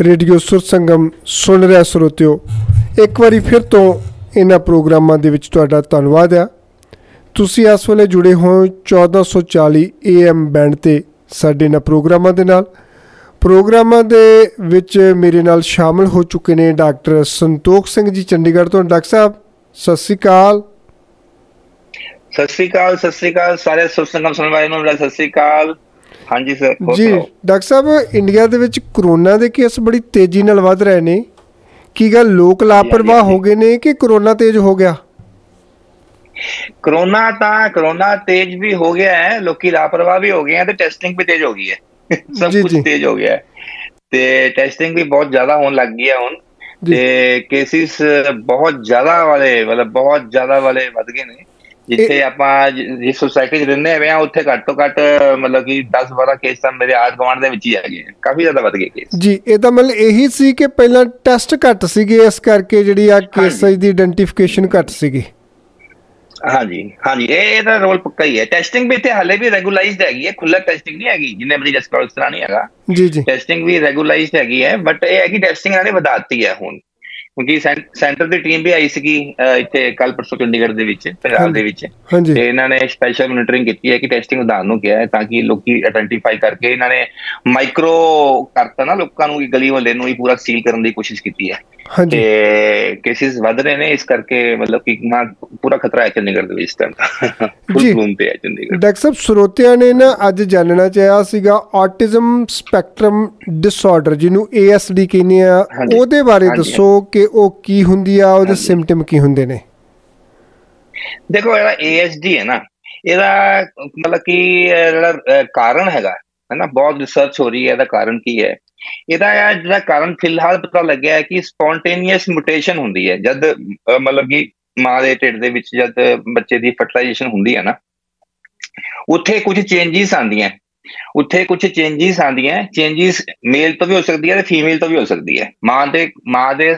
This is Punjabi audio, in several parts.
ਰੇਡੀਓ ਸੁਰ ਸੰਗਮ ਸੁਣ ਰਿਹਾ ਸਰੋਤਿਓ, ਇੱਕ ਵਾਰੀ ਫਿਰ ਤੋਂ ਇਹਨਾਂ ਪ੍ਰੋਗਰਾਮਾਂ ਦੇ ਵਿੱਚ ਤੁਹਾਡਾ ਧੰਨਵਾਦ ਆ। ਤੁਸੀਂ ਇਸ ਵੇਲੇ ਜੁੜੇ ਹੋ 1440 AM ਬੈਂਡ ਤੇ ਸਾਡੇ ਨਾਲ ਪ੍ਰੋਗਰਾਮਾਂ ਦੇ ਨਾਲ। ਪ੍ਰੋਗਰਾਮਾਂ ਦੇ ਵਿੱਚ ਮੇਰੇ ਨਾਲ ਸ਼ਾਮਲ ਹੋ ਚੁੱਕੇ ਨੇ ਡਾਕਟਰ ਸੰਤੋਖ ਸਿੰਘ ਜੀ ਚੰਡੀਗੜ੍ਹ ਤੋਂ। ਡਾਕਟਰ ਸਾਹਿਬ, ਸਤਿ ਸ੍ਰੀ ਅਕਾਲ। ਸਤਿ ਸ੍ਰੀ ਅਕਾਲ, ਸਤਿ ਸ੍ਰੀ ਅਕਾਲ, ਸਾਰੇ ਸੁਰ ਸੁਣਨ ਵਾਲਿਆਂ ਨੂੰ ਸਤਿ ਸ੍ਰੀ ਅਕਾਲ। ਹਾਂਜੀ ਸਰ ਜੀ ਡਾਕਟਰ ਸਾਹਿਬ ਇੰਡੀਆ ਦੇ ਵਿੱਚ ਕਰੋਨਾ ਦੇ ਕੇਸ ਬੜੀ ਤੇਜ਼ੀ ਨਾਲ ਵੱਧ ਰਹੇ ਨੇ। ਕੀ ਗੱਲ ਲੋਕ ਲਾਪਰਵਾਹ ਹੋ ਗਏ ਨੇ ਕਿ ਕਰੋਨਾ ਤੇਜ਼ ਹੋ ਗਿਆ? ਕਰੋਨਾ ਤਾਂ ਕਰੋਨਾ ਤੇਜ਼ ਵੀ ਹੋ ਗਿਆ ਹੈ ਲੋਕੀ ਲਾਪਰਵਾਹ ਵੀ ਹੋ ਗਏ ਹਨ ਤੇ ਟੈਸਟਿੰਗ ਵੀ ਤੇਜ਼ ਹੋ ਗਈ ਹੈ। ਸਭ ਕੁਝ ਤੇਜ਼ ਹੋ ਗਿਆ ਹੈ। ਤੇ ਟੈਸਟਿੰਗ ਵੀ ਬਹੁਤ ਜ਼ਿਆਦਾ ਹੋਣ ਲੱਗ ਗਈ ਹੈ ਹੁਣ। ਤੇ ਕੇਸਿਸ ਬਹੁਤ ਜ਼ਿਆਦਾ ਵਾਲੇ ਮਤਲਬ ਬਹੁਤ ਜ਼ਿਆਦਾ ਵਾਲੇ ਵੱਧ ਗਏ ਨੇ। ਜਿੱਥੇ ਆਪਾਂ ਜਿਸ ਸੋਸਾਇਟੀ 'ਚ ਰਹਿੰਦੇ ਆ ਉੱਥੇ ਘੱਟ ਤੋਂ ਘੱਟ ਮਤਲਬ ਕਿ 10 12 ਕੇਸ ਤਾਂ ਮੇਰੇ ਆਸ ਗਵਾਂਡ ਦੇ ਵਿੱਚ ਹੀ ਆ। ਗਏ ਕਾਫੀ ਜ਼ਿਆਦਾ ਵੱਧ ਗਏ ਕੇਸ ਜੀ ਇਹ ਤਾਂ ਮਤਲਬ ਇਹੀ ਸੀ ਕਿ ਪਹਿਲਾਂ ਟੈਸਟ ਘੱਟ ਸੀਗੇ ਇਸ ਕਰਕੇ ਜਿਹੜੀ ਆ ਕੇਸਾਂ ਦੀ ਆਇਡੈਂਟੀਫਿਕੇਸ਼ਨ ਘੱਟ ਸੀਗੀ। ਹਾਂਜੀ ਹਾਂਜੀ ਇਹ ਇਹਦਾ ਰੋਲ ਪੱਕਾ ਹੀ ਹੈ। ਟੈਸਟਿੰਗ ਵੀ ਇੱਥੇ ਹਾਲੇ ਵੀ ਰੈਗੂਲਾਈਜ਼ਡ ਹੈਗੀ ਹੈ ਖੁੱਲਾ ਟੈਸਟਿੰਗ ਨਹੀਂ ਹੈਗੀ ਜਿੰਨੇ ਮਰੀਜ਼ ਇਸ ਤਰ੍ਹਾਂ ਨਹੀਂ ਹੈਗਾ। ਜੀ ਜੀ। ਟੈਸਟਿੰਗ ਵੀ ਰੈਗੂਲਾਈਜ਼ਡ ਹੈਗੀ ਹੈ ਬਟ ਇਹ ਹੈ ਕਿ ਟੈਸਟਿੰਗ ਇਹਨਾਂ ਨੇ ਵਧਾਤੀ ਹੈ ਹੁਣ। ਕਿਉਂਕਿ ਸੈਂਟਰ ਦੀ ਟੀਮ ਵੀ ਆਈ ਸੀਗੀ ਇੱਥੇ ਕੱਲ ਪਰਸੋਂ ਚੰਡੀਗੜ੍ਹ ਦੇ ਵਿੱਚ ਪੰਜਾਬ ਦੇ ਵਿੱਚ। ਤੇ ਇਹਨਾਂ ਨੇ ਸਪੈਸ਼ਲ ਮੋਨੀਟਰਿੰਗ ਕੀਤੀ ਹੈ ਕਿ ਟੈਸਟਿੰਗ ਵਧਾਉਣ ਨੂੰ ਕਿਹਾ ਹੈ ਤਾਂ ਕਿ ਲੋਕੀ ਆਇਡੈਂਟੀਫਾਈ ਕਰਕੇ ਇਹਨਾਂ ਨੇ ਮਾਈਕਰੋ ਕਰਤਾ ਨਾ ਲੋਕਾਂ ਨੂੰ ਗਲੀ ਵਾਲੇ ਨੂੰ ਹੀ ਪੂਰਾ ਸੀਲ ਕਰਨ ਦੀ ਕੋਸ਼ਿਸ਼ ਕੀਤੀ ਹੈ। ਤੇ ਕੇਸਿਸ ਵਧ ਰਹੇ ਨੇ ਇਸ ਕਰਕੇ ਮਤਲਬ ਕਿ ਨਾ ਪੂਰਾ ਖਤਰਾ ਹੈ ਚੰਡੀਗੜ੍ਹ ਦੇ ਵਿੱਚ ਤਾਂ। ਫੁੱਲ ਬਲੂਮ ਤੇ ਹੈ ਚੰਡੀਗੜ੍ਹ। ਡਾਕਟਰ ਸਾਹਿਬ ਸਰੋਤਿਆਂ ਨੇ ਨਾ ਅੱਜ ਜਾਣਨਾ ਚਾਹਿਆ ਸੀਗਾ ਆਟਿਜ਼ਮ ਸਪੈਕਟਰਮ ਡਿਸਆਰਡਰ ਜਿਹਨੂੰ ASD ਕਹਿੰਦੇ ਆ। ਉਹਦੇ ਬਾਰੇ ਦੱਸੋ ਕਿ ਉਹ ਕੀ ਹੁੰਦੀ ਆ ਉਹਦੇ ਸਿੰਪਟਮ ਕੀ ਹੁੰਦੇ ਨੇ? ਦੇਖੋ ਇਹਦਾ ASD ਹੈ ਨਾ ਇਹਦਾ ਮਤਲਬ ਕਿ ਜਿਹੜਾ ਕਾਰਨ ਹੈਗਾ ਹੈ ਨਾ ਬਹੁਤ ਰਿਸਰਚ ਹੋ ਰਹੀ ਹੈ ਇਹਦਾ ਕਾਰਨ ਕੀ ਹੈ? ਇਹਦਾ ਜਿਹੜਾ ਕਾਰਨ ਫਿਲਹਾਲ ਪਤਾ ਲੱਗਿਆ ਹੈ ਕਿ ਸਪੌਂਟੇਨੀਅਸ ਮਿਊਟੇਸ਼ਨ ਹੁੰਦੀ ਹੈ ਜਦ ਮਤਲਬ ਕਿ ਮਾਂ ਦੇ ਢਿੱਡ ਦੇ ਵਿੱਚ ਜਦ ਬੱਚੇ ਦੀ ਫਰਟੀਲਾਈਜੇਸ਼ਨ ਹੁੰਦੀ ਹੈ ਨਾ ਉੱਥੇ ਕੁਝ ਚੇਂਜਸ ਆਉਂਦੀਆਂ ਉੱਥੇ ਕੁਝ ਚੇਂਜਸ ਆਉਂਦੀਆਂ ਚੇਂਜਸ ਮੇਲ ਤੋਂ ਵੀ ਹੋ ਸਕਦੀ ਹੈ ਤੇ ਫੀਮੇਲ ਤੋਂ ਵੀ ਹੋ ਸਕਦੀ ਹੈ। ਮਾਂ ਦੇ ਮਾਂ ਦੇ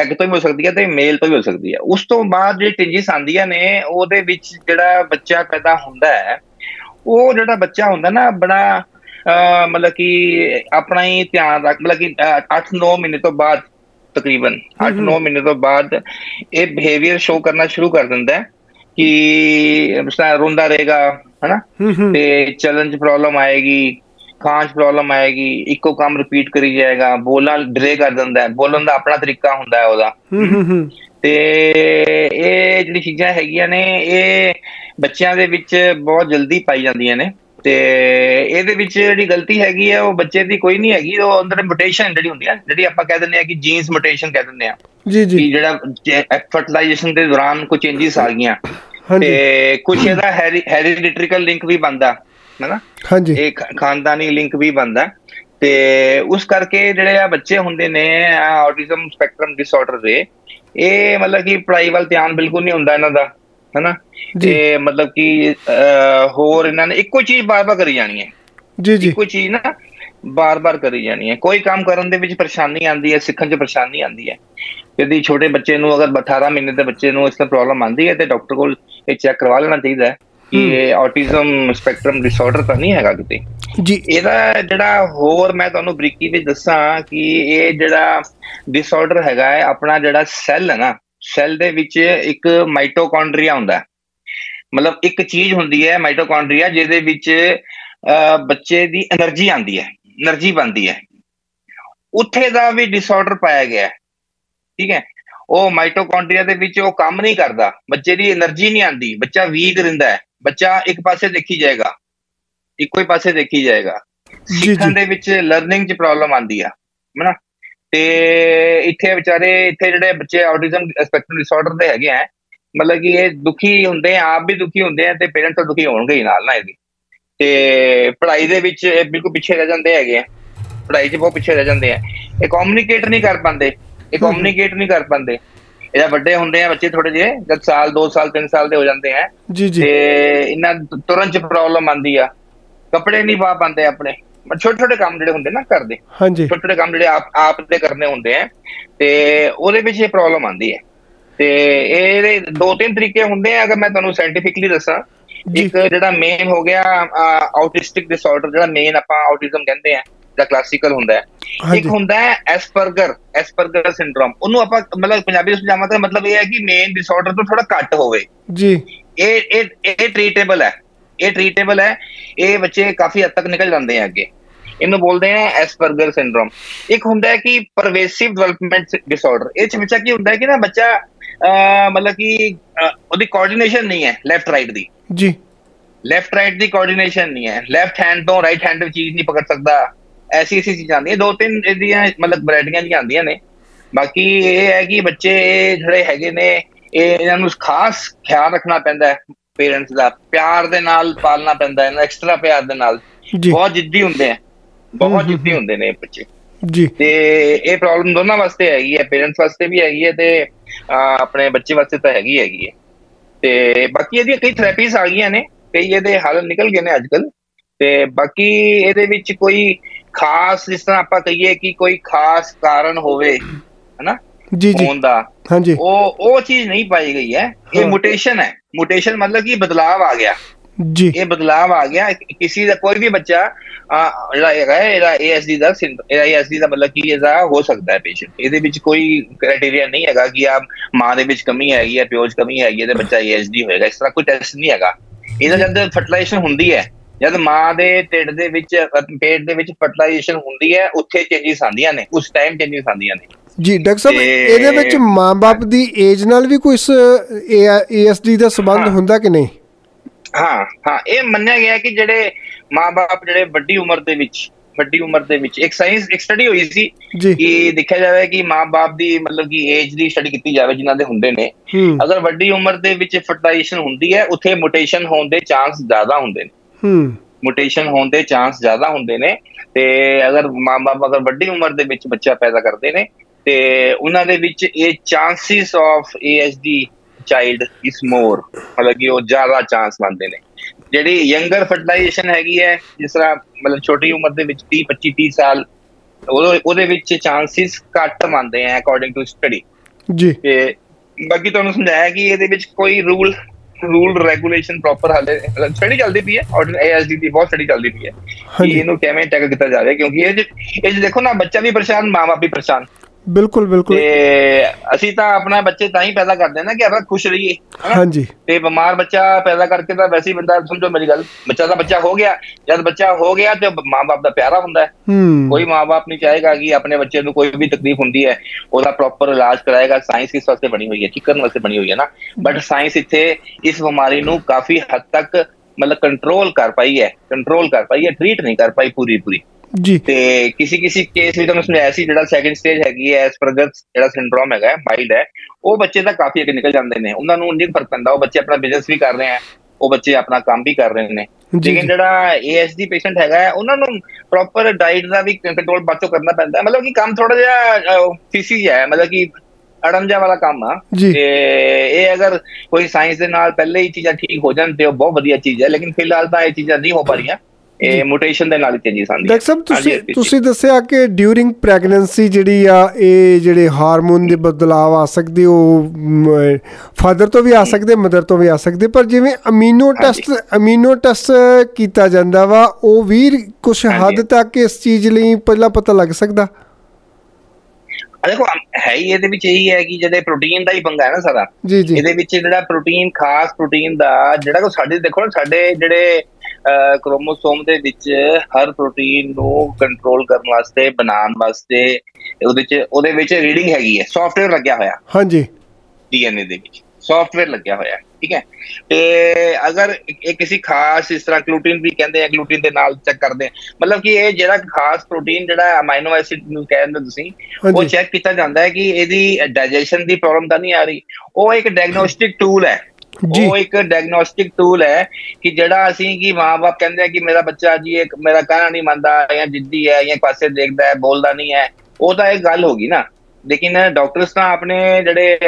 ਐਗ ਤੋਂ ਵੀ ਹੋ ਸਕਦੀ ਹੈ ਤੇ ਮੇਲ ਤੋਂ ਵੀ ਹੋ ਸਕਦੀ ਹੈ ਉਸ ਤੋਂ ਬਾਅਦ ਜਿਹੜੇ ਚੇਂਜਸ ਆਉਂਦੀਆਂ ਨੇ ਉਹਦੇ ਵਿੱਚ ਜਿਹੜਾ ਬੱਚਾ ਪੈਦਾ ਹੁੰਦਾ ਹੈ ਉਹ ਜਿਹੜਾ ਬੱਚਾ ਹੁੰਦਾ ਨਾ ਬੜਾ ਮਤਲਬ ਕਿ ਆਪਣਾ ਹੀ ਧਿਆਨ ਰੱਖ ਮਤਲਬ ਕਿ 8-9 ਮਹੀਨੇ ਤੋਂ ਬਾਅਦ ਤਕਰੀਬਨ 8-9 ਮਹੀਨੇ ਤੋਂ ਬਾਅਦ ਇਹ ਬਿਹੇਵੀਅਰ ਸ਼ੋ ਕਰਨਾ ਸ਼ੁਰੂ ਕਰ ਦਿੰਦਾ ਹੈ ਕਿ ਰੋਂਦਾ ਰਹੇਗਾ ਹਨਾ? ਤੇ ਚੱਲਣ 'ਚ ਪ੍ਰੋਬਲਮ ਆਏਗੀ ਖਾਂਚ ਪ੍ਰੋਬਲਮ ਆਏਗੀ ਇੱਕੋ ਕੰਮ ਰਿਪੀਟ ਕਰੀ ਜਾਏਗਾ ਬੋਲਣਾ ਡਰੇ ਕਰ ਦਿੰਦਾ ਹੈ ਬੋਲਣ ਦਾ ਆਪਣਾ ਤਰੀਕਾ ਹੁੰਦਾ ਹੈ ਉਹਦਾ। ਤੇ ਇਹ ਜਿਹੜੀ ਚੀਜ਼ਾਂ ਹੈਗੀਆਂ ਨੇ ਇਹ ਬੱਚਿਆਂ ਦੇ ਵਿੱਚ ਬਹੁਤ ਜਲਦੀ ਪਾਈ ਜਾਂਦੀਆਂ ਨੇ। ਤੇ ਇਹਦੇ ਵਿੱਚ ਜਿਹੜੀ ਗਲਤੀ ਹੈਗੀ ਹੈ ਉਹ ਬੱਚੇ ਦੀ ਕੋਈ ਨਹੀਂ ਹੈਗੀ ਉਹ ਅੰਦਰ ਮਿਊਟੇਸ਼ਨ ਜਿਹੜੀ ਹੁੰਦੀ ਹੈ ਜਿਹੜੀ ਆਪਾਂ ਕਹਿ ਦਿੰਦੇ ਆ ਕਿ ਜੀਨਸ ਮਿਊਟੇਸ਼ਨ ਕਹਿ ਦਿੰਦੇ ਆ ਜੀ ਜੀ। ਜਿਹੜਾ ਫਰਟੀਲਾਈਜੇਸ਼ਨ ਦੇ ਦੌਰਾਨ ਕੋਈ ਚੇਂਜਸ ਆ ਗਈਆਂ। ਤੇ ਕੁਝ ਇਹਦਾ ਹੈਰੀਡਿਟਰੀਕਲ ਲਿੰਕ ਵੀ ਬੰਦਾ ਹੈਨਾ? ਹਾਂਜੀ। ਇਹ ਖਾਨਦਾਨੀ ਲਿੰਕ ਵੀ ਬੰਦਾ ਤੇ ਉਸ ਕਰਕੇ ਜਿਹੜੇ ਆ ਬੱਚੇ ਹੁੰਦੇ ਨੇ ਆਟਿਜ਼ਮ ਸਪੈਕਟਰਮ ਡਿਸਆਰਡਰ ਦੇ ਇਹ ਮਤਲਬ ਕਿ ਪੜ੍ਹਾਈ ਵੱਲ ਧਿਆਨ ਬਿਲਕੁਲ ਨਹੀਂ ਹੁੰਦਾ ਇਹਨਾਂ ਦਾ ਹੈਨਾ? ਤੇ ਮਤਲਬ ਕਿ ਹੋਰ ਇਹਨਾਂ ਨੇ ਇੱਕੋ ਚੀਜ਼ ਬਾਰ-ਬਾਰ ਕਰੀ ਜਾਣੀ ਹੈ। ਜੀ ਜੀ। ਇੱਕੋ ਚੀਜ਼ ਨਾ ਬਾਰ-ਬਾਰ ਕਰੀ ਜਾਣੀ ਹੈ। ਕੋਈ ਕੰਮ ਕਰਨ ਦੇ ਵਿੱਚ ਪਰੇਸ਼ਾਨੀ ਆਉਂਦੀ ਹੈ ਸਿੱਖਣ 'ਚ ਪਰੇਸ਼ਾਨੀ ਆਉਂਦੀ ਹੈ। ਯਦੀ ਛੋਟੇ ਬੱਚੇ ਨੂੰ ਅਗਰ 18 ਮਹੀਨੇ ਦੇ ਬੱਚੇ ਨੂੰ ਇਸ ਤਰ੍ਹਾਂ ਪ੍ਰੋਬਲਮ ਆਉਂਦੀ ਹੈ ਤੇ ਡਾਕਟਰ ਕੋਲ ਇਹ ਚੈੱਕ ਕਰਵਾ ਲੈਣਾ ਚਾਹੀਦਾ ਹੈ। ਕਿ ਆਟਿਜ਼ਮ ਸਪੈਕਟਰਮ ਡਿਸਆਰਡਰ ਤਾਂ ਨਹੀਂ ਹੈਗਾ ਕਿਤੇ। ਜੀ। ਇਹਦਾ ਜਿਹੜਾ ਹੋਰ ਮੈਂ ਤੁਹਾਨੂੰ ਬਰੀਕੀ ਵਿੱਚ ਦੱਸਾਂ ਕਿ ਇਹ ਜਿਹੜਾ ਡਿਸਆਰਡਰ ਹੈਗਾ ਹੈ ਆਪਣਾ ਜਿਹੜਾ ਸੈੱਲ ਹੈ ਨਾ ਸੈੱਲ ਦੇ ਵਿੱਚ ਇੱਕ ਮਾਈਟੋਕੌਂਡਰੀਆ ਹੁੰਦਾ ਮਤਲਬ ਇੱਕ ਚੀਜ਼ ਹੁੰਦੀ ਹੈ ਮਾਈਟੋਕੌਂਡਰੀਆ ਜਿਹਦੇ ਵਿੱਚ ਬੱਚੇ ਦੀ એનર્ਜੀ ਆਉਂਦੀ ਹੈ એનર્ਜੀ ਬਣਦੀ ਹੈ। ਉੱਥੇ ਦਾ ਵੀ ਡਿਸਆਰਡਰ ਪਾਇਆ ਗਿਆ ਠੀਕ ਹੈ। ਉਹ ਮਾਈਟੋਕੌਂਡਰੀਆ ਦੇ ਵਿੱਚ ਉਹ ਕੰਮ ਨਹੀਂ ਕਰਦਾ ਬੱਚੇ ਦੀ એનર્ਜੀ ਨਹੀਂ ਆਂਦੀ ਬੱਚਾ ਵੀਕ ਰਹਿੰਦਾ ਹੈ ਬੱਚਾ ਇੱਕ ਪਾਸੇ ਦੇਖੀ ਜਾਏਗਾ ਇੱਕੋ ਹੀ ਪਾਸੇ ਦੇਖੀ ਜਾਏਗਾ। ਸਿੱਖਣ ਦੇ ਵਿੱਚ ਲਰਨਿੰਗ 'ਚ ਪ੍ਰੋਬਲਮ ਆਂਦੀ ਆ ਹਨਾ? ਤੇ ਇੱਥੇ ਵਿਚਾਰੇ ਇੱਥੇ ਜਿਹੜੇ ਬੱਚੇ ਆਟਿਜ਼ਮ ਸਪੈਕਟਰਮ ਡਿਸਆਰਡਰ ਦੇ ਹੈਗੇ ਆ ਮਤਲਬ ਕਿ ਇਹ ਦੁਖੀ ਹੁੰਦੇ ਆ ਆਪ ਵੀ ਦੁਖੀ ਹੁੰਦੇ ਆ ਤੇ ਪੇਰੈਂਟਸ ਤਾਂ ਦੁਖੀ ਹੋਣਗੇ ਹੀ ਨਾਲ ਨਾ ਇਹਦੀ ਤੇ ਪੜ੍ਹਾਈ ਦੇ ਵਿੱਚ ਇਹ ਬਿਲਕੁਲ ਪਿੱਛੇ ਰਹਿ ਜਾਂਦੇ ਹੈਗੇ ਆ ਪੜ੍ਹਾਈ 'ਚ ਬਹੁਤ ਪਿੱਛੇ ਰਹਿ ਜਾਂਦੇ ਆ। ਇਹ ਕਮਿਊਨੀਕੇਟ ਨਹੀਂ ਕਰ ਪਾਉਂਦੇ। ਇਹ ਕਮਿਊਨੀਕੇਟ ਨਹੀਂ ਕਰ ਪਾਉਂਦੇ। ਇਹਦਾ ਵੱਡੇ ਹੁੰਦੇ ਆ ਬੱਚੇ ਥੋੜੇ ਜਿਹੇ ਜਦ ਸਾਲ 2 ਸਾਲ 3 ਸਾਲ ਦੇ ਹੋ ਜਾਂਦੇ ਆ। ਜੀ ਜੀ। ਤੇ ਇਹਨਾਂ ਤੁਰੰਤ ਚ ਪ੍ਰੋਬਲਮ ਆਂਦੀ ਆ। ਕੱਪੜੇ ਨਹੀਂ ਪਾ ਪਾਉਂਦੇ ਆਪਣੇ। ਛੋਟੇ ਛੋਟੇ ਕੰਮ ਜਿਹੜੇ ਹੁੰਦੇ ਨਾ ਕਰਦੇ। ਹਾਂਜੀ। ਛੋਟੇ ਛੋਟੇ ਕੰਮ ਜਿਹੜੇ ਆਪ ਆਪ ਦੇ ਕਰਨੇ ਹੁੰਦੇ ਆ। ਤੇ ਉਹਦੇ ਵਿੱਚ ਇਹ ਪ੍ਰੋਬਲਮ ਆਂਦੀ ਹੈ ਤੇ ਇਹਦੇ ਦੋ ਤਿੰਨ ਤਰੀਕੇ ਹੁੰਦੇ ਆ ਅਗਰ ਮੈਂ ਤੁਹਾਨੂੰ ਸਾਇੰਟੀਫਿਕਲੀ ਦੱਸਾਂ। ਇੱਕ ਜਿਹੜਾ ਮੇਨ ਹੋ ਗਿਆ ਆਊਟਿਸਟਿਕ ਡਿਸਆਰਡਰ ਜਿਹੜਾ ਮੇਨ ਆਪਾਂ ਆਊਟਿਜ਼ਮ ਕਹਿੰਦੇ ਆ। ਜਿਹੜਾ ਕਲਾਸੀਕਲ ਹੁੰਦਾ ਹੈ। ਇੱਕ ਹੁੰਦਾ ਹੈ ਐਸਪਰਗਰ ਐਸਪਰਗਰ ਸਿੰਡਰੋਮ ਉਹਨੂੰ ਆਪਾਂ ਮਤਲਬ ਪੰਜਾਬੀ ਵਿੱਚ ਸਮਝਾਵਾਂ ਤਾਂ ਮਤਲਬ ਇਹ ਹੈ ਕਿ ਮੇਨ ਡਿਸਆਰਡਰ ਤੋਂ ਥੋੜਾ ਘੱਟ ਹੋਵੇ। ਜੀ। ਇਹ ਇਹ ਇਹ ਟ੍ਰੀਟੇਬਲ ਹੈ। ਇਹ ਟ੍ਰੀਟੇਬਲ ਹੈ। ਇਹ ਬੱਚੇ ਕਾਫੀ ਹੱਦ ਤੱਕ ਨਿਕਲ ਜਾਂਦੇ ਆ ਅੱਗੇ। ਇਹਨੂੰ ਬੋਲਦੇ ਆ ਐਸਪਰਗਰ ਸਿੰਡਰੋਮ ਇੱਕ ਹੁੰਦਾ ਹੈ ਕਿ ਪਰਵੇਸਿਵ ਡਿਵੈਲਪਮੈਂਟ ਡਿਸਆਰਡਰ ਇਹ ਚ ਬੱਚਾ ਕੀ ਹੁੰਦਾ ਹੈ ਕਿ ਨਾ ਬੱਚਾ ਮਤਲਬ ਕਿ ਉਹਦੀ ਕੋਆਰਡੀਨੇਸ਼ਨ ਨਹੀਂ ਹੈ ਲੈਫਟ ਰਾਈਟ ਦੀ। ਜੀ। ਲੈਫਟ ਰਾਈਟ ਦੀ ਕੋਆਰਡੀਨੇਸ਼ਨ ਨਹੀਂ ਹੈ। ਲੈਫਟ ਹੈਂਡ ਤੋਂ ਰਾਈਟ ਹੈਂਡ ਵਿੱਚ ਚੀਜ਼ ਨਹੀਂ ਪਕੜ ਸਕਦਾ। ਐਸੀ ਐਸੀ ਚੀਜ਼ਾਂ ਆਉਂਦੀਆਂ ਦੋ ਤਿੰਨ ਇਹਦੀਆਂ ਮਤਲਬ ਵੈਰਾਈਟੀਆਂ ਦੀਆਂ ਆਉਂਦੀਆਂ ਨੇ। ਬਾਕੀ ਇਹ ਹੈ ਕਿ ਬੱਚੇ ਜਿਹੜੇ ਹੈਗੇ ਨੇ ਇਹ ਇਹਨਾਂ ਨੂੰ ਖਾਸ ਖਿਆਲ ਰੱਖਣਾ ਪੈਂਦਾ ਹੈ ਪੇਰੈਂਟਸ ਦਾ ਪਿਆਰ ਦੇ ਨਾਲ ਪਾਲਣਾ ਪੈਂਦਾ ਹੈ ਐਕਸਟਰਾ ਪਿਆਰ ਦੇ ਨਾਲ। ਬਹੁਤ ਜਿੱਦੀ ਹੁੰਦੇ ਆ ਬਹੁਤ ਜਿੱਦੀ ਹੁੰਦੇ ਨੇ ਬੱਚੇ। ਜੀ। ਤੇ ਇਹ ਪ੍ਰੋਬਲਮ ਦੋਨਾਂ ਵਾਸਤੇ ਹੈਗੀ ਹੈ ਪੇਰੈਂਟਸ ਵਾਸਤੇ ਵੀ ਹੈਗੀ ਹੈ ਤੇ ਆਪਣੇ ਬੱਚੇ ਵਾਸਤੇ ਤਾਂ ਹੈਗੀ ਹੈਗੀ ਹੈ। ਤੇ ਬਾਕੀ ਇਹਦੀਆਂ ਕਈ ਥੈਰੇਪੀਜ਼ ਆ ਗਈਆਂ ਨੇ ਕਈ ਇਹਦੇ ਹੱਲ ਨਿਕਲ ਗਏ ਨੇ ਅੱਜਕੱਲ ਤੇ ਬਾਕੀ ਇਹਦੇ ਵਿੱਚ ਕੋਈ ਖਾਸ ਜਿਸ ਤਰ੍ਹਾਂ ਆਪਾਂ ਕਹੀਏ ਕਿ ਕੋਈ ਖਾਸ ਕਾਰਨ ਹੋਵੇ ਹਨਾ? ਜੀ ਜੀ। ਹੋਣ ਦਾ। ਹਾਂਜੀ। ਉਹ ਉਹ ਚੀਜ਼ ਨਹੀਂ ਪਾਈ ਗਈ ਹੈ। ਇਹ। ਮੁਟੇਸ਼ਨ ਹੈ। ਮੁਟੇਸ਼ਨ ਮਤਲਬ ਕਿ ਬਦਲਾਵ ਆ ਗਿਆ। ਜੀ। ਇਹ ਬਦਲਾਵ ਆ ਗਿਆ। ਕਿਸੇ ਦਾ ਕੋਈ ਵੀ ਬੱਚਾ ਜਿਹੜਾ ਹੈਗਾ ਹੈ, ਇਹਦਾ ASD ਦਾ ਇਹਦਾ ASD ਦਾ ਮਤਲਬ ਕਿ ਇਹਦਾ ਹੋ ਸਕਦਾ ਹੈ ਪੇਸ਼ੈਂਟ ਇਹਦੇ ਵਿੱਚ ਕੋਈ ਕ੍ਰਾਈਟੇਰੀਆ ਨਹੀਂ ਹੈਗਾ ਕਿ ਆ ਮਾਂ ਦੇ ਵਿੱਚ ਕਮੀ ਹੈਗੀ ਹੈ ਪਿਓ 'ਚ ਕਮੀ ਹੈਗੀ ਹੈ ਤੇ ਬੱਚਾ ASD ਹੋਏਗਾ। ਇਸ ਤਰ੍ਹਾਂ ਕੋਈ ਟੈਸਟ ਨਹੀਂ ਹੈਗਾ। ਇਹਦਾ ਜਦ ਫਰਟੀਲਾਈਜੇਸ਼ਨ ਹੁੰਦੀ ਹੈ। ਜਦ ਮਾਂ ਦੇ ਢਿੱਡ ਦੇ ਵਿੱਚ ਪੇਟ ਦੇ ਵਿੱਚ ਫਰਟੀਲਾਈਜੇਸ਼ਨ ਹੁੰਦੀ ਹੈ ਉੱਥੇ ਚੇਂਜਸ ਆਉਂਦੀਆਂ ਨੇ ਉਸ ਟਾਈਮ ਚੇਂਜਸ ਆਉਂਦੀਆਂ ਨੇ। ਜੀ ਡਾਕਟਰ ਸਾਹਿਬ ਇਹਦੇ ਵਿੱਚ ਮਾਂ-ਬਾਪ ਦੀ ਏਜ ਨਾਲ ਵੀ ਕੋਈ ਇਸ ਏਐਸਡੀ ਦਾ ਸੰਬੰਧ। ਹੁੰਦਾ ਕਿ ਨਹੀਂ? ਹਾਂ ਹਾਂ ਇਹ ਮੰਨਿਆ ਗਿਆ ਕਿ ਜਿਹੜੇ ਮਾਪੇ ਜਿਹੜੇ ਵੱਡੀ ਉਮਰ ਦੇ ਵਿੱਚ ਵੱਡੀ ਉਮਰ ਦੇ ਵਿੱਚ ਇੱਕ ਸਾਇੰਸ ਇੱਕ ਸਟੱਡੀ ਹੋਈ ਸੀ ਕਿ ਦੇਖਿਆ ਜਾਵੇ ਕਿ ਮਾਪੇ ਦੀ ਮਤਲਬ ਕਿ ਏਜ ਦੀ ਸਟੱਡੀ ਕੀਤੀ ਜਾਵੇ ਜਿਨ੍ਹਾਂ ਦੇ ਹੁੰਦੇ ਨੇ। ਅਗਰ ਵੱਡੀ ਉਮਰ ਦੇ ਵਿੱਚ ਫਰਟੀਲਾਈਜੇਸ਼ਨ ਹੁੰਦੀ ਹੈ ਉੱਥੇ ਮੁਟੇਸ਼ਨ ਹੋਣ ਦੇ ਚਾਂਸ ਜ਼ਿਆਦਾ ਹੁੰਦੇ ਨੇ। ਹੂੰ। ਮੁਟੇਸ਼ਨ ਹੋਣ ਦੇ ਚਾਂਸ ਜ਼ਿਆਦਾ ਹੁੰਦੇ ਨੇ ਤੇ ਅਗਰ ਮਾਪੇ ਅਗਰ ਵੱਡੀ ਉਮਰ ਦੇ ਵਿੱਚ ਬੱਚਾ ਪੈਦਾ ਕਰਦੇ ਨੇ ਤੇ ਉਹਨਾਂ ਦੇ ਵਿੱਚ ਇਹ ਚਾਂਸਿਸ ਆਫ ਏਐਸਡੀ ਚਾਈਲਡ ਇਸ ਮੋਰ ਮਤਲਬ ਕਿ ਉਹ ਜ਼ਿਆਦਾ ਚਾਂਸ ਮੰਨਦੇ ਨੇ। ਜਿਹੜੀ ਯੰਗਰ ਫਰਟੀਲਾਈਜੇਸ਼ਨ ਹੈਗੀ ਹੈ ਜਿਸ ਤਰ੍ਹਾਂ ਮਤਲਬ ਛੋਟੀ ਉਮਰ ਦੇ ਵਿੱਚ 30 25 30 ਸਾਲ ਉਹਦੇ ਉਹਦੇ ਵਿੱਚ ਚਾਂਸਿਸ ਘੱਟ ਮੰਨਦੇ ਆ ਅਕੋਰਡਿੰਗ ਟੂ ਸਟੱਡੀ ਜੀ। ਤੇ ਬਾਕੀ ਤੁਹਾਨੂੰ ਸਮਝਾਇਆ ਕਿ ਇਹਦੇ ਵਿੱਚ ਕੋਈ ਰੂਲ ਰੂਲ ਰੈਗੂਲੇਸ਼ਨ ਪ੍ਰੋਪਰ ਹਾਲੇ ਸਟੱਡੀ ਚੱਲਦੀ ਪਈ ਹੈ ਆਰਡਰ ਏਐਸਡੀ ਦੀ ਬਹੁਤ ਸਟੱਡੀ ਚੱਲਦੀ ਪਈ ਹੈ ਕਿ ਇਹਨੂੰ ਕਿਵੇਂ ਟੈਕਲ ਕੀਤਾ ਜਾਵੇ ਕਿਉਂਕਿ ਇਹ ਇਹ ਦੇਖੋ ਨਾ ਬੱਚਾ ਵੀ ਪਰੇਸ਼ਾਨ ਮਾਂ-ਬਾਪ ਵੀ ਪਰੇਸ਼ਾਨ। ਬਿਲਕੁਲ ਬਿਲਕੁਲ। ਤੇ ਅਸੀਂ ਤਾਂ ਆਪਣਾ ਬੱਚੇ ਤਾਂ ਹੀ ਪੈਦਾ ਕਰਦੇ ਨਾ ਕਿ ਆਪਾਂ ਖੁਸ਼ ਰਹੀਏ? ਹਾਂਜੀ। ਤੇ ਬਿਮਾਰ ਬੱਚਾ ਪੈਦਾ ਕਰਕੇ ਤਾਂ ਵੈਸੇ ਹੀ ਬੰਦਾ ਸਮਝੋ ਮੇਰੀ ਗੱਲ ਬੱਚਾ ਤਾਂ ਬੱਚਾ ਹੋ ਗਿਆ। ਜਦ ਬੱਚਾ ਹੋ ਗਿਆ ਤੇ ਮਾਂ-ਬਾਪ ਦਾ ਪਿਆਰਾ ਹੁੰਦਾ ਹੈ। ਕੋਈ ਮਾਂ-ਬਾਪ ਨਹੀਂ ਚਾਹੇਗਾ ਕਿ ਆਪਣੇ ਬੱਚੇ ਨੂੰ ਕੋਈ ਵੀ ਤਕਲੀਫ ਹੁੰਦੀ ਹੈ ਉਹਦਾ ਪ੍ਰੋਪਰ ਇਲਾਜ ਕਰਾਏਗਾ ਸਾਇੰਸ ਕਿਸ ਵਾਸਤੇ ਬਣੀ ਹੋਈ ਹੈ ਠੀਕ ਕਰਨ ਵਾਸਤੇ ਬਣੀ ਹੋਈ ਹੈ ਨਾ। ਬਟ ਸਾਇੰਸ ਇੱਥੇ ਇਸ ਬਿਮਾਰੀ ਨੂੰ ਕਾਫੀ ਹੱਦ ਤੱਕ ਮਤਲਬ ਕੰਟਰੋਲ ਕਰ ਪਾਈ ਹੈ ਕੰਟਰੋਲ ਕਰ ਪਾਈ ਹੈ ਟ੍ਰੀਟ ਨਹੀਂ ਕਰ ਪਾਈ ਪੂਰੀ ਪੂਰੀ ਜੀ। ਤੇ ਕਿਸੇ ਕਿਸੇ ਕੇਸ ਵਿੱਚ ਤੁਹਾਨੂੰ ਸਮਝਾਇਆ ਸੀ ਜਿਹੜਾ ਸੈਕੰਡ ਸਟੇਜ ਹੈਗੀ ਹੈ ਐਸਪਰਗਸ ਜਿਹੜਾ ਸਿੰਡਰੋਮ ਹੈਗਾ ਮਾਈਲਡ ਹੈ ਉਹ ਬੱਚੇ ਤਾਂ ਕਾਫੀ ਅੱਗੇ ਨਿਕਲ ਜਾਂਦੇ ਨੇ। ਉਹਨਾਂ ਨੂੰ ਨਹੀਂ ਫ਼ਰਕ ਪੈਂਦਾ ਉਹ ਬੱਚੇ ਆਪਣਾ ਬਿਜ਼ਨਸ ਵੀ ਕਰ ਰਹੇ ਆ ਉਹ ਬੱਚੇ ਆਪਣਾ ਕੰਮ ਵੀ ਕਰ ਰਹੇ ਨੇ। ਲੇਕਿਨ ਜਿਹੜਾ ਏਐਸਡੀ ਪੇਸ਼ੈਂਟ ਹੈਗਾ ਹੈ, ਉਹਨਾਂ ਨੂੰ ਪ੍ਰੋਪਰ ਡਾਈਟ ਦਾ ਵੀ ਕੰਟਰੋਲ ਬਾਅਦ ਕਰਨਾ ਪੈਂਦਾ ਮਤਲਬ ਕਿ ਕੰਮ ਥੋੜਾ ਜਿਹਾ ਫੀਸੀ ਹੈ ਮਤਲਬ ਕਿ ਅੜੰਜਾ ਵਾਲਾ ਕੰਮ ਆ। ਤੇ ਇਹ ਅਗਰ ਕੋਈ ਸਾਇੰਸ ਦੇ ਨਾਲ ਪਹਿਲੇ ਹੀ ਚੀਜ਼ਾਂ ਠੀਕ ਹੋ ਜਾਣ ਤੇ ਉਹ ਬਹੁਤ ਵਧੀਆ ਚੀਜ਼ ਹੈ ਲੇਕਿਨ ਫਿਲਹਾਲ ਤਾਂ ਇਹ ਚੀਜ਼ਾਂ ਨਹੀਂ ਹੋ ਪਾ ਰਹੀਆਂ। ਇਹ ਮੋਟੇਸ਼ਨ ਦੇ ਨਾਲ ਹੀ ਚੇਂਜਸ ਆਉਂਦੀਆਂ ਡਾਕਟਰ ਸਾਹਿਬ ਤੁਸੀਂ। ਤੁਸੀਂ ਦੱਸਿਆ ਕਿ ਡਿਊਰਿੰਗ ਪ੍ਰੈਗਨੈਂਸੀ ਜਿਹੜੀ ਆ ਇਹ ਜਿਹੜੇ ਹਾਰਮੋਨ ਦੇ ਬਦਲਾਅ ਆ ਸਕਦੇ ਉਹ ਫਾਦਰ ਤੋਂ ਵੀ ਆ ਸਕਦੇ ਮਦਰ ਤੋਂ ਵੀ ਆ ਸਕਦੇ ਪਰ ਜਿਵੇਂ ਅਮੀਨੋ। ਟੈਸਟ ਅਮੀਨੋ ਟੈਸਟ ਕੀਤਾ ਜਾਂਦਾ ਵਾ ਉਹ ਵੀ ਕੁਝ। ਹੱਦ ਤੱਕ ਇਸ ਚੀਜ਼ ਲਈ ਪਹਿਲਾਂ ਪਤਾ ਲੱਗ ਸਕਦਾ ਦੇਖੋ ਹੈ ਹੀ ਇਹਦੇ ਵਿੱਚ ਇਹੀ ਹੈ ਕਿ ਜਿਹੜੇ ਪ੍ਰੋਟੀਨ ਦਾ ਹੀ ਪੰਗਾ ਹੈ ਨਾ ਸਾਰਾ ਜੀ ਜੀ ਇਹਦੇ ਵਿੱਚ ਜਿਹੜਾ ਪ੍ਰੋਟੀਨ ਖਾਸ ਪ੍ਰੋਟੀਨ ਦਾ ਜਿਹੜਾ ਕੋ ਸਾਡੇ ਦੇਖੋ ਸਾਡੇ ਜਿਹੜੇ ਕ੍ਰੋਮੋਸੋਮ ਦੇ ਵਿੱਚ ਹਰ ਪ੍ਰੋਟੀਨ ਨੂੰ ਕੰਟਰੋਲ ਕਰਨ ਵਾਸਤੇ ਬਣਾਉਣ ਵਾਸਤੇ ਉਹਦੇ ਚ ਉਹਦੇ ਵਿੱਚ ਰੀਡਿੰਗ ਹੈਗੀ ਹੈ ਸੌਫਟਵੇਅਰ ਲੱਗਿਆ ਹੋਇਆ। ਹਾਂਜੀ। ਡੀਐਨਏ ਦੇ ਵਿੱਚ ਸੌਫਟਵੇਅਰ ਲੱਗਿਆ ਹੋਇਆ ਠੀਕ ਹੈ। ਤੇ ਅਗਰ ਇਹ ਕਿਸੇ ਖਾਸ ਇਸ ਤਰ੍ਹਾਂ ਗਲੂਟਿਨ ਵੀ ਕਹਿੰਦੇ ਆ ਗਲੂਟਿਨ ਦੇ ਨਾਲ ਚੈੱਕ ਕਰਦੇ ਆ ਮਤਲਬ ਕਿ ਇਹ ਜਿਹੜਾ ਖਾਸ ਪ੍ਰੋਟੀਨ ਜਿਹੜਾ ਅਮਾਈਨੋ ਐਸਿਡ ਨੂੰ ਕਹਿੰਦੇ ਤੁਸੀਂ ਉਹ ਚੈੱਕ ਕੀਤਾ ਜਾਂਦਾ ਹੈ ਕਿ ਇਹਦੀ ਡਾਈਜੈਸ਼ਨ ਦੀ ਪ੍ਰੋਬਲਮ ਤਾਂ ਨਹੀਂ ਆ ਰਹੀ। ਉਹ ਇੱਕ ਡਾਇਗਨੋਸਟਿਕ ਟੂਲ ਹੈ। ਉਹ ਇੱਕ ਡਾਇਗਨੋਸਟਿਕ ਟੂਲ ਹੈ ਕਿ ਜਿਹੜਾ ਅਸੀਂ ਕਿ ਮਾਂ-ਬਾਪ ਕਹਿੰਦੇ ਆ ਕਿ ਮੇਰਾ ਬੱਚਾ ਜੀ ਇੱਕ ਮੇਰਾ ਕਹਿਣਾ ਨਹੀਂ ਮੰਨਦਾ ਜਾਂ ਜਿੱਦੀ ਹੈ ਜਾਂ ਪਾਸੇ ਦੇਖਦਾ ਹੈ ਬੋਲਦਾ ਨਹੀਂ ਹੈ ਉਹ ਤਾਂ ਇਹ ਗੱਲ ਹੋ ਗਈ ਨਾ। ਲੇਕਿਨ ਡਾਕਟਰਸ ਤਾਂ ਆਪਣੇ ਜਿਹੜੇ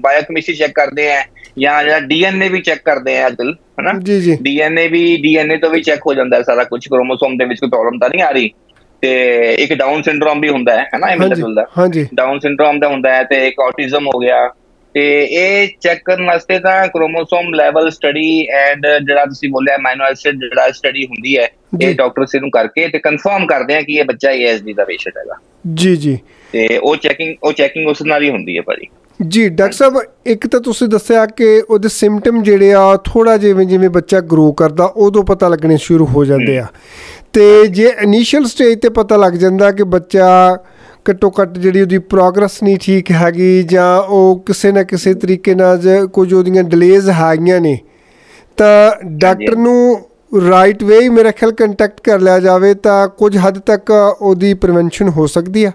ਬਾਇਓਕੈਮਿਸਟਰੀ ਚੈੱਕ ਕਰਦੇ ਆ ਜਾਂ ਜਿਹੜਾ ਡੀਐਨਏ ਵੀ ਚੈੱਕ ਕਰਦੇ ਆ ਅੱਜਕੱਲ ਹਨਾ? ਜੀ ਜੀ। ਡੀਐਨਏ ਵੀ ਡੀਐਨਏ ਤੋਂ ਵੀ ਚੈੱਕ ਹੋ ਜਾਂਦਾ ਹੈ ਸਾਰਾ ਕੁਝ ਕ੍ਰੋਮੋਸੋਮ ਦੇ ਵਿੱਚ ਕੋਈ ਪ੍ਰੋਬਲਮ ਤਾਂ ਨਹੀਂ ਆ ਰਹੀ। ਤੇ ਇੱਕ ਡਾਊਨ ਸਿੰਡਰੋਮ ਵੀ ਹੁੰਦਾ ਹੈ ਹਨਾ ਇਹ ਮਿਲਦਾ ਹਾਂਜੀ ਜੁਲਦਾ ਹਾਂਜੀ। ਡਾਊਨ ਸਿੰਡਰੋਮ ਦਾ ਹੁੰਦਾ ਹੈ ਤੇ ਇੱਕ ਆਟਿਜ਼ਮ ਹੋ ਗਿਆ। ਤੇ ਇਹ ਚੈੱਕ ਕਰਨ ਵਾਸਤੇ ਤਾਂ ਕ੍ਰੋਮੋਸੋਮ ਲੈਵਲ ਸਟੱਡੀ ਐਂਡ ਜਿਹੜਾ ਤੁਸੀਂ ਬੋਲਿਆ ਐਸਿਡ ਜਿਹੜਾ ਸਟੱਡੀ ਹੁੰਦੀ ਹੈ ਇਹ ਡਾਕਟਰ ਸੇ ਨੂੰ ਕਰਕੇ ਤੇ ਕਨਫਰਮ ਕਰਦੇ ਆ ਕਿ ਇਹ ਬੱਚਾ ਏਐਸਡੀ ਦਾ ਪੇਸ਼ੈਂਟ ਹੈਗਾ। ਜੀ ਜੀ। ਤੇ ਉਹ ਚੈਕਿੰਗ ਉਹ ਚੈਕਿੰਗ ਉਸ ਨਾਲ ਹੀ ਹੁੰਦੀ ਹੈ ਭਾਜੀ। ਜੀ ਡਾਕਟਰ ਸਾਹਿਬ ਇੱਕ ਤਾਂ ਤੁਸੀਂ ਦੱਸਿਆ ਕਿ ਉਹਦੇ ਸਿੰਪਟਮ ਜਿਹੜੇ ਆ ਥੋੜਾ ਜਿਵੇਂ ਜਿਵੇਂ ਬੱਚਾ ਗਰੋ ਕਰਦਾ ਉਦੋਂ ਪਤਾ ਲੱਗਣੇ ਸ਼ੁਰੂ ਹੋ ਜਾਂਦੇ ਆ। ਤੇ ਜੇ ਇਨੀਸ਼ੀਅਲ ਸਟੇਜ ਤੇ ਪਤਾ ਲੱਗ ਜਾਂਦਾ ਕਿ ਬੱਚਾ ਘੱਟੋ ਘੱਟ ਜਿਹੜੀ ਉਹਦੀ ਪ੍ਰੋਗਰੈਸ ਨਹੀਂ ਠੀਕ ਹੈਗੀ ਜਾਂ ਉਹ ਕਿਸੇ ਨਾ ਕਿਸੇ ਤਰੀਕੇ ਨਾਲ ਕੁਝ ਉਹਦੀਆਂ ਡਿਲੇਜ਼ ਹੈਗੀਆਂ ਨੇ ਤਾਂ ਡਾਕਟਰ ਨੂੰ ਰਾਈਟ ਵੇ ਮੇਰਾ ਖਿਆਲ ਕੰਟੈਕਟ ਕਰ ਲਿਆ ਜਾਵੇ ਤਾਂ ਕੁਝ ਹੱਦ ਤੱਕ ਉਹਦੀ ਪ੍ਰੀਵੈਂਸ਼ਨ ਹੋ ਸਕਦੀ ਆ।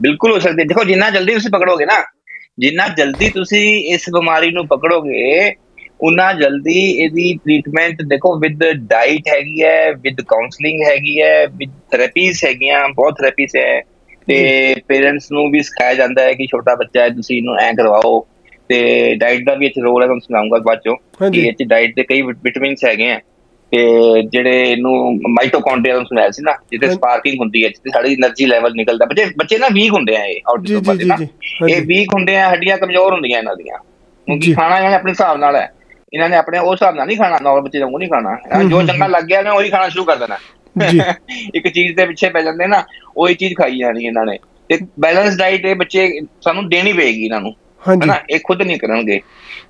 ਬਿਲਕੁਲ ਹੋ ਸਕਦੀ ਦੇਖੋ ਜਿੰਨਾ ਜਲਦੀ ਤੁਸੀਂ ਪਕੜੋਗੇ ਨਾ ਜਿੰਨਾ ਜਲਦੀ ਤੁਸੀਂ ਇਸ ਬਿਮਾਰੀ ਨੂੰ ਪਕੜੋਗੇ ਉਨਾ ਜਲਦੀ ਇਹਦੀ ਟ੍ਰੀਟਮੈਂਟ ਦੇਖੋ ਵਿਦ ਡਾਈਟ ਹੈਗੀ ਹੈ ਵਿਦ ਕਾਉਂਸਲਿੰਗ ਹੈਗੀ ਹੈ ਵਿਦ ਥੈਰੇਪੀਜ਼ ਹੈਗੀਆਂ ਬਹੁਤ ਥੈਰੇਪੀਜ਼ ਹੈ। ਤੇ ਪੇਰੈਂਟਸ ਨੂੰ ਵੀ ਸਿਖਾਇਆ ਜਾਂਦਾ ਹੈ ਕਿ ਛੋਟਾ ਬੱਚਾ ਹੈ ਤੁਸੀਂ ਇਹਨੂੰ ਐ ਕਰਵਾਓ। ਤੇ ਡਾਈਟ ਦਾ ਵੀ ਇੱਥੇ ਰੋਲ ਹੈ ਤੁਹਾਨੂੰ ਸੁਣਾਉਂਗਾ ਬਾਅਦ ਕਿ ਇਹ ਚ ਡਾਈਟ ਦੇ ਕਈ ਵਿਟਾਮਿਨਸ ਹੈਗੇ ਆ। ਤੇ ਜਿਹੜੇ ਇਹਨੂੰ ਮਾਈਟੋਕੌਂਡਰੀਆ ਨੂੰ ਸੁਣਾਇਆ ਸੀ ਨਾ ਜਿੱਥੇ ਸਪਾਰਕਿੰਗ ਹੁੰਦੀ ਹੈ ਜਿੱਥੇ ਸਾਡੀ એનર્ਜੀ ਲੈਵਲ ਨਿਕਲਦਾ। ਬੱਚੇ ਬੱਚੇ ਨਾ ਵੀਕ ਹੁੰਦੇ ਆ ਇਹ ਆਊਟਡੋਰ ਬੱਚੇ ਨਾ। ਇਹ ਵੀਕ ਹੁੰਦੇ ਆ ਹੱਡੀਆਂ ਕਮਜ਼ੋਰ ਹੁੰਦੀਆਂ ਇਹਨਾਂ ਦੀਆਂ। ਕਿਉਂਕਿ ਖਾਣਾ ਇਹ ਆਪਣੇ ਹਿਸਾਬ ਨਾਲ ਹੈ। ਇਹਨਾਂ ਨੇ ਆਪਣੇ ਉਸ ਹਿਸਾਬ ਨਾਲ ਨਹੀਂ ਖਾਣਾ ਨਾਰਮਲ ਬੱਚੇ ਵਾਂਗੂ ਨਹੀਂ ਖਾਣਾ ਜੋ ਚੰਗਾ ਲੱਗ ਗਿਆ ਨੇ ਉਹੀ ਖਾਣਾ ਸ਼ੁਰੂ ਕਰ ਦੇਣਾ ਇੱਕ ਚੀਜ਼ ਦੇ ਪਿੱਛੇ ਪੈ ਜਾਂਦੇ ਨਾ ਉਹੀ ਚੀਜ਼ ਖਾਈ ਜਾਣੀ ਇਹਨਾਂ ਨੇ ਤੇ ਬੈਲੈਂਸ ਡਾਈਟ ਇਹ ਬੱਚੇ ਸਾਨੂੰ ਦੇਣੀ ਪਏਗੀ ਇਹਨਾਂ ਨੂੰ ਹੈਨਾ ਇਹ ਖੁਦ ਨਹੀਂ ਕਰਨਗੇ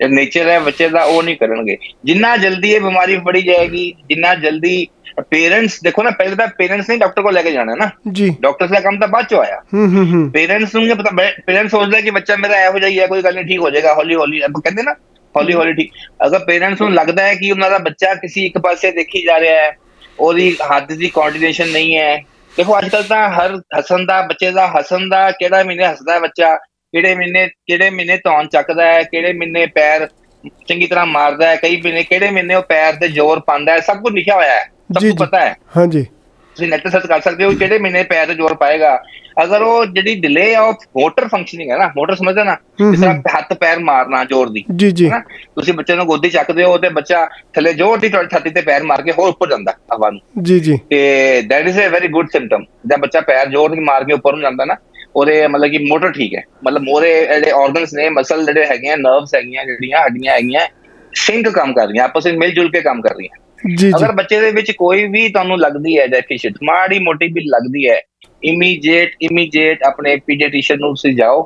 ਇਹ ਨੇਚਰ ਹੈ ਬੱਚੇ ਦਾ ਉਹ ਨਹੀਂ ਕਰਨਗੇ ਜਿੰਨਾ ਜਲਦੀ ਇਹ ਬਿਮਾਰੀ ਫੜੀ ਜਾਏਗੀ ਜਿੰਨਾ ਜਲਦੀ ਪੇਰੈਂਟਸ ਦੇਖੋ ਨਾ ਪਹਿਲੇ ਤਾਂ ਪੇਰੈਂਟਸ ਨੇ ਡਾਕਟਰ ਕੋਲ ਲੈ ਕੇ ਜਾਣਾ ਨਾ ਜੀ ਡਾਕਟਰ ਦਾ ਕੰਮ ਤਾਂ ਬਾਅਦ ਚ ਆਇਆ ਹੂੰ ਹੂੰ ਹੂੰ ਪੇਰੈਂਟਸ ਨੂੰ ਪਤਾ ਪੇਰੈਂਟਸ ਸੋਚਦਾ ਕਿ ਬੱਚਾ ਮੇਰਾ ਇਹੋ ਜਿਹਾ ਹੀ ਹੈ ਕੋਈ ਗੱਲ ਨਹੀਂ ਠੀਕ ਹੋ ਜਾਏਗਾ ਹੌਲੀ ਹੌਲੀ ਕਹਿੰਦੇ ਨਾ ਹੌਲੀ ਹੌਲੀ ਠੀਕ। ਅਗਰ ਪੇਰੈਂਟਸ ਨੂੰ ਲੱਗਦਾ ਹੈ ਕਿ ਉਹਨਾਂ ਦਾ ਬੱਚਾ ਕਿਸੇ ਇੱਕ ਪਾਸੇ ਦੇਖੀ ਜਾ ਰਿਹਾ ਹੈ ਉਹਦੀ ਹੱਥ ਦੀ ਕੋਆਰਡੀਨੇਸ਼ਨ ਨਹੀਂ ਹੈ। ਦੇਖੋ ਅੱਜ ਕੱਲ ਤਾਂ ਹਰ ਹਸਨ ਦਾ ਬੱਚੇ ਦਾ ਹਸਨ ਦਾ ਕਿਹੜਾ ਮਹੀਨੇ ਹੱਸਦਾ ਹੈ ਬੱਚਾ? ਕਿਹੜੇ ਮਹੀਨੇ ਕਿਹੜੇ ਮਹੀਨੇ ਧੌਣ ਚੱਕਦਾ ਹੈ? ਕਿਹੜੇ ਮਹੀਨੇ ਪੈਰ ਚੰਗੀ ਤਰ੍ਹਾਂ ਮਾਰਦਾ ਹੈ? ਕਈ ਮਹੀਨੇ ਕਿਹੜੇ ਮਹੀਨੇ ਉਹ ਪੈਰ ਤੇ ਜ਼ੋਰ ਪਾਉਂਦਾ ਹੈ? ਸਭ ਕੁਝ ਲਿਖਿਆ ਹੋਇਆ ਹੈ। ਸਭ ਨੂੰ ਪਤਾ ਹੈ। ਹਾਂਜੀ। ਤੁਸੀਂ ਨੈਟ ਸਰਚ ਕਰ ਸਕਦੇ ਹੋ ਕਿਹੜੇ ਮਹੀਨੇ ਪੈਰ ਤੇ ਜ਼ੋਰ ਪਾਏਗਾ। ਅਗਰ ਉਹ ਜਿਹੜੀ ਡਿਲੇ ਆਫ ਮੋਟਰ ਫੰਕਸ਼ਨਿੰਗ ਹੈ ਨਾ ਮੋਟਰ ਸਮਝਦੇ ਨਾ? ਜਿਸ ਤਰ੍ਹਾਂ ਹੱਥ ਪੈਰ ਮਾਰਨਾ ਜ਼ੋਰ ਦੀ ਜੀ ਜੀ। ਤੁਸੀਂ ਬੱਚੇ ਨੂੰ ਗੋਦੀ ਚੱਕਦੇ ਹੋ ਤੇ ਬੱਚਾ ਥੱਲੇ ਜ਼ੋਰ ਦੀ ਛਾਤੀ ਤੇ ਪੈਰ ਮਾਰ ਕੇ ਹੋਰ ਉੱਪਰ ਜਾਂਦਾ ਹਵਾ ਨੂੰ। ਜੀ ਜੀ। ਤੇ that is a very good symptom ਜਦ ਬੱਚਾ ਪੈਰ ਜ਼ੋਰ ਦੀ ਮਾਰ ਕੇ ਉੱਪਰ ਨੂੰ ਜਾਂਦਾ ਨਾ ਉਹਦੇ ਮਤਲਬ ਕਿ ਮੋਟਰ ਠੀਕ ਹੈ। ਮਤਲਬ ਉਹਦੇ ਜਿਹੜੇ ਆਰਗਨਸ ਨੇ ਮਸਲ ਜਿਹੜੇ ਹੈਗੇ ਆ ਨਰਵਸ ਹੈਗੀਆਂ ਜਿਹੜੀਆਂ ਹੱਡੀਆਂ ਹੈਗੀਆਂ ਸਿੰਕ ਕੰਮ ਕਰ ਰਹੀਆਂ ਆਪਸ ਵਿੱਚ ਮਿਲ ਜੁਲ ਕੇ ਕੰਮ ਕਰ ਰਹੀਆਂ। ਜੀ ਅਗਰ ਬੱਚੇ ਦੇ ਵਿੱਚ ਕੋਈ ਵੀ ਤੁਹਾਨੂੰ ਲੱਗਦੀ ਹੈ ਡੈਫੀਸ਼ੀਐਂਟ ਮਾੜੀ ਮੋਟੀ ਵੀ ਲੱਗਦੀ ਹੈ ਇਮੀਡੀਏਟ ਇਮੀਡੀਏਟ ਆਪਣੇ ਪੀਡੀਆਟ੍ਰੀਸ਼ੀਅਨ ਨੂੰ ਤੁਸੀਂ ਜਾਓ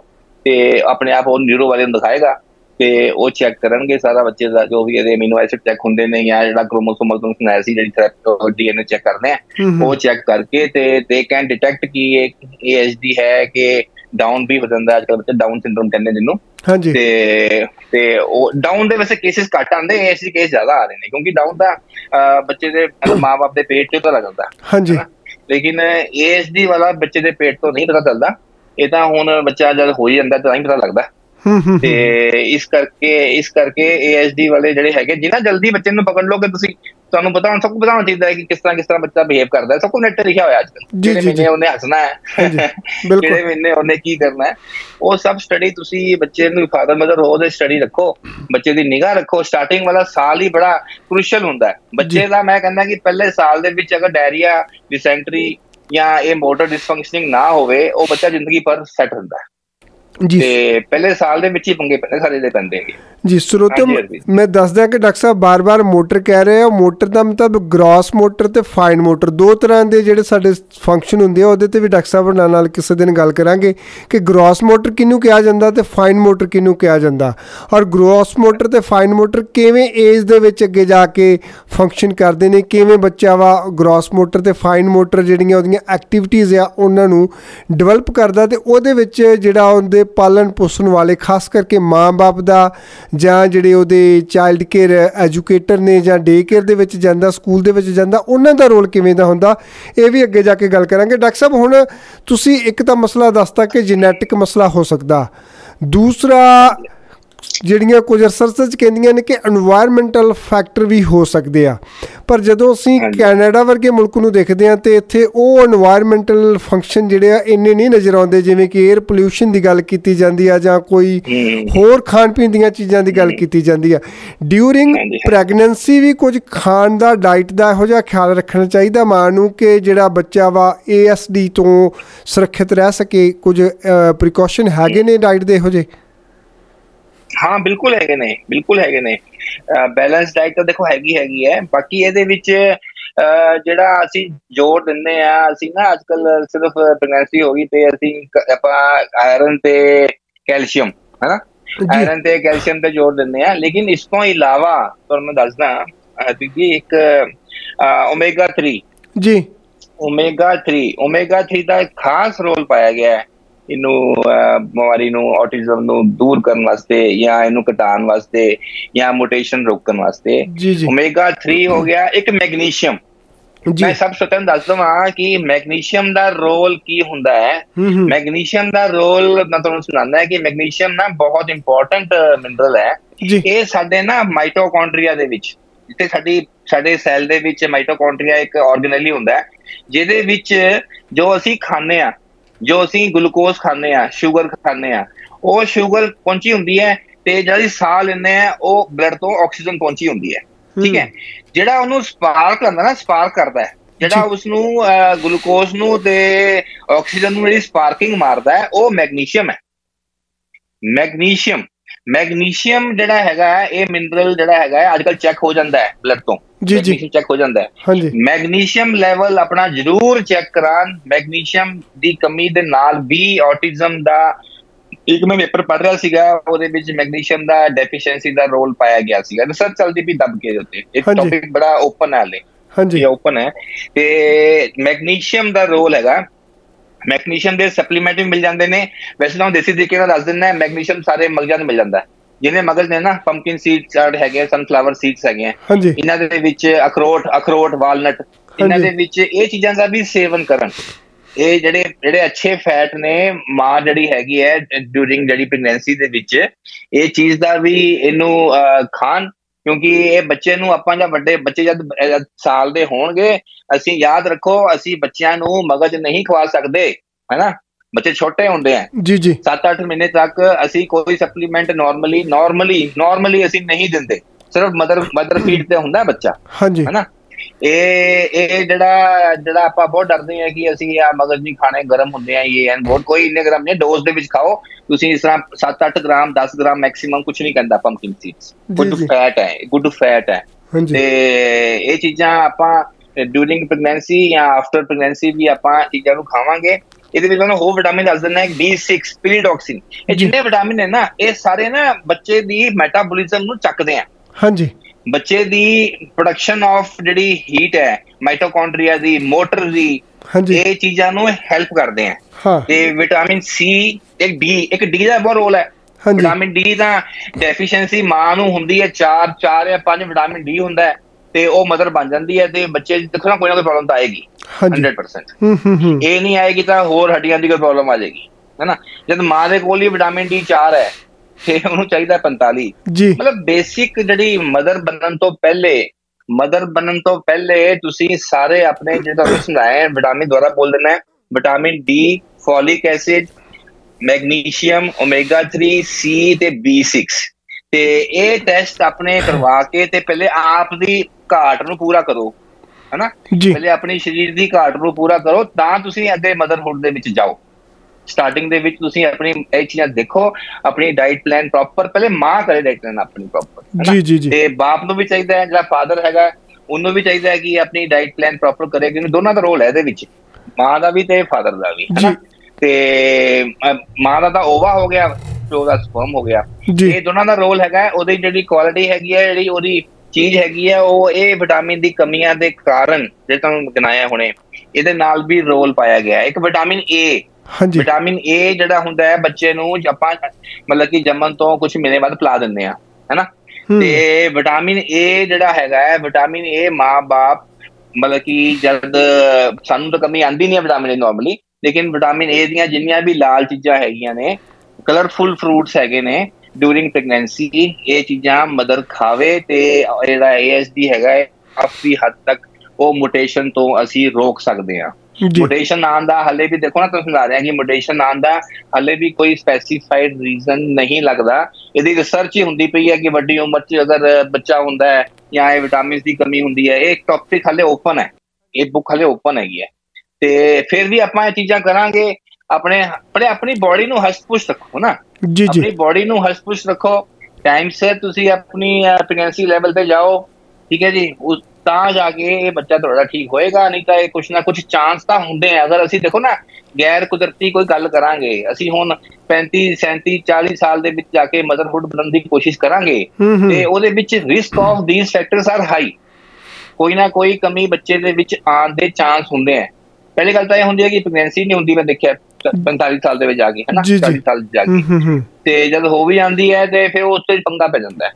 ਤੇ ਆਪਣੇ ਆਪ ਉਹ ਨਿਊਰੋ ਵਾਲੇ ਨੂੰ ਦਿਖਾਏਗਾ ਤੇ ਉਹ ਚੈੱਕ ਕਰਨਗੇ ਸਾਰਾ ਬੱਚੇ ਦਾ ਜੋ ਵੀ ਇਹਦੇ ਅਮੀਨੋ ਐਸਿਡ ਚੈੱਕ ਹੁੰਦੇ ਨੇ ਜਾਂ ਜਿਹੜਾ ਕ੍ਰੋਮੋਸੋਮਲ ਤੋਂ ਸੁਣਾਇਆ ਸੀ ਜਿਹੜੀ ਡੀਐਨਏ ਚੈੱਕ ਕਰਦੇ ਆ ਉਹ ਚੈੱਕ ਕਰਕੇ ਤੇ ਦੇ ਕੈਨ ਡਿਟੈਕਟ ਕੀ ਇਹ ਏਐਸਡੀ ਹੈ ਕਿ ਡਾਊਨ ਵੀ ਹੋ ਜਾਂਦਾ ਅੱਜਕੱਲ ਬੱਚੇ ਡਾਊਨ ਸਿੰਡਰੋਮ ਕਹਿੰਦੇ ਜਿਹਨੂੰ। ਹਾਂਜੀ। ਤੇ ਤੇ ਉਹ ਡਾਊਨ ਦੇ ਵੈਸੇ ਕੇਸਿਸ ਘੱਟ ਆਉਂਦੇ ਏਐਸਡੀ ਕੇਸ ਜ਼ਿਆਦਾ ਆ ਰਹੇ ਨੇ ਕਿਉਂਕਿ ਡਾਊਨ ਦਾ ਬੱਚੇ ਦੇ ਮਾਪੇ ਦੇ ਪੇਟ ਤੇ ਪਤਾ ਲੱਗਦਾ। ਹਾਂਜੀ। ਲੇਕਿਨ ਏਐਸਡੀ ਵਾਲਾ ਬੱਚੇ ਦੇ ਪੇਟ ਤੋਂ ਨਹੀਂ ਪਤਾ ਚੱਲਦਾ। ਇਹ ਤਾਂ ਹੁਣ ਬੱਚਾ ਜਦ ਹੋ ਜਾਂਦਾ ਤਾਂ ਹੀ ਪਤਾ ਲੱਗਦਾ। ਤੇ ਇਸ ਕਰਕੇ ਇਸ ਕਰਕੇ ਏਐਸਡੀ ਵਾਲੇ ਜਿਹੜੇ ਹੈਗੇ ਜਿੰਨਾ ਜਲਦੀ ਬੱਚੇ ਨੂੰ ਪਕੜ ਲੋਗੇ ਤੁਸੀਂ ਤੁਹਾਨੂੰ ਪਤਾ ਹੁਣ ਸਭ ਕੁਝ ਪਤਾ ਚਾਹੀਦਾ ਹੈ ਕਿ ਕਿਸ ਤਰ੍ਹਾਂ ਕਿਸ ਤਰ੍ਹਾਂ ਬੱਚਾ ਬਿਹੇਵ ਕਰਦਾ ਹੈ। ਸਭ ਕੁਝ ਨੈਟ ਲਿਖਿਆ ਹੋਇਆ ਅੱਜ ਕੱਲ੍ਹ ਕਿਹੜੇ ਮਹੀਨੇ ਉਹਨੇ ਹੱਸਣਾ ਹੈ ਕਿਹੜੇ ਮਹੀਨੇ ਉਹਨੇ ਕੀ ਕਰਨਾ ਹੈ ਉਹ ਸਭ ਸਟੱਡੀ ਤੁਸੀਂ ਬੱਚੇ ਨੂੰ ਫਾਦਰ ਮਦਰ ਹੋ ਉਹਦੇ ਸਟੱਡੀ ਰੱਖੋ। ਬੱਚੇ ਦੀ ਨਿਗਾਹ ਰੱਖੋ। ਸਟਾਰਟਿੰਗ ਵਾਲਾ ਸਾਲ ਹੀ ਬੜਾ ਕ੍ਰੂਸ਼ੀਅਲ ਹੁੰਦਾ ਹੈ। ਬੱਚੇ ਦਾ ਮੈਂ ਕਹਿੰਦਾ ਕਿ ਪਹਿਲੇ ਸਾਲ ਦੇ ਵਿੱਚ ਅਗਰ ਡਾਇਰੀਆ ਡਿਸੈਂਟਰੀ ਜਾਂ ਇਹ ਮੋਟਰ ਡਿਸਫੰਕਸ਼ਨਿੰਗ ਨਾ ਹੋਵੇ ਉਹ ਬੱਚਾ ਜ਼ਿੰਦਗੀ ਭਰ ਸੈੱਟ ਹੁੰਦਾ ਹੈ। ਜੀ। ਤੇ ਪਹਿਲੇ ਸਾਲ ਦੇ ਵਿੱਚ ਹੀ ਪੰਗੇ ਪੈਣੇ ਸਾਰੇ ਦੇ ਪੈਂਦੇ ਨੇ ਜੀ ਸਰੋਤਿਓ ਮੈਂ ਦੱਸਦਾ ਕਿ ਡਾਕਟਰ ਸਾਹਿਬ ਬਾਰ-ਬਾਰ ਮੋਟਰ ਕਹਿ ਰਹੇ ਆ ਮੋਟਰ ਦਾ ਮਤਲਬ ਗ੍ਰੋਸ ਮੋਟਰ ਤੇ ਫਾਈਨ ਮੋਟਰ ਦੋ ਤਰ੍ਹਾਂ ਦੇ ਜਿਹੜੇ ਸਾਡੇ ਫੰਕਸ਼ਨ ਹੁੰਦੇ ਆ ਉਹਦੇ ਤੇ ਵੀ ਡਾਕਟਰ ਸਾਹਿਬ ਨਾਲ ਨਾਲ ਕਿਸੇ ਦਿਨ ਗੱਲ ਕਰਾਂਗੇ ਕਿ ਗ੍ਰੋਸ ਮੋਟਰ ਕਿਹਨੂੰ ਕਿਹਾ ਜਾਂਦਾ ਤੇ ਫਾਈਨ ਮੋਟਰ ਕਿਹਨੂੰ ਕਿਹਾ ਜਾਂਦਾ। ਔਰ ਗ੍ਰੋਸ ਮੋਟਰ ਤੇ ਫਾਈਨ ਮੋਟਰ ਕਿਵੇਂ ਏਜ ਦੇ ਵਿੱਚ ਅੱਗੇ ਜਾ ਕੇ ਫੰਕਸ਼ਨ ਕਰਦੇ ਨੇ ਕਿਵੇਂ ਬੱਚਾ ਵਾ ਗ੍ਰੋਸ ਮੋਟਰ ਤੇ ਫਾਈਨ ਮੋਟਰ ਜਿਹੜੀਆਂ ਉਹਦੀਆਂ ਐਕਟੀਵਿਟੀਆਂ ਆ ਉਹਨਾਂ ਨੂੰ ਡਿਵੈਲਪ ਕਰਦਾ ਤੇ ਉਹਦੇ ਵਿੱਚ ਜਿਹੜਾ ਉਹਦੇ ਪਾਲਣ ਪੋਸ਼ਣ ਵਾਲੇ, ਖਾਸ ਕਰਕੇ ਮਾਂ-ਬਾਪ ਦਾ ਜਾਂ ਜਿਹੜੇ ਉਹਦੇ ਚਾਈਲਡ ਕੇਅਰ ਐਜੂਕੇਟਰ ਨੇ ਜਾਂ ਡੇ ਕੇਅਰ ਦੇ ਵਿੱਚ ਜਾਂਦਾ ਸਕੂਲ ਦੇ ਵਿੱਚ ਜਾਂਦਾ, ਉਹਨਾਂ ਦਾ ਰੋਲ ਕਿਵੇਂ ਦਾ ਹੁੰਦਾ, ਇਹ ਵੀ ਅੱਗੇ ਜਾ ਕੇ ਗੱਲ ਕਰਾਂਗੇ। ਡਾਕਟਰ ਸਾਹਿਬ, ਹੁਣ ਤੁਸੀਂ ਇੱਕ ਤਾਂ ਮਸਲਾ ਦੱਸਤਾ ਕਿ ਜੈਨੇਟਿਕ ਮਸਲਾ ਹੋ ਸਕਦਾ। ਦੂਸਰਾ ਜਿਹੜੀਆਂ ਕੁਝ ਰਿਸਰਚਸ ਕਹਿੰਦੀਆਂ ਨੇ ਕਿ এনवायरमेंटल ਫੈਕਟਰ ਵੀ ਹੋ ਸਕਦੇ ਆ। ਪਰ ਜਦੋਂ ਅਸੀਂ ਕੈਨੇਡਾ ਵਰਗੇ ਮੁਲਕ ਨੂੰ ਦੇਖਦੇ ਆ ਤੇ ਇੱਥੇ ਉਹ এনवायरमेंटल ਫੰਕਸ਼ਨ ਜਿਹੜੇ ਆ ਇੰਨੇ ਨਹੀਂ ਨਜ਼ਰ ਆਉਂਦੇ ਜਿਵੇਂ ਕਿ 에ਅਰ ਪੋਲੂਸ਼ਨ ਦੀ ਗੱਲ ਕੀਤੀ ਜਾਂਦੀ ਆ ਜਾਂ ਕੋਈ ਹੋਰ ਖਾਣ ਪੀਣ ਦੀਆਂ ਚੀਜ਼ਾਂ ਦੀ ਗੱਲ ਕੀਤੀ ਜਾਂਦੀ ਆ। ਡਿਊਰਿੰਗ ਪ੍ਰੈਗਨੈਂਸੀ ਵੀ ਕੁਝ ਖਾਣ ਦਾ ਡਾਈਟ ਦਾ ਇਹੋ ਜਿਹਾ ਖਿਆਲ ਰੱਖਣਾ ਚਾਹੀਦਾ ਮਾਂ ਨੂੰ ਕਿ ਜਿਹੜਾ ਬੱਚਾ ਵਾ ਏਐਸਡੀ ਤੋਂ ਸੁਰੱਖਿਅਤ ਰਹਿ ਸਕੇ। ਕੁਝ ਪ੍ਰੀਕਾਸ਼ਨ ਹੈਗੇ ਨੇ ਡਾਈਟ ਦੇ ਇਹੋ ਜਿਹੇ? ਹਾਂ ਬਿਲਕੁਲ ਹੈਗੇ ਨੇ ਬਿਲਕੁਲ ਹੈਗੇ ਨੇ। ਬੈਲੈਂਸ ਡਾਈਟ ਤਾਂ ਦੇਖੋ ਹੈਗੀ ਹੈਗੀ ਹੈ। ਬਾਕੀ ਇਹਦੇ ਵਿੱਚ ਜਿਹੜਾ ਅਸੀਂ ਜੋਰ ਦਿੰਨੇ ਆ ਅਸੀਂ ਨਾ ਅੱਜਕੱਲ ਸਿਰਫ ਪ੍ਰੈਗਨੈਂਸੀ ਹੋ ਗਈ ਤੇ ਅਸੀਂ ਆਪਾਂ ਆਇਰਨ ਤੇ ਕੈਲਸ਼ੀਅਮ ਹੈਨਾ? ਆਇਰਨ ਤੇ ਕੈਲਸ਼ੀਅਮ ਤੇ ਜੋਰ ਦਿੰਨੇ ਆ। ਲੇਕਿਨ ਇਸ ਤੋਂ ਇਲਾਵਾ ਤੁਹਾਨੂੰ ਮੈਂ ਦੱਸਦਾ ਕਿ ਇੱਕ ਓਮੇਗਾ 3 ਜੀ। ਓਮੇਗਾ 3 ਓਮੇਗਾ 3 ਦਾ ਇੱਕ ਖਾਸ ਰੋਲ ਪਾਇਆ ਗਿਆ ਹੈ। ਇਹਨੂੰ ਬਿਮਾਰੀ ਨੂੰ ਆਟਿਜ਼ਮ ਨੂੰ ਦੂਰ ਕਰਨ ਵਾਸਤੇ ਜਾਂ ਇਹਨੂੰ ਘਟਾਉਣ ਵਾਸਤੇ ਜਾਂ ਮੋਟੇਸ਼ਨ ਰੋਕਣ ਵਾਸਤੇ ਓਮੇਗਾ 3 ਹੋ ਗਿਆ ਇੱਕ ਮੈਗਨੀਸ਼ੀਅਮ ਮੈਂ ਸਭ ਤੋਂ ਦੱਸ ਦਵਾਂ ਕਿ ਮੈਗਨੀਸ਼ੀਅਮ ਦਾ ਰੋਲ ਕੀ ਹੁੰਦਾ ਹੈ। ਮੈਗਨੀਸ਼ੀਅਮ ਦਾ ਰੋਲ ਮੈਂ ਤੁਹਾਨੂੰ ਸੁਣਾਉਂਦਾ ਹੈ ਕਿ ਮੈਗਨੀਸ਼ੀਅਮ ਨਾ ਬਹੁਤ ਇੰਪੋਰਟੈਂਟ ਮਿਨਰਲ ਹੈ। ਇਹ ਸਾਡੇ ਨਾ ਮਾਈਟੋਕੌਂਡਰੀਆ ਦੇ ਵਿੱਚ ਜਿੱਥੇ ਸਾਡੀ ਸਾਡੇ ਸੈੱਲ ਦੇ ਵਿੱਚ ਮਾਈਟੋਕੌਂਡਰੀਆ ਇੱਕ ਆਰਗੇਨਲੀ ਹੁੰਦਾ ਹੈ ਜਿਹਦੇ ਵਿੱਚ ਜੋ ਅਸੀਂ ਖਾਂਦੇ ਆ ਜੋ ਅਸੀਂ ਗਲੂਕੋਜ਼ ਖਾਂਦੇ ਆ ਸ਼ੂਗਰ ਖਾਂਦੇ ਆ ਉਹ ਸ਼ੂਗਰ ਪਹੁੰਚੀ ਹੁੰਦੀ ਹੈ ਤੇ ਜਿਹੜੀ ਸਾਹ ਲੈਂਦੇ ਆ ਉਹ ਬਲੱਡ ਤੋਂ ਆਕਸੀਜਨ ਪਹੁੰਚੀ ਹੁੰਦੀ ਹੈ ਠੀਕ ਹੈ। ਜਿਹੜਾ ਉਹਨੂੰ ਸਪਾਰਕ ਕਰਦਾ ਨਾ ਸਪਾਰਕ ਕਰਦਾ ਹੈ ਜਿਹੜਾ ਉਸ ਨੂੰ ਗਲੂਕੋਜ਼ ਨੂੰ ਤੇ ਆਕਸੀਜਨ ਨੂੰ ਜਿਹੜੀ ਸਪਾਰਕਿੰਗ ਮਾਰਦਾ ਹੈ ਉਹ ਮੈਗਨੀਸ਼ੀਅਮ ਹੈ। ਮੈਗਨੀਸ਼ੀਅਮ ਮੈਗਨੀਸ਼ੀਅਮ ਜਿਹੜਾ ਹੈਗਾ ਇਹ ਮਿਨਰਲ ਜਿਹੜਾ ਹੈਗਾ ਅੱਜਕੱਲ ਚੈੱਕ ਹੋ ਜਾਂਦਾ ਹੈ ਬਲੱਡ ਤੋਂ। ਜੀ ਜੀ। ਚੈੱਕ ਹੋ ਜਾਂਦਾ ਹੈ। ਹਾਂਜੀ। ਮੈਗਨੀਸ਼ੀਅਮ ਲੈਵਲ ਆਪਣਾ ਜ਼ਰੂਰ ਚੈੱਕ ਕਰਾਨ ਮੈਗਨੀਸ਼ੀਅਮ ਦੀ ਕਮੀ ਦੇ ਨਾਲ ਵੀ ਆਟਿਜ਼ਮ ਦਾ ਇੱਕ ਮੈਂ ਪੇਪਰ ਪੜ੍ਹ ਰਿਹਾ ਸੀਗਾ ਉਹਦੇ ਵਿੱਚ ਮੈਗਨੀਸ਼ੀਅਮ ਦਾ ਡੈਫੀਸ਼ੀਐਂਸੀ ਦਾ ਰੋਲ ਪਾਇਆ ਗਿਆ ਸੀਗਾ। ਰਿਸਰਚ ਚੱਲਦੀ ਵੀ ਦਬ ਕੇ ਉੱਤੇ। ਇੱਕ ਟੌਪਿਕ ਬੜਾ ਓਪਨ ਹੈ ਹਲੇ। ਹਾਂਜੀ। ਇਹ ਓਪਨ ਹੈ। ਤੇ ਮੈਗਨੀਸ਼ੀਅਮ ਦਾ ਰੋਲ ਹੈਗਾ। ਮੈਗਨੀਸ਼ੀਅਮ ਦੇ ਸਪਲੀਮੈਂਟ ਵੀ ਮਿਲ ਜਾਂਦੇ ਨੇ। ਵੈਸੇ ਤਾਂ ਦੇਸੀ ਤਰੀਕੇ ਨਾਲ ਦੱਸ ਦਿੰਦਾ ਮੈਗਨੀਸ਼ੀਅਮ ਸਾਰੇ ਮਗਜ਼ਾਂ ਨੂੰ ਮਿਲ ਜਾਂਦਾ ਜਿਹਨੇ ਮਗਜ਼ ਨੇ ਨਾ ਪੰਪਕਿਨ ਸੀਡਸ ਆੜ ਹੈਗੇ ਸਨਫਲਾਵਰ ਸੀਡਸ ਹੈਗੇ ਇਹਨਾਂ ਦੇ ਵਿੱਚ ਅਖਰੋਟ ਅਖਰੋਟ ਵਾਲਨਟ ਇਹਨਾਂ ਦੇ ਵਿੱਚ ਇਹ ਚੀਜ਼ਾਂ ਦਾ ਵੀ ਸੇਵਨ ਕਰਨ। ਇਹ ਜਿਹੜੇ ਜਿਹੜੇ ਅੱਛੇ ਫੈਟ ਨੇ ਮਾਂ ਜਿਹੜੀ ਹੈਗੀ ਹੈ ਡਿਊਰਿੰਗ ਜਿਹੜੀ ਪ੍ਰੈਗਨੈਂਸੀ ਦੇ ਵਿੱਚ ਇਹ ਚੀਜ਼ ਦਾ ਵੀ ਇਹਨੂੰ ਖਾਣ ਕਿਉਂਕਿ ਇਹ ਬੱਚੇ ਨੂੰ ਆਪਾਂ ਜਾਂ ਵੱਡੇ ਬੱਚੇ ਜਦ ਸਾਲ ਦੇ ਹੋਣਗੇ ਅਸੀਂ ਯਾਦ ਰੱਖੋ ਅਸੀਂ ਬੱਚਿਆਂ ਨੂੰ ਮਗਜ ਨਹੀਂ ਖਵਾ ਸਕਦੇ ਹੈਨਾ? ਬੱਚੇ ਛੋਟੇ ਹੁੰਦੇ ਆ। ਜੀ ਜੀ। 7-8 ਮਹੀਨੇ ਤੱਕ ਅਸੀਂ ਕੋਈ ਸਪਲੀਮੈਂਟ ਨਾਰਮਲੀ ਨਾਰਮਲੀ ਨਾਰਮਲੀ ਅਸੀਂ ਨਹੀਂ ਦਿੰਦੇ। ਸਿਰਫ ਮਦਰ ਮਦਰ ਫੀਡ ਤੇ ਹੁੰਦਾ ਬੱਚਾ ਹਾਂਜੀ। ਹੈਨਾ? ਇਹ ਇਹ ਜਿਹੜਾ ਜਿਹੜਾ ਆਪਾਂ ਬਹੁਤ ਡਰਦੇ ਆ ਕਿ ਅਸੀਂ ਆ ਮਗਜ਼ ਨਹੀਂ ਖਾਣੇ ਗਰਮ ਹੁੰਦੇ ਆ ਇਹ ਐਨ ਬਹੁਤ ਕੋਈ ਇੰਨੇ ਗ੍ਰਾਮ ਨਹੀਂ ਡੋਜ਼ ਦੇ ਵਿੱਚ ਖਾਓ। ਤੁਸੀਂ ਇਸ ਤਰ੍ਹਾਂ 7-8 ਗ੍ਰਾਮ 10 ਗ੍ਰਾਮ ਮੈਕਸਿਮਮ ਕੁਝ ਨਹੀਂ ਕਹਿੰਦਾ ਪੰਪਕਿਨ ਸੀਡਸ ਗੁੱਡ ਫੈਟ ਹੈ ਗੁੱਡ ਫੈਟ ਹੈ। ਤੇ ਇਹ ਚੀਜ਼ਾਂ ਆਪਾਂ ਡਿਊਰਿੰਗ ਪ੍ਰੈਗਨੈਂਸੀ ਜਾਂ ਆਫਟਰ ਪ੍ਰੈਗਨੈਂਸੀ ਵੀ ਆਪਾਂ ਚੀਜ਼ਾਂ ਨੂੰ ਖਾਵਾਂਗੇ। ਇਹਦੇ ਵਿੱਚ ਤੁਹਾਨੂੰ ਹੋਰ ਵਿਟਾਮਿਨ ਦੱਸ ਦਿੰਦਾ ਹੈ B6 ਪੀਰੀਡੋਕਸਿਨ ਇਹ ਜਿੰਨੇ ਵਿਟਾਮਿਨ ਨੇ ਨਾ ਇਹ ਸਾਰੇ ਨਾ ਬੱਚੇ ਦੀ ਮੈਟਾਬੋਲਿਜ਼ਮ ਨੂੰ ਚੱਕਦੇ ਆ। ਹਾਂਜੀ। ਬੱਚੇ ਦੀ ਪ੍ਰੋਡਕਸ਼ਨ ਆਫ ਜਿਹੜੀ ਹੀਟ ਹੈ ਮਾਈਟੋਕੌਂਡਰੀਆ ਦੀ ਮੋਟਰ ਦੀ ਇਹ ਚੀਜ਼ਾਂ ਨੂੰ ਹੈਲਪ ਕਰਦੇ ਆ। ਤੇ ਵਿਟਾਮਿਨ ਸੀ ਇੱਕ ਡੀ ਇੱਕ ਡੀ ਦਾ ਬਹੁਤ ਰੋਲ ਹੈ। ਵਿਟਾਮਿਨ ਡੀ ਦਾ ਡੈਫੀਸ਼ੀਐਂਸੀ ਮਾਂ ਨੂੰ ਹੁੰਦੀ ਹੈ 4 4 ਜਾਂ 5 ਵਿਟਾਮਿਨ ਡੀ ਹੁੰਦਾ ਹੈ ਤੇ ਉਹ ਮਦਰ ਬਣ ਜਾਂਦੀ ਹੈ ਤੇ ਬੱਚੇ ਦੀ ਦੇਖੋ ਨਾ ਕੋਈ ਨਾ ਕੋਈ ਪ੍ਰੋਬਲਮ ਤਾਂ ਆਏਗੀ। 100% ਹੂੰ ਹੂੰ ਹੂੰ। ਇਹ ਨਹੀਂ ਆਏਗੀ ਤਾਂ ਹੋਰ ਹੱਡੀਆਂ ਦੀ ਕੋਈ ਪ੍ਰੋਬਲਮ ਆ ਜਾਏਗੀ। ਹੈਨਾ? ਜਦ ਮਾਂ ਦੇ ਕੋਲ ਹੀ ਵਿਟਾਮਿਨ ਡੀ 4 ਹੈ ਤੇ ਉਹਨੂੰ ਚਾਹੀਦਾ 45 ਜੀ। ਮਤਲਬ ਬੇਸਿਕ ਜਿਹੜੀ ਮਦਰ ਬਣਨ ਤੋਂ ਪਹਿਲੇ ਮਦਰ ਬਣਨ ਤੋਂ ਪਹਿਲੇ ਤੁਸੀਂ ਸਾਰੇ ਆਪਣੇ ਜਿਹੜਾ ਤੁਹਾਨੂੰ ਸੁਣਾਇਆ ਵਿਟਾਮਿਨ ਦੁਆਰਾ ਬੋਲ ਦੇਣਾ ਹੈ vitamin D folic acid magnesium omega 3 C ਤੇ B6 ਤੇ ਇਹ ਟੈਸਟ ਆਪਣੇ ਕਰਵਾ ਕੇ ਤੇ ਪਹਿਲੇ ਆਪ ਦੀ ਘਾਟ ਨੂੰ ਪੂਰਾ ਕਰੋ ਹੈਨਾ? ਪਹਿਲੇ ਆਪਣੀ ਸਰੀਰ ਦੀ ਘਾਟ ਨੂੰ ਪੂਰਾ ਕਰੋ ਤਾਂ ਤੁਸੀਂ ਅੱਗੇ ਮਦਰਹੁੱਡ ਦੇ ਵਿੱਚ ਜਾਓ। ਸਟਾਰਟਿੰਗ ਦੇ ਵਿੱਚ ਤੁਸੀਂ ਆਪਣੀ ਇਹ ਚੀਜ਼ਾਂ ਦੇਖੋ ਆਪਣੀ ਡਾਈਟ ਪਲਾਨ ਪ੍ਰੋਪਰ ਪਹਿਲੇ ਮਾਂ ਕਰੇ ਡਾਈਟ ਪਲਾਨ ਆਪਣੀ ਪ੍ਰੋਪਰ ਜੀ ਜੀ ਜੀ। ਤੇ ਬਾਪ ਨੂੰ ਵੀ ਚਾਹੀਦਾ ਹੈ ਜਿਹੜਾ ਫਾਦਰ ਹੈਗਾ ਉਹਨੂੰ ਵੀ ਚਾਹੀਦਾ ਹੈ ਕਿ ਆਪਣੀ ਡਾਈਟ ਪਲਾਨ ਪ੍ਰੋਪਰ ਕਰੇ ਕਿਉਂਕਿ ਦੋਨਾਂ ਦਾ ਰੋਲ ਹੈ ਇਹਦੇ ਵਿੱਚ। ਮਾਂ ਦਾ ਵੀ ਤੇ ਫਾਦਰ ਦਾ ਵੀ ਹੈਨਾ ਤੇ ਮਾਂ ਦਾ ਤਾਂ ਓਵਾ ਹੋ ਗਿਆ ਪਿਓ ਦਾ ਸਪਰਮ ਹੋ ਗਿਆ। ਇਹ ਦੋਨਾਂ ਦਾ ਰੋਲ ਹੈਗਾ ਉਹਦੀ ਜਿਹੜੀ ਕੁਆਲਿਟੀ ਹੈਗੀ ਹੈ ਜਿਹੜੀ ਉਹਦੀ ਚੀਜ਼ ਹੈਗੀ ਹੈ ਉਹ ਇਹ ਵਿਟਾਮਿਨ ਦੀ ਕਮੀਆਂ ਦੇ ਕਾਰਨ ਜੇ ਤੁਹਾਨੂੰ ਗਿਣਾਇਆ ਹੁਣੇ ਇਹਦੇ ਨਾਲ ਵੀ ਰੋਲ ਪਾਇਆ ਗਿਆ। ਇੱਕ ਵਿਟਾਮਿਨ ਏ ਹਾਂਜੀ। ਵਿਟਾਮਿਨ ਏ ਜਿਹੜਾ ਹੁੰਦਾ ਹੈ ਬੱਚੇ ਨੂੰ ਆਪਾਂ ਮਤਲਬ ਕਿ ਜੰਮਣ ਤੋਂ ਕੁਝ ਮਹੀਨੇ ਬਾਅਦ ਪਿਲਾ ਦਿੰਦੇ ਆ ਹੈਨਾ? ਤੇ ਵਿਟਾਮਿਨ ਏ ਜਿਹੜਾ ਹੈਗਾ ਹੈ ਵਿਟਾਮਿਨ ਏ ਮਾਂ-ਬਾਪ ਮਤਲਬ ਕਿ ਜਦ ਸਾਨੂੰ ਤਾਂ ਕਮੀ ਆਂਦੀ ਨਹੀਂ ਹੈ ਵਿਟਾਮਿਨ ਏ ਨਾਰਮਲੀ ਲੇਕਿਨ ਵਿਟਾਮਿਨ ਏ ਦੀਆਂ ਜਿੰਨੀਆਂ ਵੀ ਲਾਲ ਚੀਜ਼ਾਂ ਹੈਗੀਆਂ ਨੇ ਕਲਰਫੁਲ ਫਰੂਟਸ ਹੈਗੇ ਨੇ ਡੂਰਿੰਗ ਪ੍ਰੈਗਨੈਂਸੀ ਇਹ ਚੀਜ਼ਾਂ ਮਦਰ ਖਾਵੇ ਤੇ ਜਿਹੜਾ ਏਐਸਡੀ ਹੈਗਾ ਹੈ ਕਾਫੀ ਹੱਦ ਤੱਕ ਉਹ ਮੋਟੇਸ਼ਨ ਤੋਂ ਅਸੀਂ ਰੋਕ ਸਕਦੇ ਹਾਂ। ਮੋਟੇਸ਼ਨ ਆਉਣ ਦਾ ਹੱਲੇ ਵੀ ਦੇਖੋ ਨਾ ਤੁਸੀਂ ਸੁਣਾ ਰਹੇ ਕਿ ਮੋਟੇਸ਼ਨ ਆਉਣ ਦਾ ਹੱਲੇ ਵੀ ਕੋਈ ਸਪੈਸੀਫਾਈਡ ਰੀਜ਼ਨ ਨਹੀਂ ਲੱਗਦਾ। ਇਹਦੀ ਰਿਸਰਚ ਹੀ ਹੁੰਦੀ ਪਈ ਹੈ ਕਿ ਵੱਡੀ ਉਮਰ 'ਚ ਅਗਰ ਬੱਚਾ ਹੁੰਦਾ ਹੈ ਜਾਂ ਇਹ ਵਿਟਾਮਿਨਸ ਦੀ ਕਮੀ ਹੁੰਦੀ ਹੈ ਇਹ ਟੌਪਿਕ ਹੱਲੇ ਓਪਨ ਹੈ। ਇਹ ਬੁੱਕ ਹੱਲੇ ਓਪਨ ਹੈਗੀ ਹੈ। ਤੇ ਫਿਰ ਵੀ ਆਪਾਂ ਇਹ ਚੀਜ਼ਾਂ ਕਰਾਂਗੇ। ਆਪਣੇ ਆਪਣੇ ਆਪਣੀ ਬਾਡੀ ਨੂੰ ਹਸਪੁਸ਼ ਰੱਖੋ ਨਾ। ਜੀ ਜੀ। ਆਪਣੀ ਬਾਡੀ ਨੂੰ ਹਸਪੁਸ਼ ਰੱਖੋ। ਟਾਈਮ ਸਿਰ ਤੁਸੀਂ ਆਪਣੀ ਪ੍ਰੈਗਨੈਂਸੀ ਲੈਵਲ ਤੇ ਜਾਓ। ਠੀਕ ਹੈ ਜੀ? ਤਾਂ ਜਾ ਕੇ ਇਹ ਬੱਚਾ ਤੁਹਾਡਾ ਠੀਕ ਹੋਏਗਾ ਨਹੀਂ ਤਾਂ ਇਹ ਕੁਛ ਨਾ ਕੁਛ ਚਾਂਸ ਤਾਂ ਹੁੰਦੇ ਆ। ਅਗਰ ਅਸੀਂ ਦੇਖੋ ਨਾ ਗੈਰ ਕੁਦਰਤੀ ਕੋਈ ਗੱਲ ਕਰਾਂਗੇ ਅਸੀਂ ਹੁਣ 35 37 40 ਸਾਲ ਦੇ ਵਿੱਚ ਜਾ ਕੇ ਮਦਰਹੁੱਡ ਬਣਨ ਦੀ ਕੋਸ਼ਿਸ਼ ਕਰਾਂਗੇ ਤੇ ਉਹਦੇ ਵਿੱਚ risk of these factors are high ਕੋਈ ਨਾ ਕੋਈ ਕਮੀ ਬੱਚੇ ਦੇ ਵਿੱਚ ਆਉਣ ਦੇ ਚਾਂਸ ਹੁੰਦੇ ਆ। ਪਹਿਲੀ ਗੱਲ ਤਾਂ ਇਹ ਹੁੰਦੀ ਹੈ ਕਿ ਪ੍ਰੈਗਨੈਂਸੀ ਨਹੀਂ ਹੁੰਦੀ ਮੈਂ ਦੇਖਿਆ 45 ਸਾਲ ਦੇ ਵਿੱਚ ਜਾ ਕੇ ਹੈ ਨਾ? 40 ਸਾਲ ਜਾ ਕੇ ਤੇ ਜਦ ਹੋ ਵੀ ਜਾਂਦੀ ਹੈ ਤੇ ਫਿਰ ਉਸ ਤੇ ਪੰਗਾ ਪੈ ਜਾਂਦਾ ਹੈ।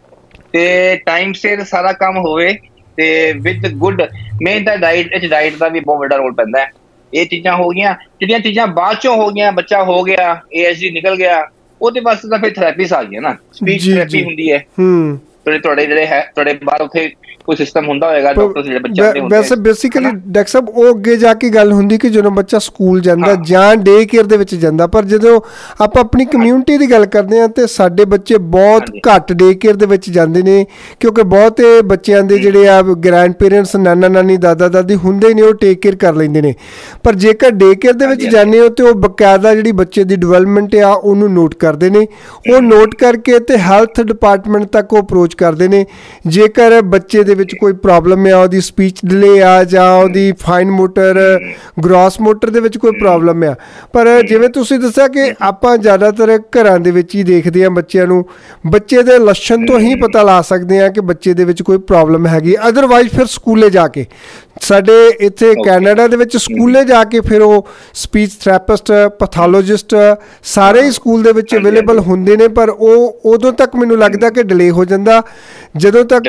ਤੇ ਟਾਈਮ ਸਿਰ ਸਾਰਾ ਕੰਮ ਹੋਵੇ ਤੇ ਵਿਦ ਗੁੱਡ ਮੇਨ ਤਾਂ ਡਾਈਟ ਇਹ ਡਾਈਟ ਦਾ ਵੀ ਬਹੁਤ ਵੱਡਾ ਰੋਲ ਪੈਂਦਾ ਹੈ। ਇਹ ਚੀਜ਼ਾਂ ਹੋ ਗਈਆਂ ਜਿਹੜੀਆਂ ਚੀਜ਼ਾਂ ਬਾਅਦ ਚੋਂ ਹੋ ਗਈਆਂ ਬੱਚਾ ਹੋ ਗਿਆ ਏਐਸਡੀ ਨਿਕਲ ਗਿਆ ਉਹਦੇ ਵਾਸਤੇ ਤਾਂ ਫਿਰ ਥੈਰੇਪੀਸ ਆ ਗਈਆਂ ਨਾ। ਸਪੀਚ ਥੈਰੇਪੀ ਹੁੰਦੀ ਹੈ। ਹੂੰ। ਤੁਹਾਡੇ ਜਿਹੜੇ ਹੈ ਤੁਹਾਡੇ ਬਾਹਰ ਉਥੇ ਕੋਈ ਸਿਸਟਮ ਹੁੰਦਾ ਹੋਏਗਾ ਡਾਕਟਰ ਜਿਹੜੇ ਬੱਚੇ ਦੇ ਹੁੰਦੇ ਵੈਸੇ ਬੇਸਿਕਲੀ ਡਾਕਟਰ ਸਾਹਿਬ ਉਹ ਅੱਗੇ ਜਾ ਕੇ ਗੱਲ ਹੁੰਦੀ ਕਿ ਜਦੋਂ ਬੱਚਾ ਸਕੂਲ ਜਾਂਦਾ ਜਾਂ ਡੇ ਕੇਅਰ ਦੇ ਵਿੱਚ ਜਾਂਦਾ ਪਰ ਜਦੋਂ ਆਪਾਂ ਆਪਣੀ ਕਮਿਊਨਿਟੀ ਦੀ ਗੱਲ ਕਰਦੇ ਆ ਤੇ ਸਾਡੇ ਬੱਚੇ ਬਹੁਤ ਘੱਟ ਡੇ ਕੇਅਰ ਦੇ ਵਿੱਚ ਜਾਂਦੇ ਨੇ ਕਿਉਂਕਿ ਬਹੁਤੇ ਬੱਚਿਆਂ ਦੇ ਜਿਹੜੇ ਆ ਗ੍ਰੈਂਡ ਪੇਰੈਂਟਸ ਨਾਨਾ ਨਾਨੀ ਦਾਦਾ ਦਾਦੀ ਹੁੰਦੇ ਨੇ ਉਹ ਟੇਕ ਕੇਅਰ ਕਰ ਲੈਂਦੇ ਨੇ। ਪਰ ਜੇਕਰ ਡੇ ਕੇਅਰ ਦੇ ਵਿੱਚ ਜਾਂਦੇ ਹੋ ਤੇ ਉਹ ਬਕਾਇਦਾ ਜਿਹੜੀ ਬੱਚੇ ਦੀ ਡਿਵੈਲਪਮੈਂਟ ਆ ਉਹਨੂੰ ਨੋਟ ਕਰਦੇ ਨੇ। ਉਹ ਨੋਟ ਕਰਕੇ ਤੇ ਹੈਲਥ ਡਿਪਾਰਟਮੈਂਟ ਤੱਕ ਉਹ ਅਪਰੋਚ ਕਰਦੇ ਨੇ। ਜੇਕਰ ਬੱਚੇ ਦੇ ਵਿੱਚ ਕੋਈ ਪ੍ਰੋਬਲਮ ਆ ਉਹਦੀ ਸਪੀਚ ਡਿਲੇ ਆ ਜਾਂ ਉਹਦੀ ਫਾਈਨ ਮੋਟਰ ਗ੍ਰੋਸ ਮੋਟਰ ਦੇ ਵਿੱਚ ਕੋਈ ਪ੍ਰੋਬਲਮ ਆ। ਪਰ ਜਿਵੇਂ ਤੁਸੀਂ ਦੱਸਿਆ ਕਿ ਆਪਾਂ ਜ਼ਿਆਦਾਤਰ ਘਰਾਂ ਦੇ ਵਿੱਚ ਹੀ ਦੇਖਦੇ ਆ ਬੱਚਿਆਂ ਨੂੰ ਬੱਚੇ ਦੇ ਲੱਛਣ ਤੋਂ ਹੀ ਪਤਾ ਲਾ ਸਕਦੇ ਆ ਕਿ ਬੱਚੇ ਦੇ ਵਿੱਚ ਕੋਈ ਪ੍ਰੋਬਲਮ ਹੈਗੀ। ਅਦਰਵਾਈਜ਼ ਫਿਰ ਸਕੂਲੇ ਜਾ ਕੇ ਸਾਡੇ ਇੱਥੇ ਕੈਨੇਡਾ ਦੇ ਵਿੱਚ ਸਕੂਲੇ ਜਾ ਕੇ ਫਿਰ ਉਹ ਸਪੀਚ ਥੈਰੇਪਿਸਟ ਪੈਥੋਲੋਜਿਸਟ ਸਾਰੇ ਹੀ ਸਕੂਲ ਦੇ ਵਿੱਚ ਅਵੇਲੇਬਲ ਹੁੰਦੇ ਨੇ ਪਰ ਉਹ ਉਦੋਂ ਤੱਕ ਮੈਨੂੰ ਲੱਗਦਾ ਕਿ ਡਿਲੇ ਹੋ ਜਾਂਦਾ। ਜਦੋਂ ਤੱਕ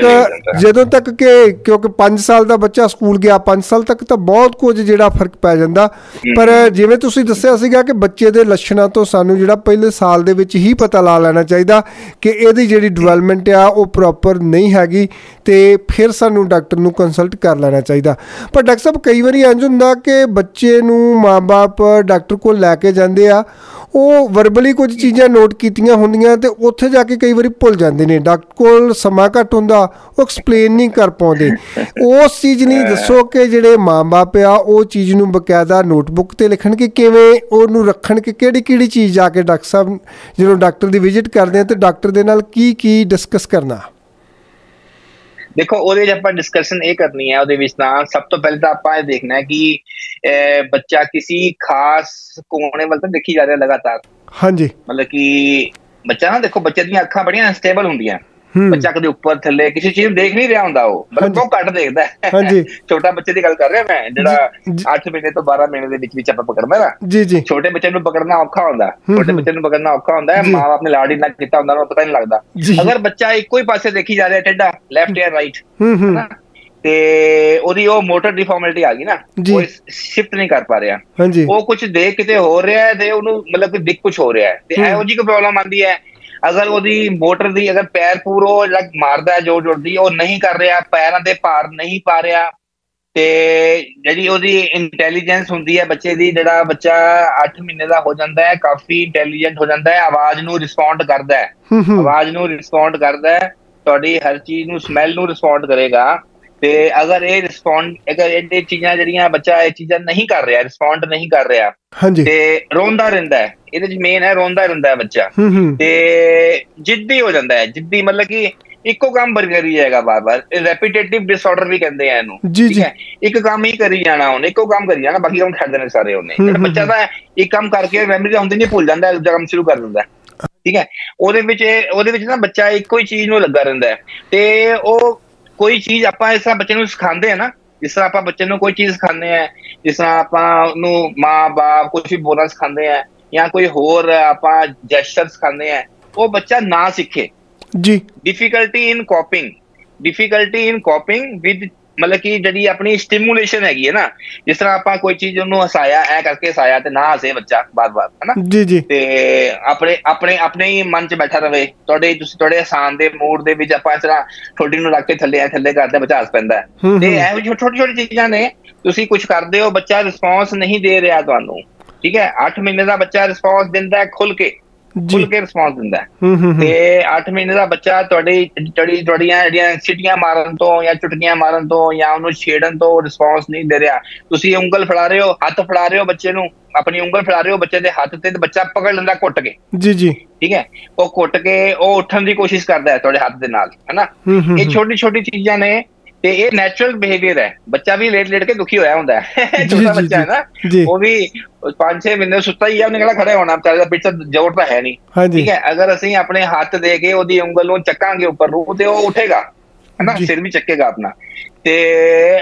ਜਦੋਂ ਤੱਕ ਕਿ ਕਿਉਂਕਿ 5 ਸਾਲ ਦਾ ਬੱਚਾ ਸਕੂਲ ਗਿਆ 5 ਸਾਲ ਤੱਕ ਤਾਂ ਬਹੁਤ ਕੁਝ ਜਿਹੜਾ ਫ਼ਰਕ ਪੈ ਜਾਂਦਾ। ਪਰ ਜਿਵੇਂ ਤੁਸੀਂ ਦੱਸਿਆ ਸੀਗਾ ਕਿ ਬੱਚੇ ਦੇ ਲੱਛਣਾਂ ਤੋਂ ਸਾਨੂੰ ਜਿਹੜਾ ਪਹਿਲੇ ਸਾਲ ਦੇ ਵਿੱਚ ਹੀ ਪਤਾ ਲਾ ਲੈਣਾ ਚਾਹੀਦਾ ਕਿ ਇਹਦੀ ਜਿਹੜੀ ਡਿਵੈਲਪਮੈਂਟ ਆ ਉਹ ਪ੍ਰੋਪਰ ਨਹੀਂ ਹੈਗੀ ਤੇ ਫਿਰ ਸਾਨੂੰ ਡਾਕਟਰ ਨੂੰ ਕੰਸਲਟ ਕਰ ਲੈਣਾ ਚਾਹੀਦਾ। ਪਰ ਡਾਕਟਰ ਸਾਹਿਬ ਕਈ ਵਾਰੀ ਇੰਜ ਹੁੰਦਾ ਕਿ ਬੱਚੇ ਨੂੰ ਮਾਪੇ ਡਾਕਟਰ ਕੋਲ ਲੈ ਕੇ ਜਾਂਦੇ ਆ ਉਹ ਵਰਬਲੀ ਕੁਝ ਚੀਜ਼ਾਂ ਨੋਟ ਕੀਤੀਆਂ ਹੁੰਦੀਆਂ ਤੇ ਉੱਥੇ ਜਾ ਕੇ ਕਈ ਵਾਰੀ ਭੁੱਲ ਜਾਂਦੇ ਨੇ। ਡਾਕਟਰ ਕੋਲ ਸਮਾਂ ਘੱਟ ਹੁੰਦਾ, ਉਹ ਐਕਸਪਲੇਨ ਨਹੀਂ ਕਰ ਪਾਉਂਦੇ। ਉਸ ਚੀਜ਼ ਨਹੀਂ ਦੱਸੋ ਕਿ ਜਿਹੜੇ ਮਾਪੇ ਆ, ਉਹ ਚੀਜ਼ ਨੂੰ ਬਕਾਇਦਾ ਨੋਟਬੁੱਕ ਤੇ ਲਿਖਣ ਕਿ ਕਿਵੇਂ? ਉਹਨੂੰ ਰੱਖਣ ਕਿ ਕਿਹੜੀ ਕਿਹੜੀ ਚੀਜ਼ ਜਾ ਕੇ ਡਾਕਟਰ ਸਾਹਿਬ, ਜਦੋਂ ਡਾਕਟਰ ਦੀ ਵਿਜ਼ਿਟ ਕਰਦੇ ਆ ਤੇ ਡਾਕਟਰ ਦੇ ਨਾਲ ਕੀ ਕੀ ਡਿਸਕਸ ਕਰਨਾ? ਦੇਖੋ ਉਹਦੇ 'ਚ ਆਪਾਂ ਡਿਸਕਸ਼ਨ ਇਹ ਕਰਨੀ ਹੈ ਉਹਦੇ ਵਿੱਚ ਤਾਂ ਸਭ ਤੋਂ ਪਹਿਲਾਂ ਤਾਂ ਆਪਾਂ ਇਹ ਦੇਖਣਾ ਹੈ ਕਿ ਬੱਚਾ ਕਿਸੇ ਖਾਸ ਕੋਨੇ ਵੱਲ ਤਾਂ ਦੇਖੀ ਜਾ ਰਿਹਾ ਲਗਾਤਾਰ। ਹਾਂਜੀ। ਮਤਲਬ ਕਿ ਬੱਚਾ ਨਾ ਦੇਖੋ ਬੱਚੇ ਦੀਆਂ ਅੱਖਾਂ ਬੜੀਆਂ ਅਨਸਟੇਬਲ ਹੁੰਦੀਆਂ। ਬੱਚਾ ਕਦੇ ਉੱਪਰ ਥੱਲੇ ਕਿਸੇ ਚੀਜ਼ ਨੂੰ ਦੇਖ ਨਹੀਂ ਰਿਹਾ ਹੁੰਦਾ ਉਹ। ਮਤਲਬ ਬਹੁਤ ਘੱਟ ਦੇਖਦਾ। ਹੈ ਹਾਂਜੀ। ਛੋਟਾ ਬੱਚੇ ਦੀ ਗੱਲ ਕਰ ਰਿਹਾ ਮੈਂ ਜਿਹੜਾ 8 ਮਹੀਨੇ ਤੋਂ 12 ਮਹੀਨੇ ਦੇ ਵਿੱਚ ਵਿੱਚ ਆਪਾਂ ਪਕੜਦਾ ਨਾ। ਜੀ ਜੀ। ਛੋਟੇ ਬੱਚੇ ਨੂੰ ਪਕੜਨਾ ਔਖਾ ਹੁੰਦਾ। ਛੋਟੇ ਬੱਚੇ ਨੂੰ ਪਕੜਨਾ ਔਖਾ ਹੁੰਦਾ। ਹੈ ਮਾਂ ਆਪਣੇ ਲਾੜੀ ਨਾਲ ਕੀਤਾ ਹੁੰਦਾ ਉਹਨੂੰ ਪਤਾ ਨਹੀਂ ਲੱਗਦਾ। ਅਗਰ ਬੱਚਾ ਇੱਕੋ ਹੀ ਪਾਸੇ ਦੇਖੀ ਜਾ ਰਿਹਾ ਟੇਡਾ ਲੈਫਟ ਜਾਂ ਰਾਈਟ ਤੇ ਉਹਦੀ ਉਹ ਮੋਟਰ ਡਿਫਾਰਮਿਟੀ ਆ ਗਈ ਨਾ ਉਹ ਸ਼ਿਫਟ ਨਹੀਂ ਕਰ ਪਾ ਰਿਹਾ। ਉਹ ਕੁਝ ਦੇਖ ਕਿਤੇ ਹੋ ਰਿਹਾ ਹੈ ਤੇ ਉਹਨੂੰ ਮਤਲਬ ਕਿ ਦਿਖ ਕੁਝ ਹੋ ਰਿਹਾ ਹੈ। ਤੇ ਇਹੋ ਜੀ ਕੋਈ ਪ੍ਰੋਬਲਮ ਆਂਦੀ ਹੈ ਅਗਰ ਉਹਦੀ ਮੋਟਰ ਦੀ ਅਗਰ ਪੈਰ ਪੂਰੋ ਜਿਹੜਾ ਮਾਰਦਾ ਜੋੜ ਜੋੜਦੀ ਉਹ ਨਹੀਂ ਕਰ ਰਿਹਾ ਪੈਰਾਂ ਦੇ ਭਾਰ ਨਹੀਂ ਪਾ ਰਿਹਾ ਤੇ ਜਿਹੜੀ ਉਹਦੀ ਇੰਟੈਲੀਜੈਂਸ ਹੁੰਦੀ ਹੈ ਬੱਚੇ ਦੀ ਜਿਹੜਾ ਬੱਚਾ 8 ਮਹੀਨੇ ਦਾ ਹੋ ਜਾਂਦਾ ਹੈ ਕਾਫੀ ਇੰਟੈਲੀਜੈਂਟ ਹੋ ਜਾਂਦਾ ਹੈ ਆਵਾਜ਼ ਨੂੰ ਰਿਸਪੌਂਡ ਕਰਦਾ ਹੈ। ਆਵਾਜ਼ ਨੂੰ ਰਿਸਪੌਂਡ ਕਰਦਾ ਹੈ ਤੁਹਾਡੀ ਹਰ ਚੀਜ਼ ਨੂੰ ਸਮੈਲ ਨੂੰ ਰਿਸਪੌਂਡ ਕਰੇਗਾ। ਤੇ ਅਗਰ ਇਹ ਰਿਸਪੌਂਡ ਅਗਰ ਇਹ ਚੀਜ਼ਾਂ ਜਿਹੜੀਆਂ ਬੱਚਾ ਇਹ ਚੀਜ਼ਾਂ ਨਹੀਂ ਕਰ ਰਿਹਾ ਰਿਸਪੌਂਡ ਨਹੀਂ ਕਰ ਰਿਹਾ ਹਾਂਜੀ। ਤੇ ਰੋਂਦਾ ਰਹਿੰਦਾ ਹੈ। ਇਹਦੇ ਵਿੱਚ ਮੇਨ ਹੈ ਰੋਂਦਾ ਰਹਿੰਦਾ ਹੈ ਬੱਚਾ। ਤੇ ਜਿੱਦੀ ਹੋ ਜਾਂਦਾ ਹੈ। ਜਿੱਦੀ ਮਤਲਬ ਕਿ ਇੱਕੋ ਕੰਮ ਬਰ ਕਰੀ ਜਾਏਗਾ ਬਾਰ-ਬਾਰ। ਰੈਪੀਟੇਟਿਵ ਡਿਸਆਰਡਰ ਵੀ ਕਹਿੰਦੇ ਆ ਇਹਨੂੰ। ਠੀਕ ਹੈ? ਇੱਕ ਕੰਮ ਹੀ ਕਰੀ ਜਾਣਾ ਉਹਨੇ ਇੱਕੋ ਕੰਮ ਕਰੀ ਜਾਣਾ ਬਾਕੀ ਕੰਮ ਛੱਡ ਦੇਣੇ ਸਾਰੇ ਉਹਨੇ। ਜਿਹੜਾ ਬੱਚਾ ਦਾ ਇੱਕ ਕੰਮ ਕਰਕੇ ਮੈਮਰੀ ਹੁੰਦੀ ਨਹੀਂ ਭੁੱਲ ਜਾਂਦਾ ਦੂਜਾ ਕੰਮ ਸ਼ੁਰੂ ਕਰ ਦਿੰਦਾ ਠੀਕ ਹੈ? ਉਹਦੇ ਵਿੱਚ ਉਹਦੇ ਵਿੱਚ ਨਾ ਬੱਚਾ ਇੱਕੋ ਹੀ ਚੀਜ਼ ਨੂੰ ਲੱਗਾ ਰਹਿੰਦਾ ਤੇ ਉਹ ਕੋਈ ਚੀਜ਼ ਆਪਾਂ ਇਸ ਤਰ੍ਹਾਂ ਬੱਚੇ ਨੂੰ ਸਿਖਾਉਂਦੇ ਆ ਨਾ ਜਿਸ ਤਰ੍ਹਾਂ ਆਪਾਂ ਬੱਚੇ ਨੂੰ ਕੋਈ ਚੀਜ਼ ਸਿਖਾਉਂਦੇ ਆ ਜਿਸ ਤਰ੍ਹਾਂ ਆਪਾਂ ਉਹਨੂੰ ਮਾਂ-ਬਾਪ ਕੁਝ ਵੀ ਬੋਲਣਾ ਸਿਖਾਉਂਦੇ ਆ ਜਾਂ ਕੋਈ ਹੋਰ ਆਪਾਂ ਜੈਸਚਰ ਸਿਖਾਉਂਦੇ ਆ ਉਹ ਬੱਚਾ ਨਾ ਸਿੱਖੇ। ਜੀ। Difficulty in coping difficulty in coping with ਮਤਲਬ ਕਿ ਜਿਹੜੀ ਆਪਣੀ ਸਟਿਮੂਲੇਸ਼ਨ ਹੈਗੀ ਹੈ ਨਾ ਜਿਸ ਤਰ੍ਹਾਂ ਆਪਾਂ ਕੋਈ ਚੀਜ਼ ਉਹਨੂੰ ਹਸਾਇਆ ਐ ਕਰਕੇ ਹਸਾਇਆ ਤੇ ਨਾ ਹਸੇ ਬੱਚਾ ਬਾਰ-ਬਾਰ ਹੈਨਾ? ਜੀ ਜੀ। ਤੇ ਆਪਣੇ ਆਪਣੇ ਆਪਣੇ ਹੀ ਮਨ 'ਚ ਬੈਠਾ ਰਵੇ। ਤੁਹਾਡੇ ਤੁਸੀਂ ਤੁਹਾਡੇ ਆਸਾਨ ਦੇ ਮੂਡ ਦੇ ਵਿੱਚ ਆਪਾਂ ਇਸ ਤਰ੍ਹਾਂ ਥੋੜੀ ਨੂੰ ਰੱਖ ਕੇ ਥੱਲੇ ਐ ਥੱਲੇ ਕਰਦੇ ਬੱਚਾ ਹੱਸ ਪੈਂਦਾ ਤੇ ਐ ਜਿਹੀ ਛੋਟੀ ਛੋਟੀ ਚੀਜ਼ਾਂ ਨੇ ਤੁਸੀਂ ਕੁਝ ਕਰਦੇ ਹੋ ਬੱਚਾ ਰਿਸਪੌਂਸ ਨਹੀਂ ਦੇ ਰਿਹਾ ਤੁਹਾਨੂੰ। ਠੀਕ ਹੈ? 8 ਮਹੀਨੇ ਦਾ ਬੱਚਾ ਰਿਸਪੌਂਸ ਦਿੰਦਾ ਹੈ ਖੁੱਲ ਕੇ। ਖੁੱਲ ਕੇ ਰਿਸਪੌਂਸ ਦਿੰਦਾ ਤੇ 8 ਮਹੀਨੇ ਦਾ ਬੱਚਾ ਤੁਹਾਡੀ ਤੁਹਾਡੀ ਤੁਹਾਡੀਆਂ ਜਿਹੜੀਆਂ ਸਿਟੀਆਂ ਮਾਰਨ ਤੋਂ ਜਾਂ ਚੁਟਕੀਆਂ ਮਾਰਨ ਤੋਂ ਜਾਂ ਉਹਨੂੰ ਛੇੜਨ ਤੋਂ ਰਿਸਪੌਂਸ ਨਹੀਂ ਦੇ ਰਿਹਾ। ਤੁਸੀਂ ਉਂਗਲ ਫੜਾ ਰਹੇ ਹੋ ਹੱਥ ਫੜਾ ਰਹੇ ਹੋ ਬੱਚੇ ਨੂੰ ਆਪਣੀ ਉਂਗਲ ਫੜਾ ਰਹੇ ਹੋ ਬੱਚੇ ਦੇ ਹੱਥ ਤੇ ਤੇ ਬੱਚਾ ਪਕੜ ਲੈਂਦਾ ਘੁੱਟ ਕੇ। ਜੀ ਜੀ। ਠੀਕ ਹੈ? ਉਹ ਘੁੱਟ ਕੇ ਉਹ ਉੱਠਣ ਦੀ ਕੋਸ਼ਿਸ਼ ਕਰਦਾ ਹੈ ਤੁਹਾਡੇ ਹੱਥ ਦੇ ਨਾਲ ਹੈਨਾ? ਇਹ ਛੋਟੀ ਛੋਟੀ ਚੀਜ਼ਾਂ ਨੇ ਤੇ ਇਹ ਨੈਚੁਰਲ ਬਿਹੇਵੀਅਰ ਹੈ। ਬੱਚਾ ਵੀ ਲੇਟ ਲੇਟ ਕੇ ਦੁਖੀ ਹੋਇਆ ਹੁੰਦਾ ਹੈ। ਛੋਟਾ ਬੱਚਾ ਹੈ ਨਾ। ਉਹ ਵੀ 5-6 ਮਹੀਨੇ ਸੁੱਤਾ ਹੀ ਹੈ ਉਹਨੇ ਕਿਹੜਾ ਖੜੇ ਹੋਣਾ ਵਿਚਾਰੇ ਦਾ ਪਿੱਛੇ ਜ਼ੋਰ ਤਾਂ ਹੈ ਨਹੀਂ। ਠੀਕ ਹੈ ਅਗਰ ਅਸੀਂ ਆਪਣੇ ਹੱਥ ਦੇ ਕੇ ਉਹਦੀ ਉਂਗਲ ਨੂੰ ਚੱਕਾਂਗੇ ਉੱਪਰ ਨੂੰ ਤੇ ਉਹ ਉੱਠੇਗਾ। ਜੀ। ਸਿਰ ਵੀ ਚੱਕੇਗਾ ਆਪਣਾ। ਤੇ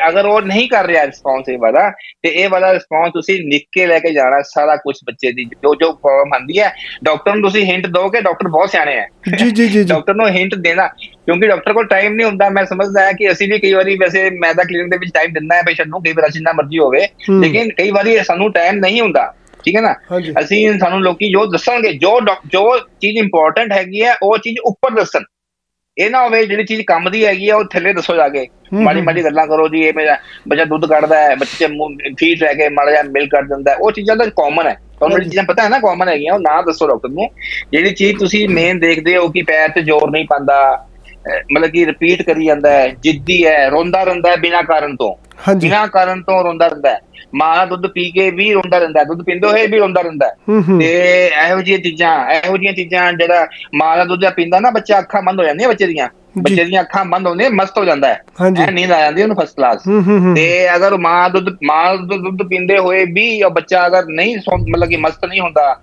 ਅਗਰ ਉਹ ਨਹੀਂ ਕਰ ਰਿਹਾ ਰਿਸਪੌਂਸ ਇਹ ਵਾਲਾ ਤੇ ਇਹ ਵਾਲਾ ਰਿਸਪੌਂਸ ਤੁਸੀਂ ਲਿਖ ਕੇ ਲੈ ਕੇ ਜਾਣਾ ਸਾਰਾ ਕੁਝ ਬੱਚੇ ਦੀ। ਜੋ ਜੋ ਪ੍ਰੋਬਲਮ ਆਂਦੀ ਹੈ ਡਾਕਟਰ ਨੂੰ ਤੁਸੀਂ ਹਿੰਟ ਦੋਗੇ ਡਾਕਟਰ ਬਹੁਤ ਸਿਆਣੇ ਹੈ। ਜੀ ਜੀ ਜੀ ਡਾਕਟਰ ਨੂੰ ਹਿੰਟ ਦੇਣਾ ਕਿਉਂਕਿ ਡਾਕਟਰ ਕੋਲ ਟਾਈਮ ਨਹੀਂ ਹੁੰਦਾ। ਮੈਂ ਸਮਝਦਾ ਹਾਂ ਕਿ ਅਸੀਂ ਵੀ ਕਈ ਵਾਰੀ ਵੈਸੇ ਮੈਂ ਤਾਂ ਕਲੀਨਿਕ ਦੇ ਵਿੱਚ ਟਾਈਮ ਦਿੰਦਾ ਹੈ ਪੇਸ਼ੈਂਟ ਨੂੰ ਕਈ ਵਾਰ ਜਿੰਨਾ ਮਰਜ਼ੀ ਹੋਵੇ। ਲੇਕਿਨ ਕਈ ਵਾਰੀ ਸਾਨੂੰ ਟਾਈਮ ਨਹੀਂ ਹੁੰਦਾ। ਠੀਕ ਹੈ ਨਾ? ਅਸੀਂ ਸਾਨੂੰ ਲੋਕੀ ਜੋ ਦੱਸਣਗੇ ਜੋ ਜੋ ਚੀਜ਼ ਇੰਪੋਰਟੈਂਟ ਹੈਗੀ ਹੈ ਉਹ ਚੀਜ਼ ਉੱਪਰ ਦੱਸਣ। ਇਹ ਨਾ ਹੋਵੇ ਜਿਹੜੀ ਚੀਜ਼ ਕੰਮ ਦੀ ਹੈਗੀ ਹੈ ਉਹ ਥੱਲੇ ਦੱਸੋ ਜਾ ਕੇ। ਮਾੜੀ। ਮਾੜੀ ਗੱਲਾਂ ਕਰੋ ਜੀ ਇਹ ਮੇਰਾ ਬੱਚਾ ਦੁੱਧ ਕੱਢਦਾ ਹੈ ਬੱਚੇ ਫੀਟ ਰਹਿ ਕੇ ਮਾੜਾ ਜਿਹਾ ਮਿਲਕ ਕੱਢ ਦਿੰਦਾ ਉਹ ਚੀਜ਼ਾਂ ਤਾਂ ਕਾਮਨ ਹੈ। ਤੁਹਾਨੂੰ ਜਿਹੜੀ। ਚੀਜ਼ਾਂ ਪਤਾ ਹੈ ਨਾ ਕਾਮਨ ਹੈਗੀਆਂ ਉਹ ਨਾ ਦੱਸੋ ਡਾਕਟਰ ਨੂੰ ਜਿਹੜੀ ਚੀਜ਼ ਤੁਸੀਂ ਮੇਨ ਦੇਖਦੇ ਹੋ ਕਿ ਪੈਰ ਤੇ ਜ਼ੋਰ ਨਹੀਂ ਪਾਉਂਦਾ ਮਤਲਬ ਕਿ ਰਿਪੀਟ ਕਰੀ ਜਾਂਦਾ ਹੈ ਜਿੱਦੀ ਹੈ ਰੋਂਦਾ ਰਹਿੰਦਾ ਹੈ ਬਿਨਾਂ ਕਾਰਨ ਤੋਂ। ਬਿਨਾਂ ਕਾਰਨ ਤੋਂ ਰੋਂਦਾ ਰਹਿੰਦਾ ਹੈ। ਮਾਂ ਦਾ ਦੁੱਧ ਪੀ ਕੇ ਵੀ ਰੋਂਦਾ ਰਹਿੰਦਾ ਦੁੱਧ ਪੀਂਦੇ ਹੋਏ ਵੀ ਰੋਂਦਾ ਰਹਿੰਦਾ ਤੇ ਇਹੋ ਜਿਹੀਆਂ ਚੀਜ਼ਾਂ ਇਹੋ ਜਿਹੀਆਂ ਚੀਜ਼ਾਂ ਜਿਹੜਾ ਮਾਂ ਦਾ ਦੁੱਧ ਪੀਂਦਾ ਨਾ ਬੱਚਾ ਅੱਖਾਂ ਬੰਦ ਹੋ ਜਾਂਦੀਆਂ ਬੱਚੇ ਦੀਆਂ। ਬੱਚੇ ਦੀਆਂ ਅੱਖਾਂ ਬੰਦ ਹੁੰਦੀਆਂ ਮਸਤ ਹੋ ਜਾਂਦਾ ਹੈ। ਐ ਨੀਂਦ ਆ ਜਾਂਦੀ ਉਹਨੂੰ ਫਸਟ ਕਲਾਸ ਤੇ ਅਗਰ ਮਾਂ ਦੁੱਧ ਮਾਂ ਦਾ ਦੁੱਧ ਪੀਂਦੇ ਹੋਏ ਵੀ ਉਹ ਬੱਚਾ ਅਗਰ ਨਹੀਂ ਮਤਲਬ ਕਿ ਮਸਤ ਨਹੀਂ ਹੁੰਦਾ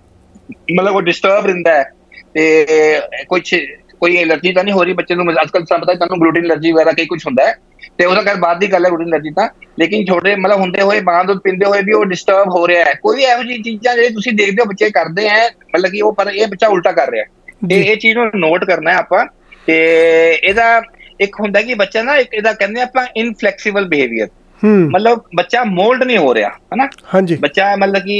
ਮਤਲਬ ਉਹ ਡਿਸਟਰਬ ਰਹਿੰਦਾ ਹੈ ਤੇ ਕੁਝ ਕੋਈ ਐਲਰਜੀ ਤਾਂ ਨਹੀਂ ਹੋ ਰਹੀ ਬੱਚੇ ਨੂੰ ਅੱਜ ਕੱਲ੍ਹ ਸਭ ਪਤਾ ਤੁਹਾਨੂੰ ਗਲੂਟਨ ਐਲਰਜੀ ਵਗੈਰਾ ਕਈ ਕੁਝ ਹੁੰਦਾ ਹੈ ਤੇ ਉਹਦਾ ਕਰ ਬਾਅਦ ਦੀ ਗੱਲ ਹੈ ਗਲੂਟਨ ਐਲਰਜੀ ਤਾਂ ਲੇਕਿਨ ਛੋਟੇ ਮਤਲਬ ਹੁੰਦੇ ਹੋਏ ਮਾਂ ਦੁੱਧ ਪੀਂਦੇ ਹੋਏ ਵੀ ਉਹ ਡਿਸਟਰਬ ਹੋ ਰਿਹਾ ਹੈ। ਕੋਈ ਇਹੋ ਜਿਹੀ ਚੀਜ਼ਾਂ ਜਿਹੜੇ ਤੁਸੀਂ ਦੇਖਦੇ ਹੋ ਬੱਚੇ ਕਰਦੇ ਹੈ ਮਤਲਬ ਕਿ ਉਹ ਪਰ ਇਹ ਬੱਚਾ ਉਲਟਾ ਕਰ ਰਿਹਾ ਤੇ। ਇਹ ਚੀਜ਼ ਨੂੰ ਨੋਟ ਕਰਨਾ ਹੈ ਆਪਾਂ ਤੇ ਇਹਦਾ ਇੱਕ ਹੁੰਦਾ ਕਿ ਬੱਚਾ ਨਾ ਇੱਕ ਇਹਦਾ ਕਹਿੰਦੇ ਆਪਾਂ ਇਨਫਲੈਕਸੀਬਲ ਬਿਹੇਵੀਅਰ ਮਤਲਬ ਬੱਚਾ ਮੋਲਡ ਨਹੀਂ ਹੋ ਰਿਹਾ ਹਨਾ? ਹਾਂਜੀ। ਬੱਚਾ ਮਤਲਬ ਕਿ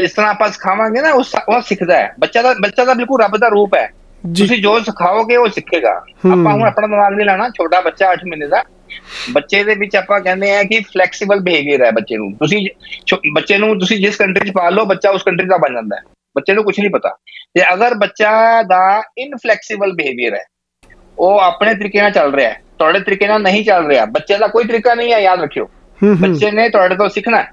ਜਿਸ ਤਰ੍ਹਾਂ ਆਪਾਂ ਸਿਖਾਵਾਂਗੇ ਨਾ ਉਹ ਸਿੱਖਦਾ ਹੈ। ਬੱਚਾ ਦਾ ਬੱਚਾ ਦਾ ਬਿਲਕੁਲ ਰੱਬ ਦਾ ਰੂਪ ਹੈ। ਤੁਸੀਂ ਜੋ ਸਿਖਾਓਗੇ ਉਹ ਸਿੱਖੇਗਾ। ਆਪਾਂ ਹੁਣ ਆਪਣਾ ਦਿਮਾਗ ਨਹੀਂ ਲਾਣਾ ਛੋਟਾ ਬੱਚਾ 8 ਮਹੀਨੇ ਦਾ। ਬੱਚੇ ਦੇ ਵਿੱਚ ਆਪਾਂ ਕਹਿੰਦੇ ਆ ਕਿ ਫਲੈਕਸੀਬਲ ਬਿਹੇਵੀਅਰ ਹੈ ਬੱਚੇ ਨੂੰ। ਤੁਸੀਂ ਬੱਚੇ ਨੂੰ ਤੁਸੀਂ ਜਿਸ ਕੰਟਰੀ 'ਚ ਪਾਲ ਲਓ ਬੱਚਾ ਉਸ ਕੰਟਰੀ ਦਾ ਬਣ ਜਾਂਦਾ ਹੈ। ਬੱਚੇ ਨੂੰ ਕੁਝ ਨਹੀਂ ਪਤਾ। ਤੇ ਅਗਰ ਬੱਚਾ ਦਾ ਇਨਫਲੈਕਸੀਬਲ ਬਿਹੇਵੀਅਰ ਹੈ ਉਹ ਆਪਣੇ ਤਰੀਕੇ ਨਾਲ ਚੱਲ ਰਿਹਾ ਹੈ ਤੁਹਾਡੇ ਤਰੀਕੇ ਨਾਲ ਨਹੀਂ ਚੱਲ ਰਿਹਾ ਬੱਚੇ ਦਾ ਕੋਈ ਤਰੀਕਾ ਨਹੀਂ ਹੈ ਯਾਦ ਰੱਖਿਓ। ਬੱਚੇ ਨੇ ਤੁਹਾਡੇ ਤੋਂ ਸਿੱਖਣਾ ਹੈ।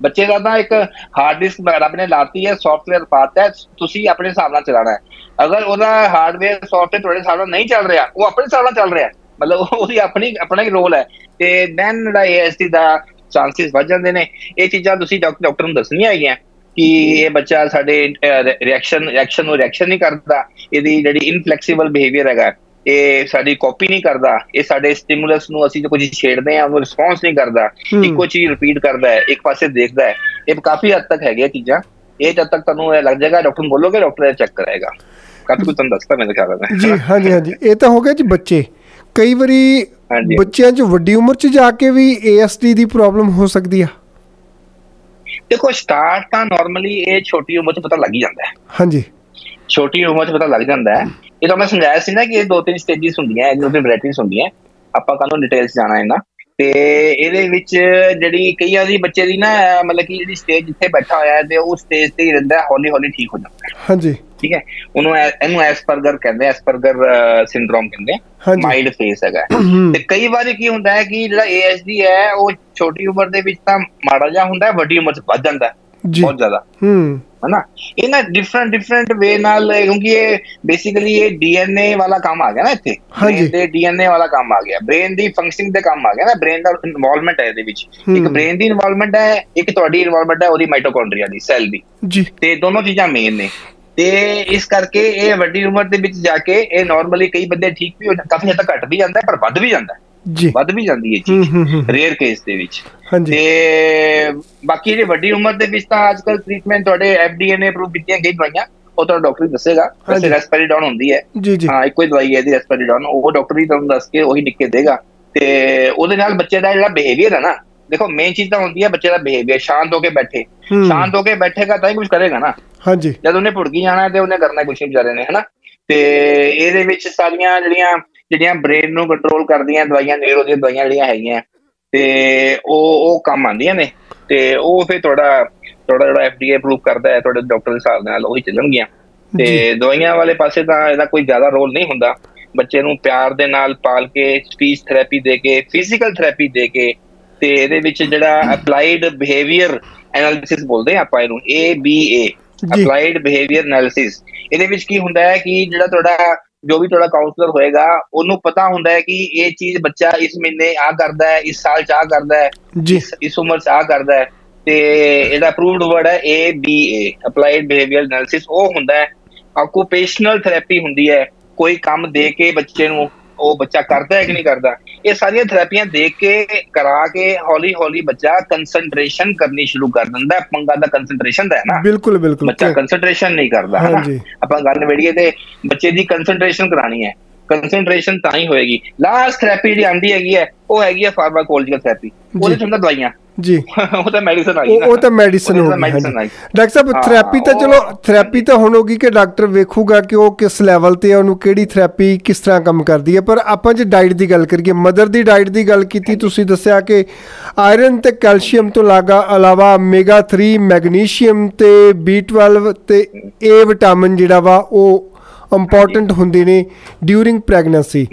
ਬੱਚੇ ਦਾ ਤਾਂ ਇੱਕ ਹਾਰਡ ਡਿਸਕ ਰੱਬ ਨੇ ਲਾਤੀ ਹੈ ਸੌਫਟਵੇਅਰ ਪਾਤਾ ਹੈ, ਤੁਸੀਂ ਆਪਣੇ ਹਿਸਾਬ ਨਾਲ ਚਲਾਣਾ ਹੈ। ਅਗਰ ਉਹਦਾ ਹਾਰਡਵੇਅਰ ਸੌਫਟਵੇਅਰ ਤੁਹਾਡੇ ਹਿਸਾਬ ਨਾਲ ਨਹੀਂ ਚੱਲ ਰਿਹਾ, ਉਹ ਆਪਣੇ ਹਿਸਾਬ ਨਾਲ ਚੱਲ ਰਿਹਾ ਮਤਲਬ ਉਹਦੀ ਆਪਣੀ, ਆਪਣਾ ਹੀ ਰੋਲ ਹੈ। ਤੇ ਦੈਨ ਜਿਹੜਾ ਏਐਸਟੀ ਦਾ ਚਾਂਸਸ ਵੱਧ ਜਾਂਦੇ ਨੇ। ਇਹ ਚੀਜ਼ਾਂ ਤੁਸੀਂ ਡਾਕਟਰ ਡਾਕਟਰ ਨੂੰ ਦੱਸਣੀਆਂ ਹੈਗੀਆਂ ਕਿ ਇਹ ਬੱਚਾ ਸਾਡੇ ਰਿਐਕਸ਼ਨ ਰਿਐਕਸ਼ਨ ਨੂੰ ਰਿਐਕਸ਼ਨ ਨਹੀਂ ਕਰਦਾ। ਇਹਦੀ ਜਿਹੜੀ ਇਨਫਲੈਕਸੀਬਲ ਬਿਹੇਵੀਅਰ ਹੈਗਾ। ਇਹ ਸਾਡੀ ਕਾਪੀ ਨਹੀਂ ਕਰਦਾ ਇਹ ਸਾਡੇ ਸਟਿਮੂਲਸ ਨੂੰ ਅਸੀਂ ਜੋ ਕੁਝ ਛੇੜਦੇ ਆ ਉਹਨੂੰ ਰਿਸਪੌਂਸ ਨਹੀਂ ਕਰਦਾ। ਇੱਕੋ ਚੀਜ਼ ਰਿਪੀਟ ਕਰਦਾ ਹੈ ਇੱਕ ਪਾਸੇ ਦੇਖਦਾ ਹੈ। ਇਹ ਕਾਫੀ ਹੱਦ ਤੱਕ ਹੈਗੇ ਚੀਜ਼ਾਂ। ਇਹ ਜਦ ਤੱਕ ਤੁਹਾਨੂੰ ਇਹ ਲੱਗ ਜਾਏਗਾ ਡਾਕਟਰ ਨੂੰ ਬੋਲੋਗੇ ਡਾਕਟਰ ਇਹ ਚੈੱਕ ਕਰਾਏਗਾ ਕਾਫੀ ਕੁਝ ਤੁਹਾਨੂੰ ਦੱਸਦਾ ਮੇਰੇ ਖਿਆਲ ਹੈ ਜੀ ਹਾਂਜੀ ਹਾਂਜੀ। ਇਹ ਤਾਂ ਹੋ ਗਿਆ ਜੀ ਬੱਚੇ। ਕਈ ਵਾਰੀ। ਬੱਚਿਆਂ 'ਚ ਵੱਡੀ ਉਮਰ 'ਚ ਜਾ ਕੇ ਵੀ ਏਐਸਡੀ ਦੀ ਪ੍ਰੋਬਲਮ ਹੋ ਸਕਦੀ ਆ। ਦੇਖੋ ਸਟਾਰਟ ਤਾਂ ਨਾਰਮਲੀ ਇਹ ਛੋਟੀ ਉਮਰ 'ਚ ਪਤਾ ਲੱਗ ਹੀ ਜਾਂਦਾ ਹੈ। ਹਾਂਜੀ। ਛੋਟੀ ਉਮਰ 'ਚ ਪਤਾ ਲੱਗ ਜਾਂਦਾ ਹੈ। ਇਹ ਤਾਂ ਮੈਂ ਸਮਝਾਇਆ ਸੀ ਨਾ ਕਿ ਇਹ ਦੋ ਤਿੰਨ ਸਟੇजेस ਹੁੰਦੀਆਂ ਇਹ ਦੋ ਤਿੰਨ ਵੈਰਾਈਟੀਜ਼ ਹੁੰਦੀਆਂ। ਆਪਾਂ ਕੱਲ ਨੂੰ ਡਿਟੇਲਸ ਜਾਣਾ ਇਹਨਾਂ। ਤੇ ਇਹਦੇ ਵਿੱਚ ਜਿਹੜੀ ਕਈਆਂ ਦੀ ਬੱਚੇ ਦੀ ਨਾ ਮਤਲਬ ਕਿ ਜਿਹੜੀ ਸਟੇਜ ਜਿੱਥੇ ਬੈਠਾ ਹੋਇਆ ਤੇ ਉਹ ਸਟੇਜ ਤੇ ਹੀ ਰਹਿੰਦਾ ਹੌਲੀ ਹੌਲੀ ਠੀਕ ਹੋ ਜਾਂਦਾ। ਹਾਂਜੀ। ਠੀਕ ਹੈ? ਉਹਨੂੰ ਇਹਨੂੰ ਐਸਪਰਗਰ ਕਹਿੰਦੇ ਐਸਪਰਗਰ ਸਿੰਡਰੋਮ ਕਹਿੰਦੇ। ਮਾਈਲਡ ਫੇਸ ਹੈਗਾ। ਤੇ ਕਈ ਵਾਰੀ ਕੀ ਹੁੰਦਾ ਹੈ ਕਿ ਜਿਹੜਾ ਏਐਸਡੀ ਹੈ ਉਹ ਛੋਟੀ ਉਮਰ ਦੇ ਵਿੱਚ ਤਾਂ ਮਾੜਾ ਜਿਹਾ ਹੁੰਦਾ ਹੈ ਵੱਡੀ ਉਮਰ 'ਚ ਵੱਧ ਜਾਂਦਾ ਬਹੁਤ ਜ਼ਿਆਦਾ। ਹੂੰ। ਹਨਾ? ਇਹ ਨਾ ਡਿਫਰੈਂਟ ਡਿਫਰੈਂਟ ਵੇ ਨਾਲ ਕਿਉਂਕਿ ਇਹ ਬੇਸਿਕਲੀ ਇਹ ਡੀਐਨਏ ਵਾਲਾ ਕੰਮ ਆ ਗਿਆ ਨਾ ਇੱਥੇ। Brain ਦੇ ਡੀਐਨਏ ਵਾਲਾ ਕੰਮ ਆ ਗਿਆ। ਬ੍ਰੇਨ ਦੀ ਫੰਕਸ਼ਨਿੰਗ ਦੇ ਕੰਮ ਆ ਗਿਆ ਨਾ। ਬ੍ਰੇਨ ਦਾ ਇਨਵੋਲਵਮੈਂਟ ਹੈ ਇਹਦੇ ਵਿੱਚ। ਇੱਕ। ਬ੍ਰੇਨ ਦੀ ਇਨਵੋਲਵਮੈਂਟ ਹੈ ਇੱਕ ਤੁਹਾਡੀ ਇਨਵੋਲਵਮੈਂਟ ਹੈ ਉਹਦੀ ਮਾਈਟੋਕੌਂਡਰੀਆ ਦੀ ਸੈੱਲ ਦੀ। ਜੀ। ਤੇ ਦੋਨੋਂ ਚੀਜ਼ਾਂ ਮੇਨ ਨੇ। ਤੇ ਇਸ ਕਰਕੇ ਇਹ ਵੱਡੀ ਉਮਰ ਦੇ ਵਿੱਚ ਜਾ ਕੇ ਇਹ ਨਾਰਮਲੀ ਕਈ ਬੰਦੇ ਠੀਕ ਵੀ ਹੋ ਕਾਫੀ ਹੱਦ ਤੱਕ ਘਟ ਵੀ ਜਾਂਦਾ ਪਰ ਵੱਧ ਵੀ ਜਾਂਦਾ ਜੀ। ਵੱਧ ਵੀ ਜਾਂਦੀ ਹੈ ਚੀਜ਼ ਰੇਅਰ ਕੇਸ ਦੇ ਵਿੱਚ। ਹਾਂਜੀ। ਤੇ ਬਾਕੀ ਜਿਹੜੀ ਵੱਡੀ ਉਮਰ ਦੇ ਵਿੱਚ ਤਾਂ ਅੱਜਕੱਲ ਟ੍ਰੀਟਮੈਂਟ ਤੁਹਾਡੇ ਐਫਡੀਏ ਨੇ ਅਪਰੂਵ ਕੀਤੀਆਂ ਗਈ ਦਵਾਈਆਂ ਉਹ ਤਾਂ ਡਾਕਟਰ ਦੱਸੇਗਾ। ਵੈਸੇ। ਰੈਸਪੈਰੀਡੋਨ ਹੁੰਦੀ ਹੈ। ਜੀ ਜੀ। ਹਾਂ ਇੱਕੋ ਹੀ ਦਵਾਈ ਹੈ ਇਹਦੀ ਰੈਸਪੈਰੀਡੋਨ ਉਹ ਡਾਕਟਰ ਹੀ ਤੁਹਾਨੂੰ ਦੱਸ ਕੇ ਉਹੀ ਲਿਖ ਕੇ ਦੇਗਾ। ਤੇ ਉਹਦੇ ਨਾਲ ਬੱਚੇ ਦਾ ਜਿਹੜਾ ਬਿਹੇਵੀਅਰ ਹੈ ਨਾ ਦੇਖੋ ਮੇਨ ਚੀਜ਼ ਤਾਂ ਹੁੰਦੀ ਹੈ ਬੱਚੇ ਦਾ ਬਿਹੇਵੀਅਰ ਸ਼ਾਂਤ ਹੋ ਕੇ ਬੈਠੇ। ਸ਼ਾਂਤ ਹੋ ਕੇ ਬੈਠੇਗਾ ਤਾਂ ਹੀ ਕੁਝ ਕਰੇਗਾ ਨਾ। ਹਾਂਜੀ। ਜਦ ਉਹਨੇ ਭੁੜਕੀ ਜਾਣਾ ਤੇ ਉਹਨੇ ਕਰਨਾ ਕੁਛ ਨਹੀਂ ਵਿਚਾਰੇ ਨੇ ਹਨਾ? ਤੇ ਇਹਦੇ ਵਿੱਚ ਸਾਰੀਆਂ ਜਿਹੜੀਆਂ ਜਿਹੜੀਆਂ ਬ੍ਰੇਨ ਨੂੰ ਕੰਟਰੋਲ ਕਰਦੀਆਂ ਦਵਾਈਆਂ ਨਿਊਰੋ ਦੀਆਂ ਦਵਾਈਆਂ ਜਿਹੜੀਆਂ ਹੈਗੀਆਂ ਤੇ ਉਹ ਉਹ ਕੰਮ ਆਉਂਦੀਆਂ ਨੇ ਤੇ ਉਹ ਫਿਰ ਤੁਹਾਡਾ ਤੁਹਾਡਾ ਜਿਹੜਾ ਐਫਡੀਏ ਅਪਰੂਵ ਕਰਦਾ ਹੈ ਤੁਹਾਡੇ ਡਾਕਟਰ ਦੇ ਹਿਸਾਬ ਨਾਲ ਉਹੀ ਚੱਲਣਗੀਆਂ। ਤੇ ਦਵਾਈਆਂ ਵਾਲੇ ਪਾਸੇ ਤਾਂ ਇਹਦਾ ਕੋਈ ਜ਼ਿਆਦਾ ਰੋਲ ਨਹੀਂ ਹੁੰਦਾ। ਬੱਚੇ ਨੂੰ ਪਿਆਰ ਦੇ ਨਾਲ ਪਾਲ ਕੇ ਸਪੀਚ ਥੈਰੇਪੀ ਦੇ ਕੇ ਫਿਜ਼ੀਕਲ ਥੈਰੇਪੀ ਦੇ ਕੇ ਤੇ ਇਹਦੇ ਵਿੱਚ ਜਿਹੜਾ ਅਪਲਾਈਡ ਬਿਹੇਵੀਅਰ ਐਨਾਲਿਸਿਸ ਬੋਲਦੇ ਆ ਆਪਾਂ ਇਹਨੂੰ ABA ਅਪਲਾਈਡ ਬਿਹੇਵੀਅਰ ਐਨਾਲਿਸਿਸ ਇਹਦੇ ਵਿੱਚ ਕੀ ਹੁੰਦਾ ਹੈ ਕਿ ਜਿਹੜਾ ਤੁਹਾਡਾ ਜੋ ਵੀ ਤੁਹਾਡਾ ਕਾਉਂਸਲਰ ਹੋਏਗਾ ਉਹਨੂੰ ਪਤਾ ਹੁੰਦਾ ਹੈ ਕਿ ਇਹ ਚੀਜ਼ ਬੱਚਾ ਇਸ ਮਹੀਨੇ ਆ ਕਰਦਾ ਹੈ ਇਸ ਸਾਲ ਚ ਆ ਕਰਦਾ ਹੈ ਜੀ। ਇਸ ਉਮਰ ਚ ਆ ਕਰਦਾ ਹੈ। ਤੇ ਇਹਦਾ ਅਪਰੂਵਡ ਵਰਡ ਹੈ ABA ਅਪਲਾਈਡ ਬਿਹੇਵੀਅਰ ਐਨਾਲਿਸਿਸ ਉਹ ਹੁੰਦਾ ਹੈ ਆਕੂਪੇਸ਼ਨਲ ਥੈਰੇਪੀ ਹੁੰਦੀ ਹੈ। ਕੋਈ ਕੰਮ ਦੇ ਕੇ ਬੱਚੇ ਨੂੰ ਉਹ ਬੱਚਾ ਕਰਦਾ ਹੈ ਕਿ ਨਹੀਂ ਕਰਦਾ? ਇਹ ਸਾਰੀਆਂ ਥੈਰੇਪੀਆਂ ਦੇਖ ਕੇ ਕਰਾ ਕੇ ਹੌਲੀ ਹੌਲੀ ਬੱਚਾ ਕਨਸੈਂਟਰੇਸ਼ਨ ਕਰਨੀ ਸ਼ੁਰੂ ਕਰ ਦਿੰਦਾ ਹੈ। ਪੰਗਾ ਦਾ ਕਨਸੈਂਟਰੇਸ਼ਨ ਦਾ ਹੈ ਨਾ। ਬਿਲਕੁਲ ਬਿਲਕੁਲ। ਬੱਚਾ ਕਨਸੈਂਟਰੇਸ਼ਨ ਨਹੀਂ ਕਰਦਾ ਹੈ ਨਾ? ਆਪਾਂ ਗੱਲ ਵੇੜੀਏ ਤੇ ਬੱਚੇ ਦੀ ਕਨਸੈਂਟਰੇਸ਼ਨ ਕਰਾਣੀ ਹੈ। ਕਨਸੈਂਟਰੇਸ਼ਨ ਤਾਂ ਹੀ ਹੋਏਗੀ। ਲਾਸਟ ਥੈਰੇਪੀ ਜਿਹੜੀ ਆਂਦੀ ਹੈਗੀ ਹੈ ਉਹ ਹੈਗੀ ਹੈ ਫਾਰਮਾਕੋਲੋਜੀਕਲ ਥੈਰੇਪੀ ਉਹਦੇ ਚ ਹੁੰਦਾ ਦਵਾਈਆਂ। ਜੀ। ਉਹ ਤਾਂ ਮੈਡੀਸਨ ਆਈ ਉਹ ਤਾਂ ਮੈਡੀਸਨ ਹੋ ਗਈ ਡਾਕਟਰ ਸਾਹਿਬ ਥੈਰੇਪੀ ਤਾਂ ਚਲੋ ਥੈਰੇਪੀ ਤਾਂ ਹੁਣ ਹੋਗੀ ਕਿ ਡਾਕਟਰ ਵੇਖੂਗਾ ਕਿ ਉਹ ਕਿਸ ਲੈਵਲ ਤੇ ਉਹਨੂੰ ਕਿਹੜੀ ਥੈਰੇਪੀ ਕਿਸ ਤਰ੍ਹਾਂ ਕੰਮ ਕਰਦੀ ਹੈ ਪਰ ਆਪਾਂ ਜੇ ਡਾਈਟ ਦੀ ਗੱਲ ਕਰੀਏ ਮਦਰ ਦੀ ਡਾਈਟ ਦੀ ਗੱਲ ਕੀਤੀ ਤੁਸੀਂ ਦੱਸਿਆ ਕਿ ਆਇਰਨ ਤੇ ਕੈਲਸ਼ੀਅਮ ਤੋਂ ਲਾਗਾ ਇਲਾਵਾ ਓਮੇਗਾ 3 ਮੈਗਨੀਸ਼ੀਅਮ ਤੇ B12 ਤੇ A ਵਿਟਾਮਿਨ ਜਿਹੜਾ ਵਾ ਉਹ ਇੰਪੋਰਟੈਂਟ ਹੁੰਦੇ ਨੇ ਡਿਊਰਿੰਗ ਪ੍ਰੈਗਨੈਂਸੀ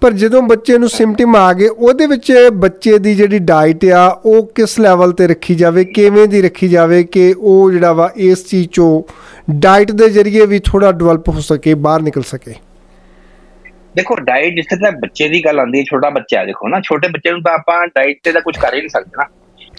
ਪਰ ਜਦੋਂ ਬੱਚੇ ਨੂੰ ਸਿੰਪਟਮ ਆ ਗਏ ਉਹਦੇ ਵਿੱਚ ਬੱਚੇ ਦੀ ਜਿਹੜੀ ਡਾਈਟ ਆ ਉਹ ਕਿਸ ਲੈਵਲ ਤੇ ਰੱਖੀ ਜਾਵੇ ਕਿਵੇਂ ਦੀ ਰੱਖੀ ਜਾਵੇ ਕਿ ਉਹ ਜਿਹੜਾ ਵਾ ਇਸ ਚੀਜ਼ ਚੋਂ ਡਾਈਟ ਦੇ ਜ਼ਰੀਏ ਵੀ ਥੋੜਾ ਡਿਵੈਲਪ ਹੋ ਸਕੇ ਬਾਹਰ ਨਿਕਲ ਸਕੇ? ਦੇਖੋ ਡਾਈਟ ਜਿਸ ਤਰ੍ਹਾਂ ਬੱਚੇ ਦੀ ਗੱਲ ਆਉਂਦੀ ਹੈ ਛੋਟਾ ਬੱਚਾ ਦੇਖੋ ਨਾ ਛੋਟੇ ਬੱਚੇ ਨੂੰ ਤਾਂ ਆਪਾਂ ਡਾਈਟ ਤੇ ਤਾਂ ਕੁਝ ਕਰ ਹੀ ਨਹੀਂ ਸਕਦੇ ਨਾ।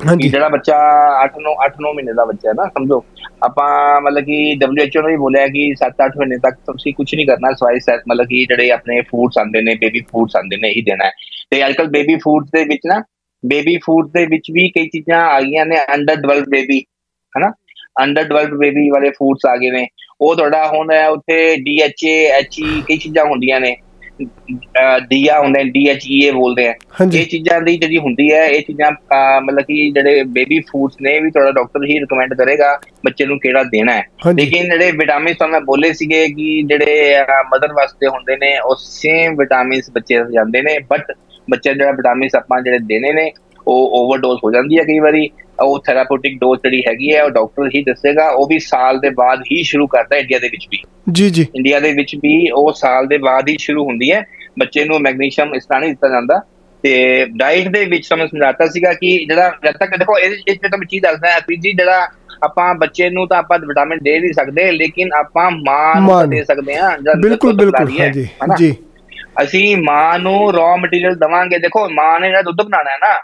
ਹਾਂਜੀ। ਜਿਹੜਾ ਬੱਚਾ 8 9 8 9 ਮਹੀਨੇ ਦਾ ਬੱਚਾ ਹੈ ਨਾ, ਸਮਝੋ। ਆਪਾਂ ਮਤਲਬ ਕਿ WHO ਨੇ ਵੀ ਬੋਲਿਆ ਕਿ 7 8 ਮਹੀਨੇ ਤੱਕ ਤੁਸੀਂ ਕੁਝ ਨਹੀਂ ਕਰਨਾ, ਸਵਾਈ ਸੈਟ, ਮਤਲਬ ਕਿ ਜਿਹੜੇ ਆਪਣੇ ਫੂਡਸ ਆਉਂਦੇ ਨੇ ਬੇਬੀ ਫੂਡਸ ਆਉਂਦੇ ਨੇ, ਇਹੀ ਦੇਣਾ ਹੈ। ਤੇ ਅੱਜਕੱਲ ਬੇਬੀ ਫੂਡਸ ਦੇ ਵਿੱਚ ਨਾ ਬੇਬੀ ਫੂਡ ਦੇ ਵਿੱਚ ਵੀ ਕਈ ਚੀਜ਼ਾਂ ਆ ਗਈਆਂ ਨੇ ਅੰਡਰ ਡਿਵੈਲਪਡ ਬੇਬੀ ਹਨਾ? ਅੰਡਰ ਡਿਵੈਲਪਡ ਬੇਬੀ ਵਾਲੇ ਫੂਡਸ ਆ ਗਏ ਨੇ। ਉਹ ਤੁਹਾਡਾ ਹੁਣ ਉੱਥੇ DHA HE ਕਈ ਚੀਜ਼ਾਂ ਹੁੰਦੀਆਂ ਨੇ। ਡੀਆ ਹੁੰਦੇ ਨੇ ਡੀਐਚਈਏ ਬੋਲਦੇ ਆ। ਇਹ ਚੀਜ਼ਾਂ ਦੀ ਜਿਹੜੀ ਹੁੰਦੀ ਹੈ ਇਹ ਚੀਜ਼ਾਂ ਮਤਲਬ ਕਿ ਜਿਹੜੇ ਬੇਬੀ ਫੂਡਸ ਨੇ ਵੀ ਤੁਹਾਡਾ ਡਾਕਟਰ ਹੀ ਰეკਮੈਂਡ ਕਰੇਗਾ ਬੱਚੇ ਨੂੰ ਕਿਹੜਾ ਦੇਣਾ ਹੈ। ਲੇਕਿਨ ਜਿਹੜੇ ਵਿਟਾਮਿਨਸ ਤਾਂ ਮੈਂ ਬੋਲੇ ਸੀਗੇ ਕਿ ਜਿਹੜੇ ਮਦਰ ਵਾਸਤੇ ਹੁੰਦੇ ਨੇ ਉਹ ਸੇਮ ਵਿਟਾਮਿਨਸ ਬੱਚੇ ਜਾਂਦੇ ਨੇ ਬਟ ਬੱਚੇ ਜਿਹੜਾ ਵਿਟਾਮਿਨਸ ਆਪਾਂ ਜਿਹੜੇ ਦੇਣੇ ਨੇ ਉਹ ਓਵਰਡੋਜ਼ ਹੋ ਜਾਂਦੀ ਹੈ ਕਈ ਵਾਰੀ। ਉਹ ਥੈਰਾਪਿਊਟਿਕ ਡੋਜ਼ ਜਿਹੜੀ ਹੈਗੀ ਹੈ ਉਹ ਡਾਕਟਰ ਹੀ ਦੱਸੇਗਾ ਉਹ ਵੀ ਸਾਲ ਦੇ ਬਾਅਦ ਹੀ ਸ਼ੁਰੂ ਕਰਦਾ ਇੰਡੀਆ ਦੇ ਵਿੱਚ ਵੀ। ਜੀ ਜੀ। ਇੰਡੀਆ ਦੇ ਵਿੱਚ ਵੀ ਉਹ ਸਾਲ ਦੇ ਬਾਅਦ ਹੀ ਸ਼ੁਰੂ ਹੁੰਦੀ ਹੈ। ਬੱਚੇ ਨੂੰ ਮੈਗਨੀਸ਼ੀਅਮ ਇਸ ਤਰ੍ਹਾਂ ਨਹੀਂ ਦਿੱਤਾ ਜਾਂਦਾ। ਤੇ ਡਾਈਟ ਦੇ ਵਿੱਚ ਸਮਝ ਸਮਝਾਤਾ ਸੀਗਾ ਕਿ ਜਿਹੜਾ ਜਦ ਤੱਕ ਦੇਖੋ ਇਹ ਤੇ ਤਾਂ ਮੈਂ ਚੀਜ਼ ਦੱਸਦਾ ਹਾਂ ਜੀ ਜਿਹੜਾ ਆਪਾਂ ਬੱਚੇ ਨੂੰ ਤਾਂ ਆਪਾਂ ਵਿਟਾਮਿਨ ਦੇ ਨਹੀਂ ਸਕਦੇ ਲੇਕਿਨ ਆਪਾਂ ਮਾਂ ਨੂੰ ਦੇ ਸਕਦੇ ਹਾਂ। ਬਿਲਕੁਲ ਬਿਲਕੁਲ ਹਾਂਜੀ। ਜੀ। ਅਸੀਂ ਮਾਂ ਨੂੰ ਰॉ ਮਟੀਰੀਅਲ ਦਵਾਂਗੇ। ਦੇਖੋ ਮਾਂ ਨੇ ਜਿਹੜਾ ਦੁੱਧ ਬਣਾਣਾ ਹੈ ਨਾ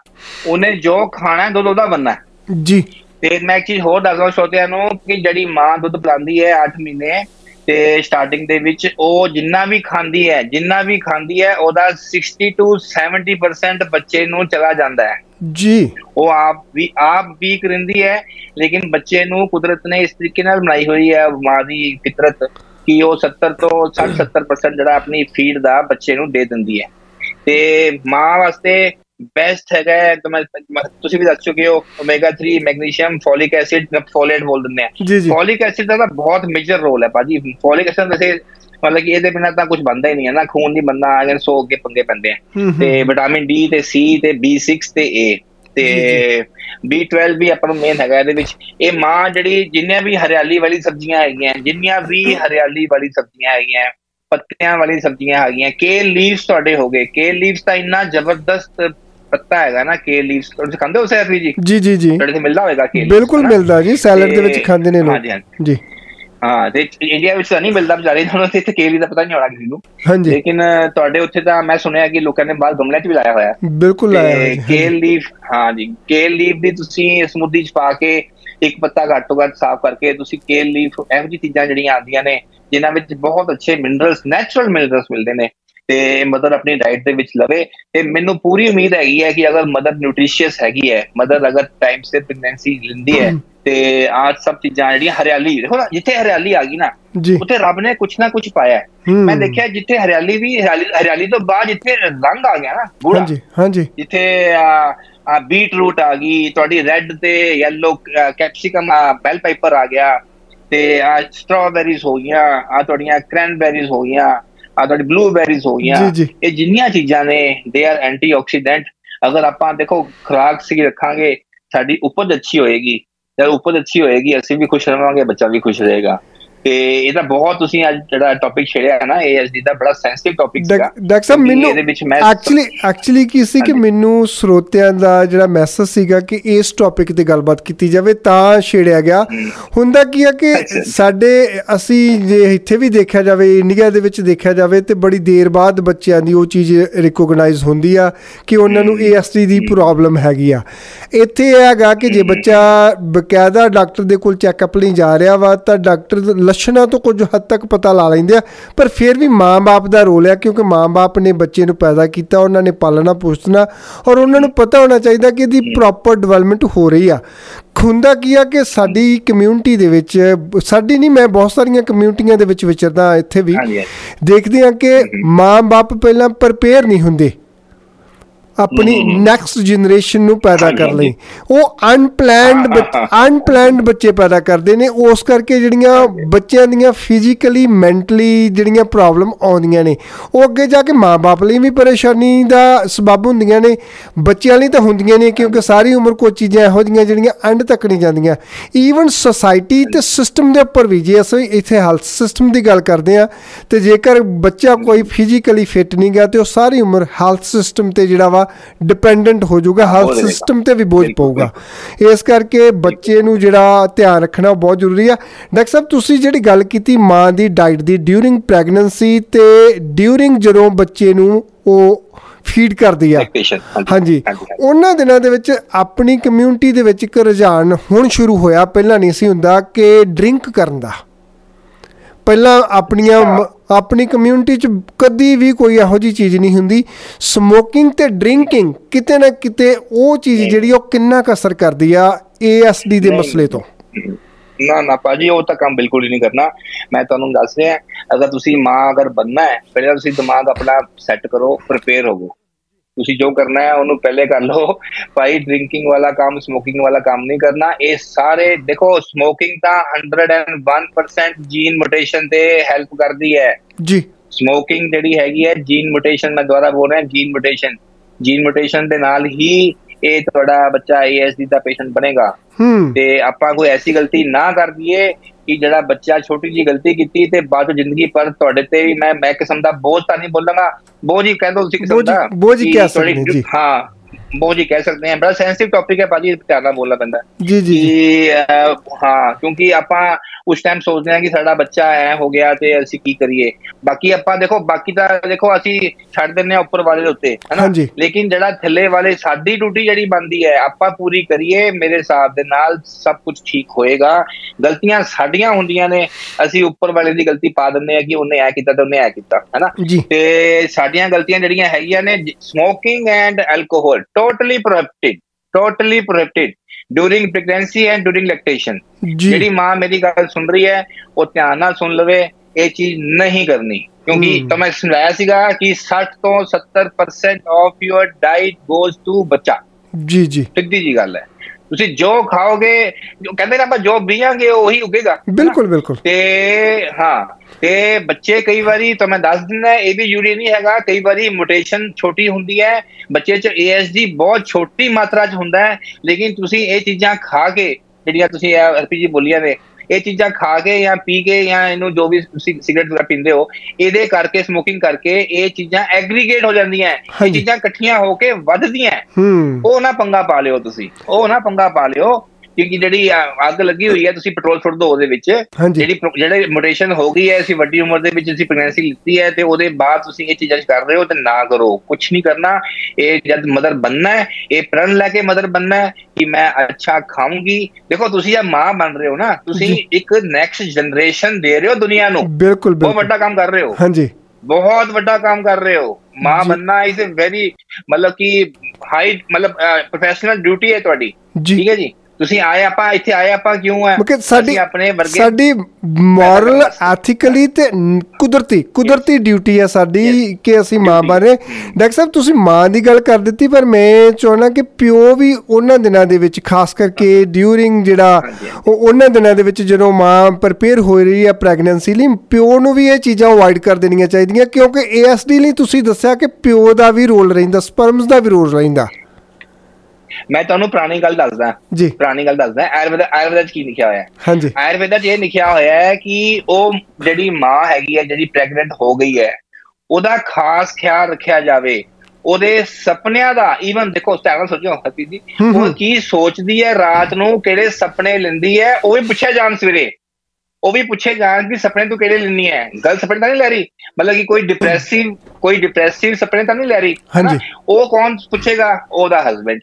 ਉਹਨੇ ਜੋ ਖਾਣਾ ਦੁੱਧ ਉਹਦਾ ਬਣਨਾ ਜੀ। ਤੇ ਮੈਂ ਇੱਕ ਚੀਜ਼ ਹੋਰ ਦੱਸਦਾ ਛੋਟਿਆਂ ਨੂੰ ਕਿ ਜਿਹੜੀ ਮਾਂ ਦੁੱਧ ਪਿਲਾਉਂਦੀ ਹੈ 8 ਮਹੀਨੇ ਤੇ ਸਟਾਰਟਿੰਗ ਦੇ ਵਿੱਚ ਉਹ ਜਿੰਨਾ ਵੀ ਖਾਂਦੀ ਹੈ ਜਿੰਨਾ ਵੀ ਖਾਂਦੀ ਹੈ ਉਹਦਾ 60 ਤੋਂ 70% ਬੱਚੇ ਨੂੰ ਚਲਾ ਜਾਂਦਾ ਹੈ। ਜੀ। ਉਹ ਆਪ ਵੀ ਆਪ ਵੀ ਕਰਿੰਦੀ ਹੈ ਲੇਕਿਨ ਬੱਚੇ ਨੂੰ ਕੁਦਰਤ ਨੇ ਇਸ ਤਰੀਕੇ ਨਾਲ ਬਣਾਈ ਹੋਈ ਹੈ ਮਾਂ ਦੀ ਫਿਤਰਤ। ਕਿ ਉਹ 70 ਤੋਂ 60 70% ਜਿਹੜਾ ਆਪਣੀ ਫੀਡ ਦਾ ਬੱਚੇ ਨੂੰ ਦੇ ਦਿੰਦੀ ਹੈ। ਤੇ ਮਾਂ ਵਾਸਤੇ ਬੈਸਟ ਹੈਗਾ ਤੁਸੀਂ ਵੀ ਦੱਸ ਚੁੱਕੇ ਹੋ omega 3 magnesium folic acid folate ਬੋਲ ਦਿੰਦੇ ਆ ਫੋਲਿਕ ਐਸਿਡ ਦਾ ਬਹੁਤ ਮੇਜਰ ਰੋਲ ਹੈ ਭਾਜੀ। ਫੋਲਿਕ ਐਸਿਡ ਵੈਸੇ ਮਤਲਬ ਕਿ ਇਹਦੇ ਬਿਨਾਂ ਤਾਂ ਕੁਝ ਬੰਦਾ ਹੀ ਨਹੀਂ ਹੈ ਨਾ। ਖੂਨ ਨਹੀਂ ਬੰਦਾ ਅਗਰ ਸੋ ਕੇ ਪੰਗੇ ਪੈਂਦੇ ਆ। ਤੇ ਵਿਟਾਮਿਨ ਡੀ ਤੇ ਸੀ ਤੇ B6 ਤੇ A ਤੇ B12 ਵੀ ਆਪਾਂ ਨੂੰ ਮੇਨ ਹੈਗਾ ਇਹਦੇ ਵਿੱਚ। ਇਹ ਮਾਂ ਜਿਹੜੀ ਜਿੰਨੀਆਂ ਵੀ ਹਰਿਆਲੀ ਵਾਲੀ ਸਬਜ਼ੀਆਂ ਹੈਗੀਆਂ ਜਿੰਨੀਆਂ ਵੀ ਹਰਿਆਲੀ ਵਾਲੀ ਸਬਜ਼ੀਆਂ ਹੈਗੀਆਂ ਪੱਤਿਆਂ ਵਾਲੀ ਸਬਜ਼ੀਆਂ ਹੈਗੀਆਂ ਕੇਲ ਲੀਵਸ ਤੁਹਾਡੇ ਹੋਗੇ ਕੇਲ ਲੀਵਸ ਤਾਂ ਇੰਨਾ ਜ਼ਬਰਦਸਤ ਪੱਤਾ ਹੈਗਾ ਨਾ ਕੇਲ ਲੀਵਸ ਤੁਸੀਂ ਖਾਂਦੇ ਹੋ ਸੈਫੀ ਜੀ? ਜੀ ਜੀ ਜੀ। ਤੁਹਾਡੇ ਮਿਲਦਾ ਹੋਵੇਗਾ ਕੇਲ ਬਿਲਕੁਲ ਮਿਲਦਾ ਜੀ ਸੈਲਡ ਦੇ ਵਿੱਚ ਖਾਂਦੇ ਨੇ ਲੋਕ। ਜੀ। ਹਾਂ ਤੇ ਇੰਡੀਆ ਵਿੱਚ ਤਾਂ ਨਹੀਂ ਮਿਲਦਾ ਵਿਚਾਰੇ ਤੁਹਾਨੂੰ ਇੱਥੇ ਕੇਲੀ ਦਾ ਪਤਾ ਨਹੀਂ ਹੋਣਾ ਕਿਸੇ ਨੂੰ। ਹਾਂਜੀ। ਲੇਕਿਨ ਤੁਹਾਡੇ ਉੱਥੇ ਤਾਂ ਮੈਂ ਸੁਣਿਆ ਕਿ ਲੋਕਾਂ ਨੇ ਬਾਹਰ ਗਮਲੇ 'ਚ ਵੀ ਲਾਇਆ ਹੋਇਆ। ਬਿਲਕੁਲ ਲਾਇਆ ਹੋਇਆ ਕੇਲ ਲੀਫ ਹਾਂ ਜੀ ਕੇਲ ਲੀਫ ਦੀ ਤੁਸੀਂ ਸਮੁੰਦੀ 'ਚ ਪਾ ਕੇ ਇੱਕ ਪੱਤਾ ਘੱਟ ਤੋਂ ਘੱਟ ਸਾਫ਼ ਕਰਕੇ ਤੁਸੀਂ ਕੇਲ ਲੀਫ ਇਹੋ ਜਿਹੀ ਚੀਜ਼ਾਂ ਜਿਹੜੀਆਂ ਆਉਂਦੀਆਂ ਨੇ ਜਿਨ੍ਹਾਂ ਵਿੱਚ ਬਹੁਤ ਅੱਛੇ ਮਿਨਰਲਸ ਨੈਚੁਰਲ ਮਿਨਰਲਸ ਮਿਲਦੇ ਨੇ ਤੇ ਮਦਰ ਆਪਣੀ ਡਾਈਟ ਦੇ ਵਿੱਚ ਲਵੇ। ਤੇ ਮੈਨੂੰ ਪੂਰੀ ਉਮੀਦ ਹੈਗੀ ਹੈ ਕਿ ਅਗਰ ਮਦਰ ਨਿਊਟ੍ਰੀਸ਼ੀਅਸ ਹੈਗੀ ਹੈ ਮਦਰ ਅਗਰ ਟਾਈਮ ਸਿਰ ਪ੍ਰੈਗਨੈਂਸੀ ਲੈਂਦੀ ਹੈ ਤੇ ਆ ਸਭ ਚੀਜ਼ਾਂ ਜਿਹੜੀਆਂ ਹਰਿਆਲੀ ਦੇਖੋ ਨਾ ਜਿੱਥੇ ਹਰਿਆਲੀ ਆ ਗਈ ਨਾ ਉੱਥੇ ਰੱਬ ਨੇ ਕੁਛ ਨਾ ਕੁਛ ਪਾਇਆ ਮੈਂ ਦੇਖਿਆ ਜਿੱਥੇ ਹਰਿਆਲੀ ਵੀ ਹਰਿਆਲੀ ਤੋਂ ਬਾਅਦ ਜਿੱਥੇ ਰੰਗ ਆ ਗਿਆ ਨਾ ਗੂੜਾ। ਹਾਂਜੀ ਹਾਂਜੀ। ਜਿੱਥੇ ਆ ਬੀਟ ਰੂਟ ਆ ਗਈ ਤੁਹਾਡੀ ਰੈੱਡ ਤੇ ਯੈਲੋ ਕੈਪਸਿਕਮ ਬੈਲ ਪਾਈਪਰ ਆ ਗਿਆ ਤੇ ਆ ਸਟ੍ਰਾਬੇਰੀਜ਼ ਹੋ ਗਈਆਂ ਆ ਤੁਹਾਡੀਆਂ ਕ੍ਰੈਨਬੇਰੀਜ਼ ਹੋ ਗਈਆਂ ਆ ਤੁਹਾਡੀ ਬਲੂਬੇਰੀਜ਼ ਹੋ ਗਈਆਂ। ਇਹ ਜਿੰਨੀਆਂ ਚੀਜ਼ਾਂ ਨੇ ਦੇ ਆਰ ਐਂਟੀਆਕਸੀਡੈਂਟ ਅਗਰ ਆਪਾਂ ਦੇਖੋ ਖੁਰਾਕ ਸਹੀ ਰੱਖਾਂਗੇ ਸਾਡੀ ਉਪਜ ਅੱਛੀ ਹੋਏਗੀ। ਜਦ ਉਪਰ ਅੱਛੀ ਹੋਏਗੀ ਅਸੀਂ ਵੀ ਖੁਸ਼ ਰਹਾਂਗੇ ਬੱਚਾ ਵੀ ਖੁਸ਼ ਰਹੇਗਾ। ਤੇ ਇਹਦਾ ਬਹੁਤ ਤੁਸੀਂ ਅੱਜ ਜਿਹੜਾ ਟੌਪਿਕ ਛੇੜਿਆ ਹੈ ਨਾ ਏਐਸਡੀ ਦਾ ਬੜਾ ਸੈਂਸਿਟਿਵ ਟੌਪਿਕ ਸੀਗਾ। ਡਾਕਟਰ ਸਾਹਿਬ ਮੈਨੂੰ ਐਕਚੁਅਲੀ ਐਕਚੁਅਲੀ ਕੀ ਸੀ ਕਿ ਮੈਨੂੰ ਸਰੋਤਿਆਂ ਦਾ ਜਿਹੜਾ ਮੈਸੇਜ ਸੀਗਾ ਕਿ ਇਸ ਟੌਪਿਕ ਤੇ ਗੱਲਬਾਤ ਕੀਤੀ ਜਾਵੇ ਤਾਂ ਛੇੜਿਆ ਗਿਆ। ਹੁੰਦਾ ਕੀ ਹੈ ਕਿ ਸਾਡੇ ਅਸੀਂ ਜੇ ਇੱਥੇ ਵੀ ਦੇਖਿਆ ਜਾਵੇ ਇੰਡੀਆ ਦੇ ਵਿੱਚ ਦੇਖਿਆ ਜਾਵੇ ਤੇ ਬੜੀ ਦੇਰ ਬਾਅਦ ਬੱਚਿਆਂ ਦੀ ਉਹ ਚੀਜ਼ ਰਿਕੋਗਨਾਈਜ਼ ਹੁੰਦੀ ਆ ਕਿ ਉਹਨਾਂ ਨੂੰ ਏਐਸਡੀ ਦੀ ਪ੍ਰੋਬਲਮ ਹੈਗੀ ਆ। ਇੱਥੇ ਇਹ ਹੈਗਾ ਕਿ ਜੇ ਬੱਚਾ ਬਕਾਇਦਾ ਡਾਕਟਰ ਦੇ ਕੋਲ ਚੈੱਕਅਪ ਲਈ ਜਾ ਰਿਹਾ ਵਾ ਤਾਂ ਡਾਕਟਰ ਲੱਛਣਾਂ ਤੋਂ ਕੁਝ ਹੱਦ ਤੱਕ ਪਤਾ ਲਾ ਲੈਂਦੇ ਆ। ਪਰ ਫਿਰ ਵੀ ਮਾਂ-ਬਾਪ ਦਾ ਰੋਲ ਹੈ ਕਿਉਂਕਿ ਮਾਂ-ਬਾਪ ਨੇ ਬੱਚੇ ਨੂੰ ਪੈਦਾ ਕੀਤਾ ਉਹਨਾਂ ਨੇ ਪਾਲਣਾ ਪੋਸਣਾ ਔਰ ਉਹਨਾਂ ਨੂੰ ਪਤਾ ਹੋਣਾ ਚਾਹੀਦਾ ਕਿ ਇਹਦੀ ਪ੍ਰੋਪਰ ਡਿਵੈਲਪਮੈਂਟ ਹੋ ਰਹੀ ਆ। ਖੁੰਦਾ ਕੀ ਆ ਕਿ ਸਾਡੀ ਕਮਿਊਨਿਟੀ ਦੇ ਵਿੱਚ ਸਾਡੀ ਨਹੀਂ ਮੈਂ ਬਹੁਤ ਸਾਰੀਆਂ ਕਮਿਊਨਿਟੀਆਂ ਦੇ ਵਿੱਚ ਵਿਚਰਦਾ ਇੱਥੇ ਵੀ। ਦੇਖਦੇ ਆ ਕਿ ਮਾਂ-ਬਾਪ ਪਹਿਲਾਂ ਪ੍ਰਪੇਅਰ ਨਹੀਂ ਹੁੰਦੇ। ਆਪਣੀ ਨੈਕਸਟ ਜਨਰੇਸ਼ਨ ਨੂੰ ਪੈਦਾ ਕਰ ਲਈ। ਉਹ ਅਨਪਲੈਨਡ ਅਨਪਲੈਨਡ ਬੱਚੇ ਪੈਦਾ ਕਰਦੇ ਨੇ ਉਸ ਕਰਕੇ ਜਿਹੜੀਆਂ ਬੱਚਿਆਂ ਦੀਆਂ ਫਿਜ਼ੀਕਲੀ ਮੈਂਟਲੀ ਜਿਹੜੀਆਂ ਪ੍ਰੋਬਲਮ ਆਉਂਦੀਆਂ ਨੇ ਉਹ ਅੱਗੇ ਜਾ ਕੇ ਮਾਪੇ ਲਈ ਵੀ ਪਰੇਸ਼ਾਨੀ ਦਾ ਸਬਬ ਹੁੰਦੀਆਂ ਨੇ ਬੱਚਿਆਂ ਲਈ ਤਾਂ ਹੁੰਦੀਆਂ ਨੇ ਕਿਉਂਕਿ ਸਾਰੀ ਉਮਰ ਕੋਈ ਚੀਜ਼ਾਂ ਇਹੋ ਜਿਹੀਆਂ ਜਿਹੜੀਆਂ ਐਂਡ ਤੱਕ ਨਹੀਂ ਜਾਂਦੀਆਂ। ਈਵਨ ਸੋਸਾਇਟੀ ਤੇ ਸਿਸਟਮ ਦੇ ਉੱਪਰ ਵੀ ਜੇ ਅਸੀਂ ਇੱਥੇ ਹੈਲਥ ਸਿਸਟਮ ਦੀ ਗੱਲ ਕਰਦੇ ਆ ਤੇ ਜੇਕਰ ਬੱਚਾ ਕੋਈ ਫਿਜ਼ੀਕਲੀ ਫਿਟ ਨਹੀਂ ਗਿਆ ਤੇ ਉਹ ਸਾਰੀ ਉਮਰ ਹੈਲਥ ਸਿਸਟਮ ਤੇ ਜਿਹੜਾ ਵਾ ਡਿਪੈਂਡੈਂਟ ਹੋ ਜਾਊਗਾ ਹੈਲਥ ਸਿਸਟਮ ਤੇ ਵੀ ਬੋਝ ਪਊਗਾ। ਇਸ ਕਰਕੇ ਬੱਚੇ ਨੂੰ ਜਿਹੜਾ ਧਿਆਨ ਰੱਖਣਾ ਬਹੁਤ ਜ਼ਰੂਰੀ ਆ। ਡਾਕਟਰ ਸਾਹਿਬ ਤੁਸੀਂ ਜਿਹੜੀ ਗੱਲ ਕੀਤੀ ਮਾਂ ਦੀ ਡਾਈਟ ਦੀ ਡਿਊਰਿੰਗ ਪ੍ਰੈਗਨੈਂਸੀ ਤੇ ਡਿਊਰਿੰਗ ਜਦੋਂ ਬੱਚੇ ਨੂੰ ਉਹ ਫੀਡ ਕਰਦੀ ਆ। ਹਾਂਜੀ ਉਹਨਾਂ ਦਿਨਾਂ ਦੇ ਵਿੱਚ ਆਪਣੀ ਕਮਿਊਨਿਟੀ ਦੇ ਵਿੱਚ ਇੱਕ ਰੁਝਾਨ ਹੁਣ ਸ਼ੁਰੂ ਹੋਇਆ। ਪਹਿਲਾਂ ਨਹੀਂ ਸੀ ਹੁੰਦਾ ਕਿ ਡਰਿੰਕ ਕਰਨ ਦਾ। ਪਹਿਲਾਂ ਆਪਣੀਆਂ ਆਪਣੀ ਕਮਿਊਨਿਟੀ 'ਚ ਕਦੀ ਵੀ ਕੋਈ ਇਹੋ ਜੀ ਚੀਜ਼ ਨਹੀਂ ਹੁੰਦੀ। ਸਮੋਕਿੰਗ ਤੇ ਡਰਿੰਕਿੰਗ ਕਿਤੇ ਨਾ ਕਿਤੇ ਉਹ ਚੀਜ਼ ਜਿਹੜੀ ਉਹ ਕਿੰਨਾ ਕ ਅਸਰ ਕਰਦੀ ਆ ਏਐਸਡੀ ਦੇ ਮਸਲੇ ਤੋਂ? ਨਾ ਨਾ ਪਾਜੀ ਉਹ ਤਾਂ ਕੰਮ ਬਿਲਕੁਲ ਹੀ ਨਹੀਂ ਕਰਨਾ। ਮੈਂ ਤੁਹਾਨੂੰ ਦੱਸ ਰਿਹਾ ਅਗਰ ਤੁਸੀਂ ਮਾਂ ਅਗਰ ਬੰਨਾ ਹੈ ਪਹਿਲਾਂ ਤੁਸੀਂ ਦਿਮਾਗ ਆਪਣਾ ਸੈੱਟ ਕਰੋ ਪ੍ਰਿਪੇਅਰ ਹੋਵੋ। ਤੁਸੀਂ ਜੋ ਕਰਨਾ ਹੈ ਉਹਨੂੰ ਪਹਿਲੇ ਕਰ ਲਓ। ਭਾਈ ਡਰਿੰਕਿੰਗ ਵਾਲਾ ਕੰਮ ਸਮੋਕਿੰਗ ਵਾਲਾ ਕੰਮ ਨਹੀਂ ਕਰਨਾ। ਇਹ ਸਾਰੇ ਦੇਖੋ ਸਮੋਕਿੰਗ ਤਾਂ 101% ਜੀਨ ਮੋਟੇਸ਼ਨ ਤੇ ਹੈਲਪ ਕਰਦੀ ਹੈ। ਜੀ। ਸਮੋਕਿੰਗ ਜਿਹੜੀ ਹੈਗੀ ਹੈ ਜੀਨ ਮੋਟੇਸ਼ਨ ਮੈਂ ਦੁਬਾਰਾ ਬੋਲ ਰਿਹਾ ਜੀਨ ਮੋਟੇਸ਼ਨ ਜੀਨ ਮੋਟੇਸ਼ਨ ਦੇ ਨਾਲ ਹੀ ਇਹ ਤੁਹਾਡਾ ਬੱਚਾ ਏਐਸਡੀ ਦਾ ਪੇਸ਼ੈਂਟ ਬਣੇਗਾ। ਤੇ ਆਪਾਂ ਕੋਈ ਐਸੀ ਗਲਤੀ ਨਾ ਕਰ ਦਈਏ ਕਿ ਜਿਹੜਾ ਬੱਚਾ ਛੋਟੀ ਜੀ ਗਲਤੀ ਕੀਤੀ ਤੇ ਬਾਅਦ ਜ਼ਿੰਦਗੀ ਪਰ ਤੁਹਾਡੇ ਤੇ ਵੀ ਮੈਂ ਮੈਂ ਕਿਸਮ ਦਾ ਬੋਝ ਤਾਂ ਨਹੀਂ ਬੋਲਾਂਗਾ। ਬੋਝ ਹੀ ਕਹਿ ਦੋ ਤੁਸੀਂ ਕਿਸਮ ਦਾ ਬੋਝ ਹੀ ਕਹਿ ਸਕਦੇ ਜੀ। ਹਾਂ। ਬਹੁਤ ਹੀ ਕਹਿ ਸਕਦੇ ਹਾਂ ਬੜਾ ਸੈਂਸਿਟਿਵ ਟੌਪਿਕ ਹੈ ਭਾਜੀ ਧਿਆਨ ਨਾਲ ਬੋਲਣਾ ਪੈਂਦਾ। ਜੀ ਜੀ ਹਾਂ ਕਿਉਂਕਿ ਆਪਾਂ ਉਸ ਟਾਈਮ ਸੋਚਦੇ ਹਾਂ ਕਿ ਸਾਡਾ ਬੱਚਾ ਐ ਹੋ ਗਿਆ ਤੇ ਅਸੀਂ ਕੀ ਕਰੀਏ। ਬਾਕੀ ਆਪਾਂ ਦੇਖੋ ਬਾਕੀ ਤਾਂ ਦੇਖੋ ਅਸੀਂ ਛੱਡ ਦਿੰਨੇ ਆ ਉੱਪਰ ਵਾਲੇ ਦੇ ਉੱਤੇ ਹੈਨਾ? ਲੇਕਿਨ ਜਿਹੜਾ ਥੱਲੇ ਵਾਲੇ ਸਾਡੀ ਡਿਊਟੀ ਜਿਹੜੀ ਬੰਦੀ ਹੈ ਆਪਾਂ ਪੂਰੀ ਕਰੀਏ ਮੇਰੇ ਹਿਸਾਬ ਦੇ ਨਾਲ ਸਭ ਕੁਝ ਠੀਕ ਹੋਏਗਾ। ਗਲਤੀਆਂ ਸਾਡੀਆਂ ਹੁੰਦੀਆਂ ਨੇ ਅਸੀਂ ਉੱਪਰ ਵਾਲੇ ਦੀ ਗਲਤੀ ਪਾ ਦਿੰਨੇ ਆ ਕਿ ਉਹਨੇ ਐ ਕੀਤਾ ਤੇ ਉਹਨੇ ਐ ਕੀਤਾ ਹੈਨਾ? ਤੇ ਸਾਡੀਆਂ ਗਲਤੀਆਂ ਜਿਹੜੀਆਂ ਹੈਗੀਆਂ ਨੇ smoking and alcohol totally prohibited totally prohibited during pregnancy and during lactation ਜਿਹੜੀ ਮਾਂ ਮੇਰੀ ਗੱਲ ਸੁਣ ਰਹੀ ਹੈ ਉਹ ਧਿਆਨ ਨਾਲ ਸੁਣ ਲਵੇ ਇਹ ਚੀਜ਼ ਨਹੀਂ ਕਰਨੀ ਕਿਉਂਕਿ ਤਾਂ ਮੈਂ ਸੁਣਾਇਆ ਸੀਗਾ ਕਿ 60 ਤੋਂ 70% of your diet goes to ਬੱਚਾ ਜੀ ਜੀ ਸਿੱਧੀ ਜੀ ਗੱਲ ਹੈ ਤੁਸੀਂ ਜੋ ਖਾਓਗੇ ਜੋ ਕਹਿੰਦੇ ਨੇ ਆਪਾਂ ਜੋ ਬੀਜਾਂਗੇ ਉਹੀ ਉਗੇਗਾ। ਬਿਲਕੁਲ ਬਿਲਕੁਲ। ਤੇ ਹਾਂ ਤੇ ਬੱਚੇ ਕਈ ਵਾਰੀ ਤਾਂ ਮੈਂ ਦੱਸ ਦਿੰਦਾ ਇਹ ਵੀ ਯੂਰੀ ਨਹੀਂ ਹੈਗਾ ਕਈ ਵਾਰੀ ਮੋਟੇਸ਼ਨ ਛੋਟੀ ਹੁੰਦੀ ਹੈ ਬੱਚੇ 'ਚ ਏਐਸਡੀ ਬਹੁਤ ਛੋਟੀ ਮਾਤਰਾ 'ਚ ਹੁੰਦਾ ਹੈ ਲੇਕਿਨ ਤੁਸੀਂ ਇਹ ਚੀਜ਼ਾਂ ਖਾ ਕੇ ਜਿਹੜੀਆਂ ਤੁਸੀਂ ਆਰਪੀਜੀ ਬੋਲੀਆਂ ਨੇ ਇਹ ਚੀਜ਼ਾਂ ਖਾ ਕੇ ਜਾਂ ਪੀ ਕੇ ਜਾਂ ਇਹਨੂੰ ਜੋ ਵੀ ਤੁਸੀਂ ਸਿਗਰਟ ਵਗੈਰਾ ਪੀਂਦੇ ਹੋ ਇਹਦੇ ਕਰਕੇ ਸਮੋਕਿੰਗ ਕਰਕੇ ਇਹ ਚੀਜ਼ਾਂ ਐਗਰੀਗੇਟ ਹੋ ਜਾਂਦੀਆਂ ਇਹ ਚੀਜ਼ਾਂ ਇਕੱਠੀਆਂ ਹੋ ਕੇ ਵੱਧਦੀਆਂ ਉਹ ਨਾ ਪੰਗਾ ਪਾ ਲਿਓ ਤੁਸੀਂ। ਉਹ ਨਾ ਪੰਗਾ ਪਾ ਲਿਓ। ਕਿਉਂਕਿ ਜਿਹੜੀ ਅੱਗ ਲੱਗੀ ਹੋਈ ਹੈ ਤੁਸੀਂ ਪੈਟਰੋਲ ਸੁੱਟ ਦੋ ਉਹਦੇ ਵਿੱਚ। ਜਿਹੜੀ ਜਿਹੜੇ ਮੋਟੇਸ਼ਨ ਹੋ ਗਈ ਹੈ ਅਸੀਂ ਵੱਡੀ ਉਮਰ ਦੇ ਵਿੱਚ ਅਸੀਂ ਪ੍ਰੈਗਨੈਂਸੀ ਲਿੱਤੀ ਹੈ ਤੇ ਉਹਦੇ ਬਾਅਦ ਤੁਸੀਂ ਇਹ ਚੀਜ਼ਾਂ ਕਰ ਰਹੇ ਹੋ ਤੇ ਨਾ ਕਰੋ। ਕੁਝ ਨਹੀਂ ਕਰਨਾ। ਇਹ ਜਦ ਮਦਰ ਬੰਨਣਾ ਹੈ ਇਹ ਪ੍ਰਣ ਲੈ ਕੇ ਮਦਰ ਬੰਨਣਾ ਹੈ ਕਿ ਮੈਂ ਅੱਛਾ ਖਾਊਂਗੀ। ਦੇਖੋ ਤੁਸੀਂ ਇਹ ਮਾਂ ਬਣ ਰਹੇ ਹੋ ਨਾ ਤੁਸੀਂ ਇੱਕ ਨੈਕਸਟ ਜਨਰੇਸ਼ਨ ਦੇ ਰਹੇ ਹੋ ਦੁਨੀਆ ਨੂੰ। ਬਿਲਕੁਲ ਬਹੁਤ ਵੱਡਾ ਕੰਮ ਕਰ ਰਹੇ ਹੋ। ਹਾਂਜੀ। ਬਹੁਤ ਵੱਡਾ ਕੰਮ ਕਰ ਰਹੇ ਹੋ। ਮਾਂ ਬੰਨਾ ਇਜ਼ ਅ ਵੈਰੀ ਮਤਲਬ ਕਿ ਹਾਈ ਮਤਲਬ ਪ੍ਰੋਫੈਸ਼ਨਲ ਡਿਊਟੀ ਹੈ ਤੁਹਾਡੀ। ਠੀਕ ਹੈ ਜੀ? ਤੁਸੀਂ ਆਏ ਆਪਾਂ ਇੱਥੇ ਆਏ ਆਪਾਂ ਕਿਉਂ ਆ? ਕਿਉਂਕਿ ਸਾਡੀ ਆਪਣੇ ਵਰਗੇ ਸਾਡੀ ਮੋਰਲ ਐਥੀਕਲੀ ਤੇ ਕੁਦਰਤੀ ਕੁਦਰਤੀ ਡਿਊਟੀ ਹੈ ਸਾਡੀ ਕਿ ਅਸੀਂ ਮਾਂ ਬਣੇ। ਡਾਕਟਰ ਸਾਹਿਬ ਤੁਸੀਂ ਮਾਂ ਦੀ ਗੱਲ ਕਰ ਦਿੱਤੀ ਪਰ ਮੈਂ ਚਾਹਣਾ ਕਿ ਪਿਓ ਵੀ ਉਹਨਾਂ ਦਿਨਾਂ ਦੇ ਵਿੱਚ ਖਾਸ ਕਰਕੇ ਡਿਊਰਿੰਗ ਜਿਹੜਾ ਉਹਨਾਂ ਦਿਨਾਂ ਦੇ ਵਿੱਚ ਜਦੋਂ ਮਾਂ ਪ੍ਰਪੇਅਰ ਹੋ ਰਹੀ ਹੈ ਪ੍ਰੈਗਨੈਂਸੀ ਲਈ ਪਿਓ ਨੂੰ ਵੀ ਇਹ ਚੀਜ਼ਾਂ ਅਵੋਇਡ ਕਰ ਦੇਣੀਆਂ ਚਾਹੀਦੀਆਂ ਕਿਉਂਕਿ ਏਐਸਡੀ ਲਈ ਤੁਸੀਂ ਦੱਸਿਆ ਕਿ ਪਿਓ ਦਾ ਵੀ ਰੋਲ ਰਹਿੰਦਾ ਸਪਰਮਸ ਦਾ ਵੀ ਰੋਲ ਰਹਿੰਦਾ। ਮੈਂ ਤੁਹਾਨੂੰ ਪੁਰਾਣੀ ਗੱਲ ਦੱਸਦਾ। ਜੀ। ਪੁਰਾਣੀ ਗੱਲ ਦੱਸਦਾ ਆਯੁਰਵੇਦ ਆਯੁਰਵੇਦ 'ਚ ਕੀ ਲਿਖਿਆ ਹੋਇਆ ਹੈ? ਹਾਂਜੀ। ਆਯੁਰਵੇਦ 'ਚ ਇਹ ਲਿਖਿਆ ਹੋਇਆ ਹੈ ਕਿ ਉਹ ਜਿਹੜੀ ਮਾਂ ਹੈਗੀ ਹੈ ਜਿਹੜੀ ਪ੍ਰੈਗਨੈਂਟ ਹੋ ਗਈ ਹੈ ਉਹਦਾ ਖਾਸ ਖਿਆਲ ਰੱਖਿਆ ਜਾਵੇ। ਉਹਦੇ ਸੁਪਨਿਆਂ ਦਾ ਈਵਨ ਦੇਖੋ ਸਟੈਗਨ ਸੋਚੋ ਹਤੀ ਜੀ। ਉਹ ਕੀ ਸੋਚਦੀ ਹੈ ਰਾਤ ਨੂੰ ਕਿਹੜੇ ਸੁਪਨੇ ਲੈਂਦੀ ਹੈ ਉਹ ਵੀ ਪੁੱਛਿਆ ਜਾਣ ਸਵੇਰੇ। ਉਹ ਵੀ ਪੁੱਛੇ ਜਾਣ ਕਿ ਸੁਪਨੇ ਤੂੰ ਕਿਹੜੇ ਲੈਣੀ ਹੈ? ਗਲਤ ਸੁਪਨੇ ਤਾਂ ਨਹੀਂ ਲੈ ਰਹੀ? ਮਤਲਬ ਕਿ ਕੋਈ ਡਿਪਰੈਸਿਵ ਕੋਈ ਡਿਪਰੈਸਿਵ ਸੁਪਨੇ ਤਾਂ ਨਹੀਂ ਲੈ ਰਹੀ। ਉਹ ਕੌਣ ਪੁੱਛੇਗਾ? ਉਹਦਾ ਹਸਬੰਡ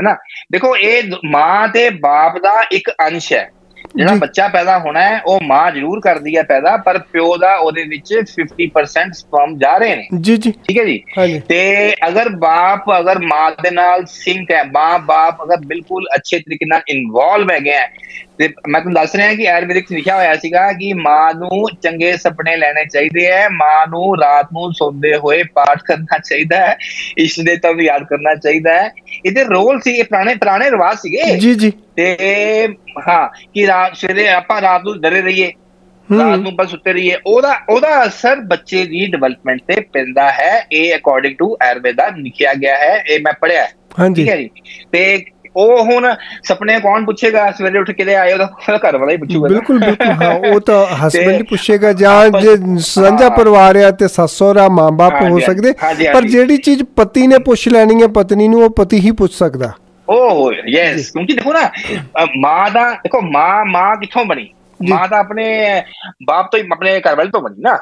ਹੈ ਨਾ ਦੇਖੋ ਇਹ ਮਾਂ ਤੇ ਬਾਪ ਦਾ ਇੱਕ ਅੰਸ਼ ਹੈ। ਜਿਹੜਾ। ਬੱਚਾ ਪੈਦਾ ਹੋਣਾ ਹੈ ਉਹ ਮਾਂ ਜ਼ਰੂਰ ਕਰਦੀ ਹੈ ਪੈਦਾ ਪਰ ਪਿਓ ਦਾ ਉਹਦੇ ਵਿੱਚ 50% ਸਪਰਮ ਜਾ ਰਹੇ ਨੇ। ਜੀ ਜੀ। ਠੀਕ ਹੈ ਜੀ? ਤੇ ਅਗਰ ਬਾਪ ਅਗਰ ਮਾਂ ਦੇ ਨਾਲ ਸਿੰਕ ਹੈ ਮਾਂ ਬਾਪ ਅਗਰ ਬਿਲਕੁਲ ਅੱਛੇ ਤਰੀਕੇ ਨਾਲ ਇਨਵੋਲਵ ਹੈਗੇ ਹੈ ਤੇ ਮੈਂ ਤੁਹਾਨੂੰ ਦੱਸ ਰਿਹਾ ਕਿ ਆਯੁਰਵੈਦਿਕ 'ਚ ਲਿਖਿਆ ਹੋਇਆ ਸੀਗਾ ਕਿ ਮਾਂ ਨੂੰ ਚੰਗੇ ਸੁਪਨੇ ਲੈਣੇ ਚਾਹੀਦੇ ਹੈ ਮਾਂ ਨੂੰ ਰਾਤ ਨੂੰ ਸੌਂਦੇ ਹੋਏ ਪਾਠ ਕਰਨਾ ਚਾਹੀਦਾ ਹੈ ਇਸ਼ਟ ਦੇਵਤਾ ਨੂੰ ਯਾਦ ਕਰਨਾ ਚਾਹੀਦਾ ਹੈ। ਇਹਦੇ ਰੋਲ ਸੀ ਇਹ ਪੁਰਾਣੇ ਪੁਰਾਣੇ ਰਿਵਾਜ ਸੀਗੇ? ਜੀ ਜੀ। ਤੇ ਹਾਂ ਕਿ ਰਾਤ ਸਵੇਰੇ ਆਪਾਂ ਰਾਤ ਨੂੰ ਡਰੇ ਰਹੀਏ ਰਾਤ ਨੂੰ ਬਸ ਸੁੱਤੇ ਰਹੀਏ ਉਹਦਾ ਉਹਦਾ ਅਸਰ ਬੱਚੇ ਦੀ ਡਿਵੈਲਪਮੈਂਟ ਤੇ ਪੈਂਦਾ ਹੈ ਇਹ ਅਕੋਰਡਿੰਗ ਟੂ ਆਯੁਰਵੇਦਾ ਲਿਖਿਆ ਗਿਆ ਹੈ ਇਹ ਮੈਂ ਪੜਿਆ ਠੀਕ ਹੈ ਜੀ? ਤੇ ਉਹ ਹੁਣ ਸੁਪਨੇ ਕੌਣ ਪੁੱਛੇਗਾ ਸਵੇਰੇ ਉੱਠ ਕੇ ਆਏ ਉਹਦਾ ਘਰ ਵਾਲਾ ਹੀ ਪੁੱਛੂਗਾ। ਬਿਲਕੁਲ ਬਿਲਕੁਲ ਹਾਂ ਉਹ ਤਾਂ ਹਸਬੰਡ ਪੁੱਛੇਗਾ ਜਾਂ ਜੇ ਸਾਂਝਾ। ਪਰਿਵਾਰ ਆ ਤੇ ਸੱਸ ਸਹੁਰਾ ਮਾਂ-ਬਾਪ ਹੋ ਸਕਦੇ ਪਰ। ਜਿਹੜੀ ਚੀਜ਼ ਪਤੀ ਨੇ ਪੁੱਛ ਲੈਣੀ ਹੈ ਪਤਨੀ ਨੂੰ ਉਹ ਪਤੀ ਹੀ ਪੁੱਛ ਸਕਦਾ ਓਹ ਯੈਸ ਕਿਉਂਕਿ ਦੇਖੋ ਨਾ ਮਾਂ ਦਾ ਦੇਖੋ ਮਾਂ ਮਾਂ ਕਿੱਥੋਂ ਬਣੀ। ਮਾਂ ਤਾਂ ਆਪਣੇ ਬਾਪ ਤੋਂ ਹੀ ਆਪਣੇ ਘਰ ਵਾਲੇ ਤੋਂ ਬਣੀ ਨਾ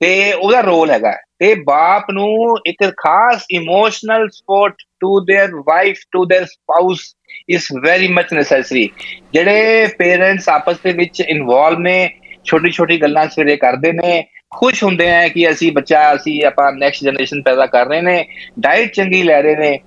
ਤੇ ਉਹਦਾ ਰੋਲ ਹੈਗਾ ਤੇ ਬਾਪ ਨੂੰ ਇੱਕ ਖਾਸ emotional support to their wife to their spouse is very much necessary ਜਿਹੜੇ ਪੇਰੈਂਟਸ ਆਪਸ ਦੇ ਵਿੱਚ ਇਨਵੋਲਵ ਨੇ ਛੋਟੀ ਛੋਟੀ ਗੱਲਾਂ ਸਵੇਰੇ ਕਰਦੇ ਨੇ ਖੁਸ਼ ਹੁੰਦੇ ਆ ਕਿ ਅਸੀਂ ਬੱਚਾ ਅਸੀਂ ਆਪਾਂ ਨੈਕਸਟ ਜਨਰੇਸ਼ਨ ਪੈਦਾ ਕਰ ਰਹੇ ਨੇ ਡਾਈਟ ਚੰਗੀ ਲੈ ਰਹੇ ਨੇ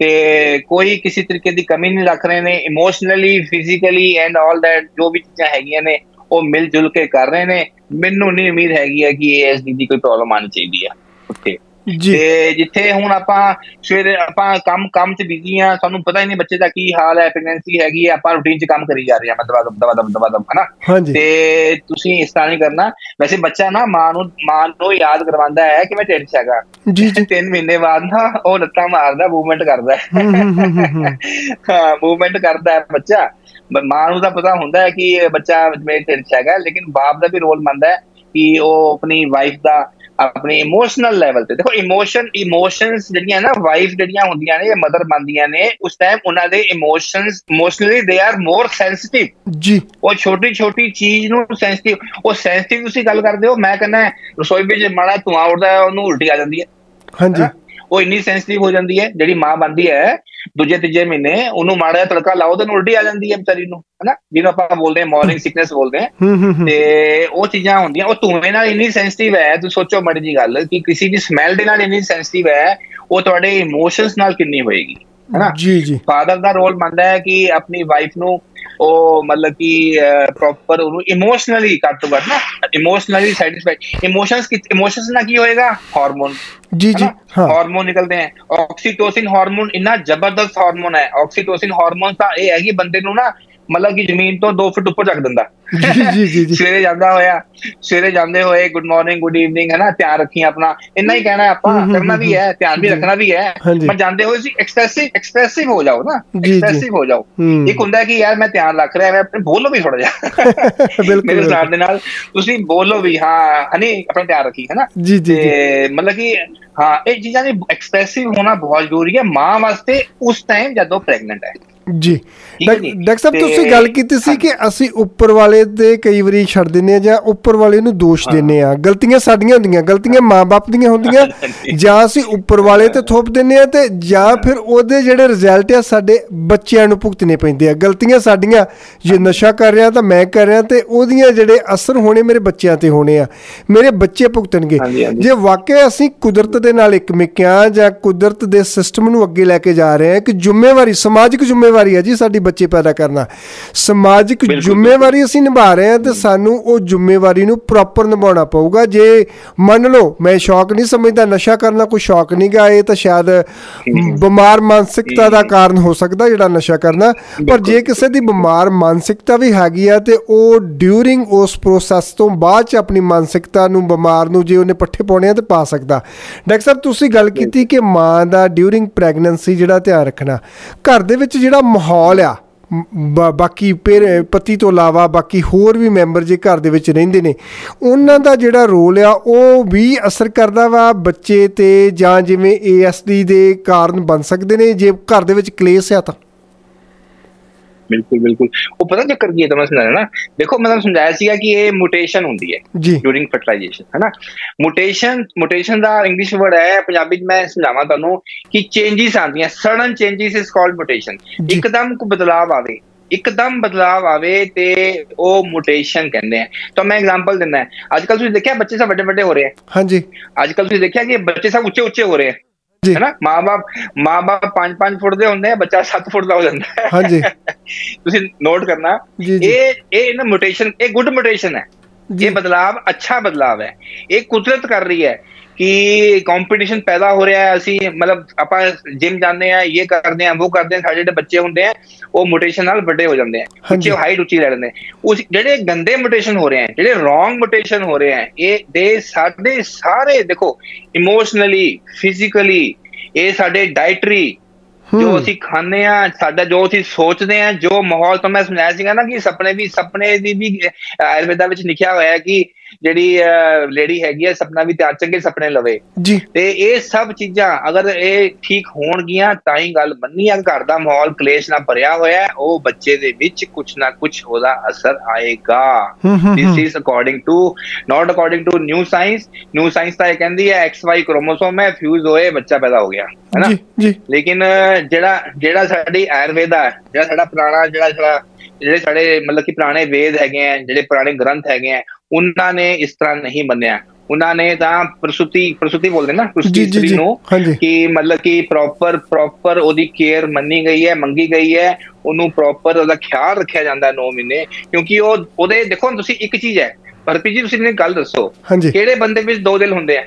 ਤੇ ਕੋਈ ਕਿਸੇ ਤਰੀਕੇ ਦੀ ਕਮੀ ਨਹੀਂ ਰੱਖ ਰਹੇ ਨੇ emotionally physically and all that ਜੋ ਵੀ ਚੀਜ਼ਾਂ ਹੈਗੀਆਂ ਨੇ ਉਹ ਮਿਲ ਜੁਲ ਕੇ ਕਰ ਰਹੇ ਨੇ ਮੈਨੂੰ ਨਹੀਂ ਉਮੀਦ ਹੈਗੀ ਹੈ ਕਿ ਏਐਸਡੀ ਦੀ ਕੋਈ ਪ੍ਰੋਬਲਮ ਆਣੀ ਚਾਹੀਦੀ ਹੈ ਉੱਥੇ। ਜੀ। ਤੇ ਜਿੱਥੇ ਹੁਣ ਆਪਾਂ ਸਵੇਰੇ ਆਪਾਂ ਕੰਮ ਕੰਮ 'ਚ ਬਿਜ਼ੀ ਆ ਸਾਨੂੰ ਪਤਾ ਹੀ ਨਹੀਂ ਬੱਚੇ ਦਾ ਕੀ ਹਾਲ ਹੈ ਪ੍ਰੈਗਨੈਂਸੀ ਹੈਗੀ ਹੈ ਆਪਾਂ ਰੂਟੀਨ 'ਚ ਕੰਮ ਕਰੀ ਜਾ ਰਹੇ ਆ ਮਤਲਬ ਦਵਾ ਦਵਾ ਦਵਾ ਦਵਾ ਹਨਾ ਤੇ ਤੁਸੀਂ ਇਸ ਤਰ੍ਹਾਂ ਨਹੀਂ ਕਰਨਾ। ਵੈਸੇ ਬੱਚਾ ਨਾ ਮਾਂ ਨੂੰ ਮਾਂ ਨੂੰ ਯਾਦ ਕਰਵਾਉਂਦਾ ਹੈ ਕਿ ਮੈਂ ਢਿੱਡ 'ਚ ਹੈਗਾ। ਜੀ ਜੀ। ਤਿੰਨ ਮਹੀਨੇ ਬਾਅਦ ਨਾ ਉਹ ਲੱਤਾਂ ਮਾਰਦਾ ਮੂਵਮੈਂਟ ਕਰਦਾ। ਹੈ ਮੂਵਮੈਂਟ ਕਰਦਾ ਹੈ ਬੱਚਾ। ਮਾਂ ਨੂੰ ਤਾਂ ਪਤਾ ਹੁੰਦਾ ਹੈ ਕਿ ਇਹ ਬੱਚਾ ਮੇਰੇ ਢਿੱਡ 'ਚ ਹੈਗਾ ਲੇਕਿਨ ਬਾਪ ਦਾ ਵੀ ਰੋਲ ਮੰਨਦਾ ਹੈ ਕਿ ਉਹ ਆਪਣੀ ਵਾਈਫ ਦਾ ਆਪਣੇ ਇਮੋਸ਼ਨਲ ਲੈਵਲ ਤੇ। ਦੇਖੋ ਇਮੋਸ਼ਨ ਇਮੋਸ਼ਨਸ ਜਿਹੜੀਆਂ ਨਾ ਵਾਈਫ ਜਿਹੜੀਆਂ ਹੁੰਦੀਆਂ ਨੇ ਜਾਂ ਮਦਰ ਬਣਦੀਆਂ ਨੇ ਉਸ ਟਾਈਮ ਉਹਨਾਂ ਦੇ emotions emotionally they are more sensitive ਜੀ। ਉਹ ਛੋਟੀ ਛੋਟੀ ਚੀਜ਼ ਨੂੰ ਸੈਂਸਿਟਿਵ ਉਹ ਸੈਂਸਿਟਿਵ ਤੁਸੀਂ ਗੱਲ ਕਰਦੇ ਹੋ ਮੈਂ ਕਹਿੰਦਾ ਰਸੋਈ ਵਿੱਚ ਮਾੜਾ ਧੂਆਂ ਉੱਡਦਾ ਉਹਨੂੰ ਉਲਟੀ ਆ ਜਾਂਦੀ ਹੈ। ਹਾਂਜੀ? ਉਹ ਇੰਨੀ ਸੈਂਸਿਟਿਵ ਹੋ ਜਾਂਦੀ ਹੈ ਜਿਹੜੀ ਮਾਂ ਬਣਦੀ ਹੈ ਦੂਜੇ ਤੀਜੇ ਮਹੀਨੇ ਉਹਨੂੰ ਮਾੜਾ ਤੜਕਾ ਲਾਓ ਤੇ ਉਲਟੀ ਆ ਜਾਂਦੀ ਹੈ ਵਿਚਾਰੀ ਨੂੰ ਹੈਨਾ? ਜਿਹਨੂੰ ਆਪਾਂ ਬੋਲਦੇ ਹਾਂ ਮਾਰਨਿੰਗ ਸਿਕਨੈਸ ਬੋਲਦੇ ਹਾਂ। ਤੇ ਉਹ ਚੀਜ਼ਾਂ ਹੁੰਦੀਆਂ ਉਹ ਧੂਏ ਨਾਲ ਇੰਨੀ ਸੈਂਸਿਟਿਵ ਹੈ ਤੁਸੀਂ ਸੋਚੋ ਮੜੀ ਜੀ ਗੱਲ ਕਿ ਕਿਸੇ ਦੀ ਸਮੈਲ ਦੇ ਨਾਲ ਇੰਨੀ ਸੈਂਸਿਟਿਵ ਹੈ ਉਹ ਤੁਹਾਡੇ ਇਮੋਸ਼ਨਸ ਨਾਲ ਕਿੰਨੀ ਹੋਏਗੀ। ਹੈਨਾ? ਜੀ ਜੀ। ਫਾਦਰ ਦਾ ਰੋਲ ਮੰਨਦਾ ਹੈ ਕਿ ਆਪਣੀ ਵਾਈਫ ਨੂੰ ਉਹ ਮਤਲਬ ਕਿ ਪ੍ਰੋਪਰ ਉਹਨੂੰ ਇਮੋਸ਼ਨਲੀ ਘੱਟ ਤੋਂ ਨਾ ਇਮੋਸ਼ਨਲੀ ਸੈਟੀਸਫਾਈਡ ਇਮੋਸ਼ਨਸ ਕੀ ਇਮੋਸ਼ਨਸ ਨਾਲ ਕੀ ਹੋਏਗਾ? ਹਾਰਮੋਨ ਜੀ ਜੀ ਹਾਂ। ਹਾਰਮੋਨ ਨਿਕਲਦੇ ਹੈ। ਆਕਸੀਟੋਸਿਨ ਹਾਰਮੋਨ ਇੰਨਾ ਜ਼ਬਰਦਸਤ ਹਾਰਮੋਨ ਹੈ। ਆਕਸੀਟੋਸਿਨ ਹਾਰਮੋਨ ਤਾਂ ਇਹ ਹੈ ਕਿ ਬੰਦੇ ਨੂੰ ਨਾ ਮਤਲਬ ਕਿ ਜ਼ਮੀਨ ਤੋਂ 2 ਫੁੱਟ ਉੱਪਰ ਚੱਕ ਦਿੰਦਾ। ਜੀ ਜੀ ਜੀ ਸਵੇਰੇ ਜਾਂਦਾ ਹੋਇਆ ਸਵੇਰੇ ਜਾਂਦੇ ਹੋਏ ਗੁੱਡ ਮਾਰਨਿੰਗ ਗੁੱਡ ਈਵਨਿੰਗ ਹੈ ਨਾ ਧਿਆਨ ਰੱਖੀ ਆਪਣਾ। ਇੰਨਾ ਹੀ ਕਹਿਣਾ ਆਪਾਂ ਕਰਨਾ ਵੀ ਹੈ। ਧਿਆਨ ਵੀ। ਰੱਖਣਾ ਵੀ ਹੈ। ਪਰ ਜਾਂਦੇ ਹੋਏ ਤੁਸੀਂ ਐਕਸਪ੍ਰੈਸਿਵ ਐਕਸਪ੍ਰੈਸਿਵ ਹੋ ਜਾਓ ਨਾ। ਐਕਸਪ੍ਰੈਸਿਵ ਹੋ ਜਾਓ। ਇੱਕ ਹੁੰਦਾ ਕਿ ਯਾਰ ਮੈਂ ਧਿਆਨ ਰੱਖ ਰਿਹਾ ਮੈਂ ਆਪਣੇ ਬੋਲੋ ਵੀ ਥੋੜਾ ਜਿਹਾ। ਬਿਲਕੁਲ, ਮੇਰੇ। ਸਾਥ ਦੇ ਨਾਲ ਤੁਸੀਂ ਬੋਲੋ ਵੀ ਹਾਂ ਹਨੀ ਆਪਣਾ ਧਿਆਨ ਰੱਖੀ ਹੈ ਨਾ ਜੀ ਜੀ। ਮਤਲਬ ਕਿ ਹਾਂ ਇਹ ਚੀਜ਼ਾਂ ਦੀ ਐਕਸਪ੍ਰੈਸਿਵ ਹੋਣਾ ਬਹੁਤ ਜ਼ਰੂਰੀ ਹੈ। ਮਾਂ ਵਾਸਤੇ ਉਸ ਟਾਈਮ ਜਦੋਂ ਪ੍ਰੈਗਨੈਂਟ ਹੈ। ਜੀ। ਡਾਕਟਰ ਸਾਹਿਬ ਤੁਸੀਂ ਗੱਲ ਕੀਤੀ ਸੀ ਕਿ ਅਸੀਂ ਉੱਪਰ ਵਾਲੇ ਤੇ ਕਈ ਵਾਰੀ ਛੱਡ ਦਿੰਨੇ ਆ ਜਾਂ ਉੱਪਰ ਵਾਲੇ ਨੂੰ ਦੋਸ਼ ਦਿੰਨੇ ਆ ਗਲਤੀਆਂ ਸਾਡੀਆਂ ਹੁੰਦੀਆਂ ਗਲਤੀਆਂ ਮਾਂ-ਬਾਪ ਦੀਆਂ ਹੁੰਦੀਆਂ ਜਾਂ ਅਸੀਂ ਉੱਪਰ ਵਾਲੇ ਤੇ ਥੋਪ ਦਿੰਨੇ ਆ ਤੇ ਜਾਂ ਫਿਰ ਉਹਦੇ ਜਿਹੜੇ ਰਿਜ਼ਲਟ ਆ ਸਾਡੇ ਬੱਚਿਆਂ ਨੂੰ ਭੁਗਤਣੇ ਪੈਂਦੇ ਆ। ਗਲਤੀਆਂ ਸਾਡੀਆਂ ਜੇ ਨਸ਼ਾ ਕਰ ਰਿਹਾ ਤਾਂ ਮੈਂ ਕਰ ਰਿਹਾ ਤੇ ਉਹਦੀਆਂ ਜਿਹੜੇ ਅਸਰ ਹੋਣੇ ਮੇਰੇ ਬੱਚਿਆਂ ਤੇ ਹੋਣੇ ਆ। ਮੇਰੇ ਬੱਚੇ ਭੁਗਤਣਗੇ। ਜੇ ਵਾਕਿਆ ਅਸੀਂ ਕੁਦਰਤ ਦੇ ਨਾਲ ਇੱਕ ਮਿਕਿਆਂ ਜਾਂ ਕੁਦਰਤ ਦੇ ਸਿਸਟਮ ਨੂੰ ਅੱਗੇ ਲੈ ਕੇ ਜਾ ਰਹੇ ਹਾਂ ਕਿ ਜ਼ਿੰਮੇਵਾਰੀ ਸਮਾਜਿਕ ਜ਼ਿੰਮੇਵਾਰੀ ਜ਼ਿੰਮੇਵਾਰੀ ਹੈ ਜੀ ਸਾਡੀ ਬੱਚੇ ਪੈਦਾ ਕਰਨਾ। ਸਮਾਜਿਕ ਜ਼ਿੰਮੇਵਾਰੀ ਅਸੀਂ ਨਿਭਾ ਰਹੇ ਹਾਂ ਤੇ ਸਾਨੂੰ ਉਹ ਜ਼ਿੰਮੇਵਾਰੀ ਨੂੰ ਪ੍ਰੋਪਰ ਨਿਭਾਉਣਾ ਪਊਗਾ। ਜੇ ਮੰਨ ਲਓ ਮੈਂ ਸ਼ੌਕ ਨਹੀਂ ਸਮਝਦਾ ਨਸ਼ਾ ਕਰਨਾ ਕੋਈ ਸ਼ੌਕ ਨਹੀਂ ਗਾ ਇਹ ਤਾਂ ਸ਼ਾਇਦ ਬਿਮਾਰ ਮਾਨਸਿਕਤਾ ਦਾ ਕਾਰਨ ਹੋ ਸਕਦਾ ਜਿਹੜਾ ਨਸ਼ਾ ਕਰਨਾ। ਪਰ ਜੇ ਕਿਸੇ ਦੀ ਬਿਮਾਰ ਮਾਨਸਿਕਤਾ ਵੀ ਹੈਗੀ ਆ ਤੇ ਉਹ ਡਿਊਰਿੰਗ ਉਸ ਪ੍ਰੋਸੈਸ ਤੋਂ ਬਾਅਦ ਚ ਆਪਣੀ ਮਾਨਸਿਕਤਾ ਨੂੰ ਬਿਮਾਰ ਨੂੰ ਜੇ ਉਹਨੇ ਪੱਠੇ ਪਾਉਣੇ ਆ ਤੇ ਪਾ ਸਕਦਾ। ਡਾਕਟਰ ਸਾਹਿਬ ਤੁਸੀਂ ਗੱਲ ਕੀਤੀ ਕਿ ਮਾਂ ਦਾ ਡਿਊਰਿੰਗ ਪ੍ਰੈਗਨੈਂਸੀ ਜਿਹੜਾ ਧਿਆਨ ਰੱਖਣਾ। ਘਰ ਦੇ ਵਿੱਚ ਜਿਹੜਾ ਮਾਹੌਲ ਆ। ਬ- ਬਾਕੀ ਪੇਰ, ਪਤੀ ਤੋਂ ਇਲਾਵਾ ਬਾਕੀ ਹੋਰ ਵੀ ਮੈਂਬਰ ਜੇ ਘਰ ਦੇ ਵਿੱਚ ਰਹਿੰਦੇ ਨੇ, ਉਹਨਾਂ ਦਾ ਜਿਹੜਾ ਰੋਲ ਆ, ਉਹ ਵੀ ਅਸਰ ਕਰਦਾ ਵਾ ਬੱਚੇ ਤੇ ਜਾਂ ਜਿਵੇਂ ਏਐਸਡੀ ਦੇ ਕਾਰਨ ਬਣ ਸਕਦੇ ਨੇ, ਜੇ ਘਰ ਦੇ ਵਿੱਚ ਕਲੇਸ਼ ਆ ਤਾਂ। ਬਿਲਕੁਲ ਬਿਲਕੁਲ। ਉਹ ਪਤਾ ਚੱਕਰ ਕੀ ਹੈ ਤੁਹਾਨੂੰ ਸਮਝਾਇਆ ਨਾ? ਦੇਖੋ ਮੈਂ ਤੁਹਾਨੂੰ ਸਮਝਾਇਆ ਸੀਗਾ ਕਿ ਇਹ ਮੁਟੇਸ਼ਨ ਹੁੰਦੀ ਹੈ ਜੀ। ਡਿਊਰਿੰਗ ਫਰਟੀਲਾਈਜੇਸ਼ਨ ਹੈ ਨਾ ਮੁਟੇਸ਼ਨ ਮੁਟੇਸ਼ਨ ਦਾ ਇੰਗਲਿਸ਼ ਵਰਡ ਹੈ ਪੰਜਾਬੀ ਚ ਮੈਂ ਸਮਝਾਵਾਂ ਤੁਹਾਨੂੰ ਕਿ ਚੇਂਜਸ ਆਉਂਦੀਆਂ sudden changes is called mutation. ਇੱਕਦਮ ਕੋ ਬਦਲਾਵ ਆਵੇ ਇੱਕਦਮ ਬਦਲਾਵ ਆਵੇ ਤੇ ਉਹ ਮੁਟੇਸ਼ਨ ਕਹਿੰਦੇ ਆ। ਤਾਂ ਮੈਂ ਐਗਜ਼ਾਮਪਲ ਦਿੰਦਾ। ਅੱਜ ਕੱਲ ਤੁਸੀਂ ਦੇਖਿਆ ਬੱਚੇ ਸਭ ਵੱਡੇ ਵੱਡੇ ਹੋ ਰਹੇ ਆ? ਹਾਂਜੀ। ਅੱਜ ਕੱਲ ਤੁਸੀਂ ਦੇਖਿਆ ਕਿ ਬੱਚੇ ਸਭ ਉੱਚੇ ਉੱਚੇ ਹੋ ਰਹੇ ਆ? ਜੀ। ਹੈ ਨਾ ਮਾਂ-ਬਾਪ ਮਾਂ-ਬਾਪ 5-5 ਫੁੱਟ ਦੇ ਹੁੰਦੇ ਆ ਬੱਚਾ 7 ਫੁੱਟ ਦਾ ਹੋ ਜਾਂਦਾ ਹੈ। ਹਾਂਜੀ। ਤੁਸੀਂ ਨੋਟ ਕਰਨਾ ਇਹ ਇਹ ਨਾ ਮੁਟੇਸ਼ਨ ਇਹ ਗੁੱਡ ਮੁਟੇਸ਼ਨ ਹੈ। ਇਹ ਬਦਲਾਵ ਅੱਛਾ ਬਦਲਾਵ ਹੈ। ਇਹ ਕੁਦਰਤ ਕਰ ਰਹੀ ਹੈ। ਕਿ ਕੰਪੀਟੀਸ਼ਨ ਪੈਦਾ ਹੋ ਰਿਹਾ ਹੈ ਅਸੀਂ ਮਤਲਬ ਆਪਾਂ ਜਿਮ ਜਾਂਦੇ ਆ ਇਹ ਕਰਦੇ ਆ ਉਹ ਕਰਦੇ ਆ ਸਾਡੇ ਜਿਹੜੇ ਬੱਚੇ ਹੁੰਦੇ ਆ ਉਹ ਮੁਟੇਸ਼ਨ ਨਾਲ ਵੱਡੇ ਹੋ ਜਾਂਦੇ ਆ। ਉੱਚੀ ਹਾਈਟ ਉੱਚੀ ਲੈ ਲੈਂਦੇ। ਉਸ ਜਿਹੜੇ ਗੰਦੇ ਮੁਟੇਸ਼ਨ ਹੋ ਰਹੇ ਆ ਜਿਹੜੇ ਰੋਂਗ ਮੁਟੇਸ਼ਨ ਹੋ ਰਹੇ ਆ ਇਹ ਦੇ ਸਾਡੇ ਸਾਰੇ ਦੇਖੋ ਇਮੋਸ਼ਨਲੀ ਫਿਜ਼ੀਕਲੀ ਇਹ ਸਾਡੇ ਡਾਈਟਰੀ ਜੋ ਅਸੀਂ ਖਾਂਦੇ ਆ ਸਾਡਾ ਜੋ ਅਸੀਂ ਸੋਚਦੇ ਆ ਜੋ ਮਾਹੌਲ ਤੋਂ ਮੈਂ ਸਮਝਾਇਆ ਸੀਗਾ ਨਾ ਕਿ ਸੁਪਨੇ ਵੀ ਸੁਪਨੇ ਦੀ ਵੀ ਆਯੁਰਵੇਦਾ ਵਿੱਚ ਲਿਖਿਆ ਹੋਇਆ ਹੈ ਕਿ ਜਿਹੜੀ ਲੇਡੀ ਹੈਗੀ ਹੈ ਸੁਪਨਾ ਵੀ ਤਿਆਰ ਚੰਗੇ ਸੁਪਨੇ ਲਵੇ। ਜੀ। ਤੇ ਇਹ ਸਭ ਚੀਜ਼ਾਂ ਅਗਰ ਇਹ ਠੀਕ ਹੋਣਗੀਆਂ ਤਾਂ ਹੀ ਗੱਲ ਬੰਨੀ ਆ। ਘਰ ਦਾ ਮਾਹੌਲ ਕਲੇਸ਼ ਨਾਲ ਭਰਿਆ ਹੋਇਆ ਉਹ ਬੱਚੇ ਦੇ ਵਿੱਚ ਕੁਝ ਨਾ ਕੁਝ ਉਹਦਾ ਅਸਰ ਆਏਗਾ। ਹੂੰ, is according to not according to new science. New science ਤਾਂ ਇਹ ਕਹਿੰਦੀ ਹੈ XY ਕ੍ਰੋਮੋਸੋਮ ਹੈ ਫਿਊਜ਼ ਹੋਏ ਬੱਚਾ ਪੈਦਾ ਹੋ ਗਿਆ ਹੈ ਨਾ? ਜੀ ਜੀ। ਲੇਕਿਨ ਜਿਹੜਾ ਜਿਹੜਾ ਸਾਡੀ ਆਯੁਰਵੇਦਾ ਜਿਹੜਾ ਸਾਡਾ ਪੁਰਾਣਾ ਜਿਹੜਾ ਸਾਡਾ ਜਿਹੜੇ ਸਾਡੇ ਮਤਲਬ ਕਿ ਪੁਰਾਣੇ ਵੇਦ ਹੈਗੇ ਆ ਜਿਹੜੇ ਪੁਰਾਣੇ ਗ੍ਰੰਥ ਹੈਗੇ ਆ ਉਹਨਾਂ ਨੇ ਇਸ ਤਰ੍ਹਾਂ ਨਹੀਂ ਮੰਨਿਆ। ਉਹਨਾਂ ਨੇ ਤਾਂ ਪ੍ਰਸੂਤੀ ਪ੍ਰਸੂਤੀ ਬੋਲਦੇ ਨਾ ਪ੍ਰਸੂਤੀ ਇਸਤਰੀ ਨੂੰ ਕਿ ਮਤਲਬ ਕਿ ਪ੍ਰੋਪਰ ਪ੍ਰੋਪਰ ਉਹਦੀ ਕੇਅਰ ਮੰਨੀ ਗਈ ਹੈ ਮੰਗੀ ਗਈ ਹੈ ਉਹਨੂੰ ਪ੍ਰੋਪਰ ਉਹਦਾ ਖਿਆਲ ਰੱਖਿਆ ਜਾਂਦਾ 9 ਮਹੀਨੇ ਕਿਉਂਕਿ ਉਹ ਉਹਦੇ ਦੇਖੋ ਤੁਸੀਂ ਇੱਕ ਚੀਜ਼ ਹੈ ਪਰਪੀ ਜੀ ਤੁਸੀਂ ਮੈਨੂੰ ਗੱਲ ਦੱਸੋ ਕਿਹੜੇ ਬੰਦੇ ਵਿੱਚ ਦੋ ਦਿਲ ਹੁੰਦੇ ਆ?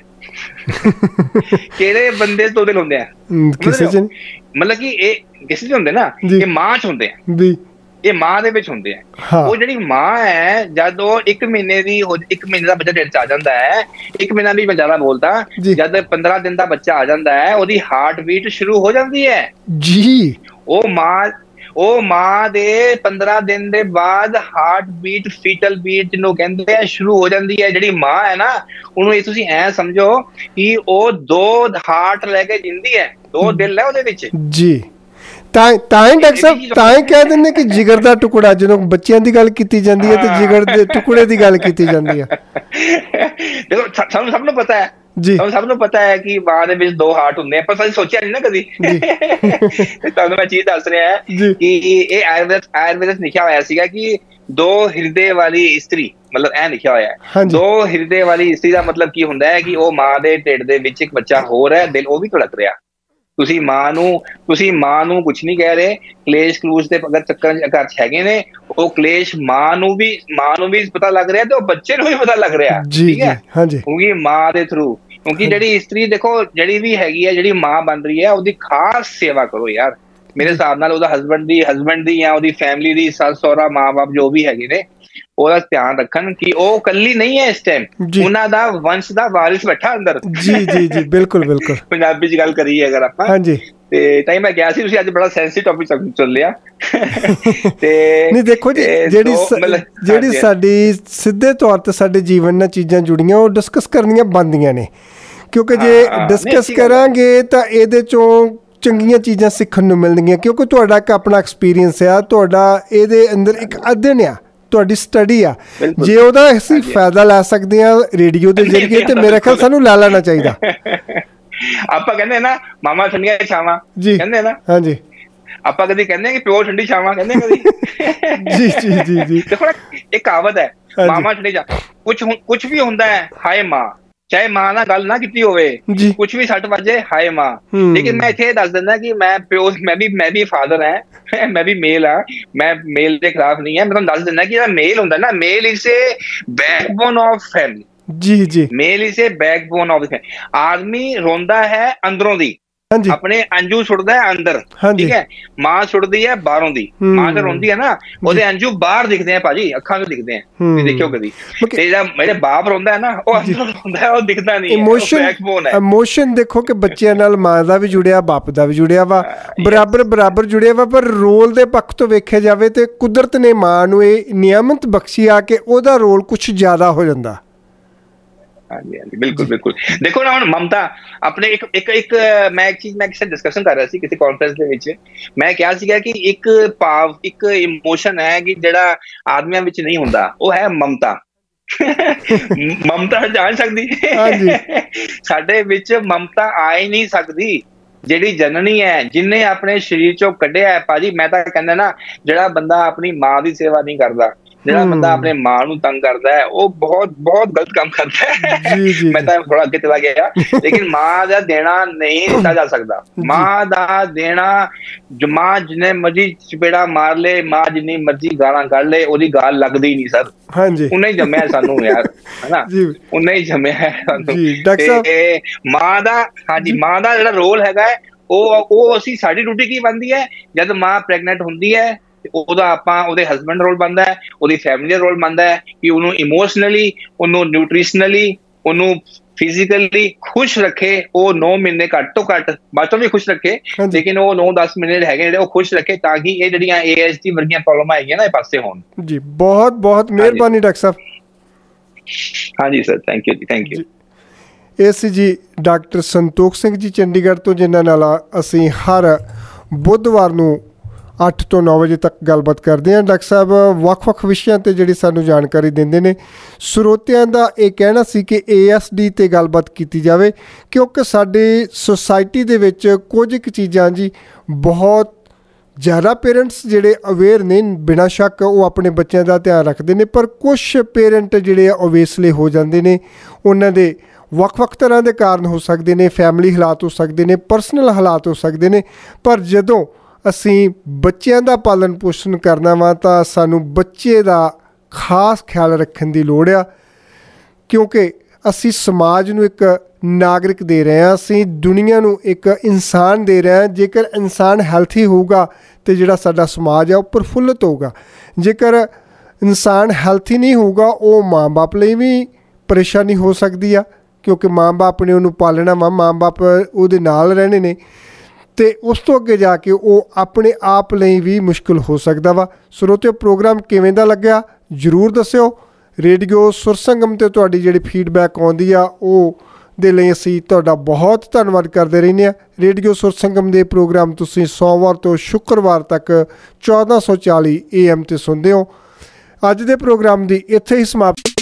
ਕਿਹੜੇ ਬੰਦੇ ਦੋ ਦਿਲ ਹੁੰਦੇ ਆ? ਕਿਸੇ ਚ? ਮਤਲਬ ਕਿ ਇਹ ਕਿਸੇ 'ਚ ਹੁੰਦੇ ਨਾ। ਇਹ ਮਾਂ 'ਚ ਹੁੰਦੇ ਆ। ਇਹ ਮਾਂ ਦੇ ਵਿੱਚ ਹੁੰਦੇ ਆ। ਉਹ ਜਿਹੜੀ ਮਾਂ ਹੈ ਜਦ ਉਹ 1 ਮਹੀਨੇ ਦੀ 1 ਮਹੀਨੇ ਦਾ ਬੱਚਾ ਢਿੱਡ 'ਚ ਆ ਜਾਂਦਾ ਹੈ 1 ਮਹੀਨਾ ਵੀ ਮੈਂ ਜ਼ਿਆਦਾ ਬੋਲਦਾ। ਜਦ 15 ਦਿਨ ਦਾ ਬੱਚਾ ਆ ਜਾਂਦਾ ਹੈ ਉਹਦੀ ਹਾਰਟ ਬੀਟ ਸ਼ੁਰੂ ਹੋ ਜਾਂਦੀ ਹੈ। ਜੀ। ਉਹ ਮਾਂ ਉਹ ਮਾਂ ਦੇ 15 ਦਿਨ ਦੇ ਬਾਅਦ ਹਾਰਟ ਬੀਟ ਫੀਟਲ ਬੀਟ ਜਿਹਨੂੰ ਕਹਿੰਦੇ ਆ ਸ਼ੁਰੂ ਹੋ ਜਾਂਦੀ ਹੈ। ਜਿਹੜੀ ਮਾਂ ਹੈ ਨਾ ਉਹਨੂੰ ਇਹ ਤੁਸੀਂ ਐ ਸਮਝੋ ਕਿ ਉਹ ਦੋ ਹਾਰਟ ਲੈ ਕੇ ਜਿੰਦੀ ਹੈ ਦੋ ਦਿਲ ਹੈ ਉਹਦੇ ਵਿੱਚ। ਜੀ। ਤਾਂ ਤਾਂ ਹੀ ਡਾਕਟਰ ਸਾਹਿਬ ਤਾਂ ਹੀ ਕਹਿ ਦਿੰਦੇ ਕਿ ਜਿਗਰ ਦਾ ਟੁਕੜਾ ਜਦੋਂ ਬੱਚਿਆਂ ਦੀ ਗੱਲ ਕੀਤੀ ਜਾਂਦੀ ਹੈ ਤੇ ਜਿਗਰ ਦੇ ਟੁਕੜੇ ਦੀ ਗੱਲ ਕੀਤੀ ਜਾਂਦੀ ਹੈ। ਦੇਖੋ ਸਾਨੂੰ ਸਭ ਨੂੰ ਪਤਾ ਹੈ। ਜੀ। ਸਭ ਨੂੰ ਪਤਾ ਹੈ ਕਿ ਮਾਂ ਦੇ ਵਿੱਚ ਦੋ ਹਾਰਟ ਹੁੰਦੇ ਆ ਪਰ ਅਸੀਂ ਸੋਚਿਆ ਨਹੀਂ ਨਾ ਕਦੀ। ਤੇ ਤੁਹਾਨੂੰ ਮੈਂ ਚੀਜ਼ ਦੱਸ ਰਿਹਾ ਜੀ। ਹਾਂ ਕਿ ਇਹ ਆਯੁਰਵੇਦ ਆਯੁਰਵੇਦ ਲਿਖਿਆ ਹੋਇਆ ਸੀਗਾ ਕਿ ਦੋ ਹਿਰਦੇ ਵਾਲੀ ਇਸਤਰੀ ਮਤਲਬ ਐ ਲਿਖਿਆ ਹੋਇਆ ਹੈ। ਦੋ ਹਿਰਦੇ ਵਾਲੀ ਇਸਤਰੀ ਦਾ ਮਤਲਬ ਕੀ ਹੁੰਦਾ ਹੈ ਕਿ ਉਹ ਮਾਂ ਦੇ ਢਿੱਡ ਦੇ ਵਿੱਚ ਇੱਕ ਬੱਚਾ ਹੋ ਰਿਹਾ ਦਿਲ ਉਹ ਵੀ ਧੜਕ ਰਿਹਾ। ਤੁਸੀਂ ਮਾਂ ਨੂੰ ਤੁਸੀਂ ਮਾਂ ਨੂੰ ਕੁਝ ਨਹੀਂ ਕਹਿ ਰਹੇ ਕਲੇਸ਼ ਕਲੂਸ਼ ਦੇ ਅਗਰ ਚੱਕਰ ਘਰ ਹੈਗੇ ਨੇ ਉਹ ਕਲੇਸ਼ ਮਾਂ ਨੂੰ ਵੀ ਮਾਂ ਨੂੰ ਵੀ ਪਤਾ ਲੱਗ ਰਿਹਾ ਤੇ ਉਹ ਬੱਚੇ ਨੂੰ ਵੀ ਪਤਾ ਲੱਗ ਰਿਹਾ ਠੀਕ ਹੈ? ਹਾਂਜੀ। ਕਿਉਂਕਿ ਮਾਂ ਦੇ ਥਰੂ ਕਿਉਂਕਿ ਜਿਹੜੀ ਇਸਤਰੀ ਦੇਖੋ ਜਿਹੜੀ ਵੀ ਹੈਗੀ ਹੈ ਜਿਹੜੀ ਮਾਂ ਬਣ ਰਹੀ ਹੈ ਉਹਦੀ ਖਾਸ ਸੇਵਾ ਕਰੋ ਯਾਰ। ਮੇਰੇ ਹਿਸਾਬ ਨਾਲ ਉਹਦਾ ਹਸਬੰਡ ਦੀ ਹਸਬੰਡ ਦੀ ਜਾਂ ਉਹਦੀ ਫੈਮਿਲੀ ਦੀ ਸੱਸ ਸਹੁਰਾ ਮਾਂ-ਬਾਪ ਜੋ ਵੀ ਹੈਗੇ ਨੇ ਉਹਦਾ ਧਿਆਨ ਰੱਖਣ ਕਿ ਉਹ ਕੱਲੀ ਨਹੀਂ ਹੈ ਇਸ ਟਾਈਮ। ਉਹਨਾਂ ਦਾ ਵੰਸ਼ ਦਾ ਵਾਰਿਸ ਬੈਠਾ ਅੰਦਰ। ਜੀ ਜੀ ਜੀ ਬਿਲਕੁਲ ਬਿਲਕੁਲ। ਪੰਜਾਬੀ ਚ ਗੱਲ ਕਰੀਏ ਅਗਰ ਆਪਾਂ। ਹਾਂਜੀ। ਤੇ ਤਾਂ ਮੈਂ ਗਿਆ ਸੀ ਤੁਸੀਂ ਅੱਜ ਬੜਾ ਸੈਂਸਿਟਿਵ ਟੌਪਿਕ ਚੱਲ ਲਿਆ। ਤੇ ਨਹੀਂ ਦੇਖੋ ਜੀ ਜਿਹੜੀ ਜਿਹੜੀ ਸਾਡੀ ਸਿੱਧੇ ਤੌਰ ਤੇ ਸਾਡੇ ਜੀਵਨ ਨਾਲ ਚੀਜ਼ਾਂ ਜੁੜੀਆਂ ਉਹ ਡਿਸਕਸ ਕਰਨੀਆਂ ਬੰਦੀਆਂ ਨੇ। ਕਿਉਂਕਿ ਜੇ ਡਿਸਕਸ। ਕਰਾਂਗੇ ਤਾਂ ਇਹਦੇ ਚੋਂ ਚੰਗੀਆਂ ਚੀਜ਼ਾਂ ਸਿੱਖਣ ਨੂੰ ਮਿਲਣਗੀਆਂ ਕਿਉਂਕਿ ਤੁਹਾਡਾ ਇੱਕ ਆਪਣਾ ਐਕਸਪੀਰੀਅੰਸ ਆ ਤੁਹਾਡਾ ਇਹਦੇ ਅੰਦਰ ਇੱਕ ਅਧਿਐਨ ਆ ਤੁਹਾਡੀ ਸਟੱਡੀ ਆ। ਜੇ ਉਹਦਾ ਅਸੀਂ ਫਾਇਦਾ ਲੈ ਸਕਦੇ ਆ ਰੇਡੀਓ ਦੇ ਜ਼ਰੀਏ ਤੇ ਮੇਰੇ ਖਿਆਲ ਸਾਨੂੰ ਲੈ ਲੈਣਾ ਚਾਹੀਦਾ। ਆਪਾਂ ਕਹਿੰਦੇ ਨਾ ਮਾਮਾ ਠੰਡੀਆਂ ਛਾਵਾਂ। ਕਹਿੰਦੇ ਨਾ ਹਾਂਜੀ। ਆਪਾਂ ਕਦੀ ਕਹਿੰਦੇ ਕਿ ਪਿਓ ਠੰਡੀ ਛਾਵਾਂ ਕਹਿੰਦੇ ਕਦੀ? ਜੀ ਜੀ ਜੀ ਜੀ। ਦੇਖੋ ਇਹ ਕਹਾਵਤ ਹੈ। ਮਾਮਾ ਠੰਡੀ ਛਾਂ ਕੁਝ ਕੁਝ ਵੀ ਹੁੰਦਾ ਹੈ ਹਾਏ ਮਾਂ। ਚਾਹੇ ਮਾਂ ਨਾਲ ਗੱਲ ਨਾ ਕੀਤੀ ਹੋਵੇ ਕੁਝ ਵੀ ਸੱਟ ਵੱਜੇ ਹਾਏ ਮਾਂ। ਲੇਕਿਨ ਮੈਂ ਇੱਥੇ ਦੱਸ ਦਿੰਦਾ ਕਿ ਮੈਂ ਪਿਓ ਮੈਂ ਵੀ ਮੈਂ ਵੀ ਫਾਦਰ ਹਾਂ ਮੈਂ ਵੀ ਮੇਲ ਆ ਮੈਂ ਮੇਲ ਦੇ ਖਿਲਾਫ ਨਹੀਂ ਹੈ। ਮੈਂ ਤੁਹਾਨੂੰ ਦੱਸ ਦਿੰਦਾ ਕਿ ਜਿਹੜਾ ਮੇਲ ਹੁੰਦਾ ਨਾ male is a backbone of family ਜੀ ਜੀ। Male is a backbone of ਆਦਮੀ ਰੋਂਦਾ ਹੈ ਅੰਦਰੋਂ ਦੀ। ਹਾਂਜੀ। ਆਪਣੇ ਅੰਜੂ ਸੁੱਟਦਾ ਹੈ ਅੰਦਰ ਠੀਕ ਹੈ? ਮਾਂ ਸੁੱਟਦੀ ਹੈ ਬਾਹਰੋਂ ਦੀ। ਮਾਂ ਤੇ ਰੋਂਦੀ ਹੈ ਨਾ ਉਹਦੇ ਅੰਜੂ ਬਾਹਰ ਦਿਖਦੇ ਆ ਭਾਜੀ ਅੱਖਾਂ ਤੋਂ ਦਿਖਦੇ ਆ। ਤੁਸੀਂ ਦੇਖਿਓ ਕਦੀ. ਤੇ ਜਿਹੜਾ ਮੇਰੇ ਬਾਪ ਰੋਂਦਾ ਹੈ ਨਾ ਉਹ ਅੰਦਰੋਂ ਰੋਂਦਾ ਹੈ ਉਹ ਦਿਖਦਾ ਨਹੀਂ ਇਮੋਸ਼ਨ ਇਮੋਸ਼ਨ ਦੇਖੋ ਕਿ ਬੱਚਿਆਂ ਨਾਲ ਮਾਂ ਦਾ ਵੀ ਜੁੜਿਆ ਬਾਪ ਦਾ ਵੀ ਜੁੜਿਆ ਵਾ। ਬਰਾਬਰ ਬਰਾਬਰ ਜੁੜਿਆ ਵਾ ਪਰ ਰੋਲ ਦੇ ਪੱਖ ਤੋਂ ਵੇਖਿਆ ਜਾਵੇ ਤੇ ਕੁਦਰਤ ਨੇ ਮਾਂ ਨੂੰ ਇਹ ਨਿਯਮਤ ਬਖਸ਼ੀ ਆ ਕਿ ਉਹਦਾ ਰੋਲ ਕੁਝ ਜ਼ਿਆਦਾ ਹੋ ਜਾਂਦਾ। ਹਾਂਜੀ ਹਾਂਜੀ ਬਿਲਕੁਲ ਬਿਲਕੁਲ। ਦੇਖੋ ਨਾ ਹੁਣ ਮਮਤਾ ਆਪਣੇ ਇੱਕ ਇੱਕ ਇੱਕ ਮੈਂ ਇੱਕ ਚੀਜ਼ ਮੈਂ ਕਿਸੇ ਡਿਸਕਸ਼ਨ ਕਰ ਰਿਹਾ ਸੀ ਕਿਸੇ ਕਾਨਫਰੰਸ ਦੇ ਵਿੱਚ। ਮੈਂ ਕਿਹਾ ਸੀਗਾ ਕਿ ਇੱਕ ਭਾਵ ਇੱਕ ਇਮੋਸ਼ਨ ਹੈ ਕਿ ਜਿਹੜਾ ਆਦਮੀਆਂ ਵਿੱਚ ਨਹੀਂ ਹੁੰਦਾ ਉਹ ਹੈ ਮਮਤਾ। ਮਮਤਾ ਜਾਣ ਸਕਦੀ। ਹਾਂਜੀ। ਸਾਡੇ ਵਿੱਚ ਮਮਤਾ ਆ ਹੀ ਨਹੀਂ ਸਕਦੀ ਜਿਹੜੀ ਜਨਨੀ ਹੈ ਜਿਨੇ ਆਪਣੇ ਸਰੀਰ ਚੋਂ ਕੱਢਿਆ ਹੈ। ਭਾਜੀ ਮੈਂ ਤਾਂ ਕਹਿੰਦਾ ਨਾ ਜਿਹੜਾ ਬੰਦਾ ਆਪਣੀ ਮਾਂ ਦੀ ਸੇਵਾ ਨਹੀਂ ਕਰਦਾ ਜਿਹੜਾ। ਬੰਦਾ ਆਪਣੇ ਮਾਂ ਨੂੰ ਤੰਗ ਕਰਦਾ ਹੈ ਉਹ ਬਹੁਤ ਬਹੁਤ ਗਲਤ ਕੰਮ ਕਰਦਾ ਹੈ। ਮੈਂ। ਤਾਂ ਥੋੜਾ ਅੱਗੇ ਚਲਾ ਗਿਆ। ਲੇਕਿਨ ਮਾਂ ਦਾ ਦੇਣਾ ਨਹੀਂ ਦਿੱਤਾ ਜਾ ਸਕਦਾ। ਮਾਂ ਦਾ ਦੇਣਾ ਜੋ ਮਾਂ ਜਿੰਨੇ ਮਰਜ਼ੀ ਚਪੇੜਾ ਮਾਰ ਲੇ ਮਾਂ ਜਿੰਨੀ ਮਰਜ਼ੀ ਗਾਲਾਂ ਕੱਢ ਲੇ ਉਹਦੀ ਗਾਲ ਲੱਗਦੀ ਨਹੀਂ ਸਰ। ਹਾਂਜੀ। ਉਹਨੇ ਹੀ ਜੰਮਿਆ ਸਾਨੂੰ ਯਾਰ ਹੈਨਾ? ਜੀ। ਉਹਨੇ ਹੀ ਜੰਮਿਆ ਹੈ ਸਾਨੂੰ। ਜੀ, ਡਾਕਟਰ ਸਾਹਿਬ। ਤੇ ਮਾਂ ਦਾ ਹਾਂਜੀ ਮਾਂ ਦਾ ਜਿਹੜਾ ਰੋਲ ਹੈਗਾ ਉਹ ਉਹ ਅਸੀਂ ਸਾਡੀ ਡਿਊਟੀ ਕੀ ਬਣਦੀ ਹੈ? ਜਦ ਮਾਂ ਪ੍ਰੈਗਨੈਂਟ ਹੁੰਦੀ ਹੈ ਤੇ ਉਹਦਾ ਆਪਾਂ ਉਹਦੇ ਹਸਬੰਡ ਰੋਲ ਬਣਦਾ ਹੈ ਉਹਦੀ ਫੈਮਿਲੀ ਰੋਲ ਬਣਦਾ ਹੈ ਕਿ ਉਹਨੂੰ ਇਮੋਸ਼ਨਲੀ ਉਹਨੂੰ ਨਿਊਟ੍ਰੀਸ਼ਨਲੀ ਉਹਨੂੰ ਫਿਜ਼ੀਕਲੀ ਖੁਸ਼ ਰੱਖੇ ਉਹ 9 ਮਹੀਨੇ ਘੱਟ ਤੋਂ ਘੱਟ ਬਾਅਦ ਤੋਂ ਵੀ ਖੁਸ਼ ਰੱਖੇ। ਲੇਕਿਨ ਉਹ 9-10 ਮਹੀਨੇ ਹੈਗੇ ਜਿਹੜੇ ਉਹ ਖੁਸ਼ ਰੱਖੇ ਤਾਂ ਕਿ ਇਹ ਜਿਹੜੀਆਂ ਏਐਸਟੀ ਵਰਗੀਆਂ ਪ੍ਰੋਬਲਮਾਂ ਹੈਗੀਆਂ ਨਾ ਇਹ ਪਾਸੇ ਹੋਣ। ਜੀ ਬਹੁਤ ਬਹੁਤ ਮਿਹਰਬਾਨੀ ਡਾਕਟਰ ਸਾਹਿਬ। ਹਾਂਜੀ ਸਰ ਥੈਂਕ ਯੂ ਜੀ ਥੈਂਕ ਯੂ ਇਹ ਸੀ ਜੀ ਡਾਕਟਰ ਸੰਤੋਖ ਸਿੰਘ ਜੀ ਚੰਡੀਗੜ੍ਹ ਤੋਂ ਜਿਨ੍ਹਾਂ ਨਾਲ ਅਸੀਂ ਹਰ ਬੁੱਧਵਾਰ ਨੂੰ 8 ਤੋਂ 9 ਵਜੇ ਤੱਕ ਗੱਲਬਾਤ ਕਰਦੇ ਹਾਂ। ਡਾਕਟਰ ਸਾਹਿਬ, ਵੱਖ-ਵੱਖ ਵਿਸ਼ਿਆਂ ਤੇ ਜਿਹੜੀ ਸਾਨੂੰ ਜਾਣਕਾਰੀ ਦਿੰਦੇ ਨੇ। ਸਰੋਤਿਆਂ ਦਾ ਇਹ ਕਹਿਣਾ ਸੀ ਕਿ ਏਐਸਡੀ ਤੇ ਗੱਲਬਾਤ ਕੀਤੀ ਜਾਵੇ, ਕਿਉਂਕਿ ਸਾਡੀ ਸੁਸਾਇਟੀ ਦੇ ਵਿੱਚ ਕੁਝ ਕੁ ਚੀਜ਼ਾਂ ਜੀ ਬਹੁਤ ਜ਼ਿਆਦਾ ਪੇਰੈਂਟਸ ਜਿਹੜੇ ਅਵੇਅਰ ਨੇ, ਬਿਨਾਂ ਸ਼ੱਕ ਉਹ ਆਪਣੇ ਬੱਚਿਆਂ ਦਾ ਧਿਆਨ ਰੱਖਦੇ ਨੇ, ਪਰ ਕੁਝ ਪੇਰੈਂਟ ਜਿਹੜੇ ਆ ਓਵੇਸਲੇ ਹੋ ਜਾਂਦੇ ਨੇ। ਉਹਨਾਂ ਦੇ ਵੱਖ-ਵੱਖ ਤਰ੍ਹਾਂ ਦੇ ਕਾਰਨ ਹੋ ਸਕਦੇ ਨੇ ਫੈਮਿਲੀ ਹਾਲਾਤ ਹੋ ਸਕਦੇ ਨੇ ਪਰਸਨਲ ਹਾਲਾਤ ਹੋ ਸਕਦੇ ਨੇ। ਪਰ ਜਦੋਂ ਅਸੀਂ ਬੱਚਿਆਂ ਦਾ ਪਾਲਣ ਪੋਸ਼ਣ ਕਰਨਾ ਵਾ ਤਾਂ ਸਾਨੂੰ ਬੱਚੇ ਦਾ ਖਾਸ ਖਿਆਲ ਰੱਖਣ ਦੀ ਲੋੜ ਆ। ਕਿਉਂਕਿ ਅਸੀਂ ਸਮਾਜ ਨੂੰ ਇੱਕ ਨਾਗਰਿਕ ਦੇ ਰਹੇ ਹਾਂ, ਅਸੀਂ ਦੁਨੀਆ ਨੂੰ ਇੱਕ ਇਨਸਾਨ ਦੇ ਰਹੇ ਹਾਂ। ਜੇਕਰ ਇਨਸਾਨ ਹੈਲਥੀ ਹੋਊਗਾ ਤੇ ਜਿਹੜਾ ਸਾਡਾ ਸਮਾਜ ਆ, ਉਹ ਪ੍ਰਫੁੱਲਤ ਹੋਊਗਾ। ਜੇਕਰ ਇਨਸਾਨ ਹੈਲਥੀ ਨਹੀਂ ਹੋਊਗਾ, ਉਹ ਮਾਂ-ਬਾਪ ਲਈ ਵੀ ਪਰੇਸ਼ਾਨੀ ਹੋ ਸਕਦੀ ਆ, ਕਿਉਂਕਿ ਮਾਂ-ਬਾਪ ਨੇ ਉਹਨੂੰ ਪਾਲਣਾ ਵਾ, ਮਾਂ-ਬਾਪ ਉਹਦੇ ਨਾਲ ਰਹਿਣੇ ਨੇ। ਤੇ ਉਸ ਤੋਂ ਅੱਗੇ ਜਾ ਕੇ ਉਹ ਆਪਣੇ ਆਪ ਲਈ ਵੀ ਮੁਸ਼ਕਲ ਹੋ ਸਕਦਾ ਵਾ। ਸਰੋਤਿਓ, ਪ੍ਰੋਗਰਾਮ ਕਿਵੇਂ ਦਾ ਲੱਗਿਆ? ਜਰੂਰ ਦੱਸਿਓ। ਰੇਡੀਓ ਸੁਰਸੰਗਮ ਤੇ ਤੁਹਾਡੀ ਜਿਹੜੀ ਫੀਡਬੈਕ ਆਉਂਦੀ ਆ, ਉਹ ਦੇ ਲਈ ਅਸੀਂ ਤੁਹਾਡਾ ਬਹੁਤ ਧੰਨਵਾਦ ਕਰਦੇ ਰਹਿੰਦੇ ਆ। ਰੇਡੀਓ ਸੁਰਸੰਗਮ ਦੇ ਪ੍ਰੋਗਰਾਮ ਤੁਸੀਂ ਸੋਮਵਾਰ ਤੋਂ ਸ਼ੁੱਕਰਵਾਰ ਤੱਕ 1440 AM ਤੇ ਸੁਣਦੇ ਹੋ। ਅੱਜ ਦੇ ਪ੍ਰੋਗਰਾਮ ਦੀ ਇੱਥੇ ਹੀ ਸਮਾਪਤੀ।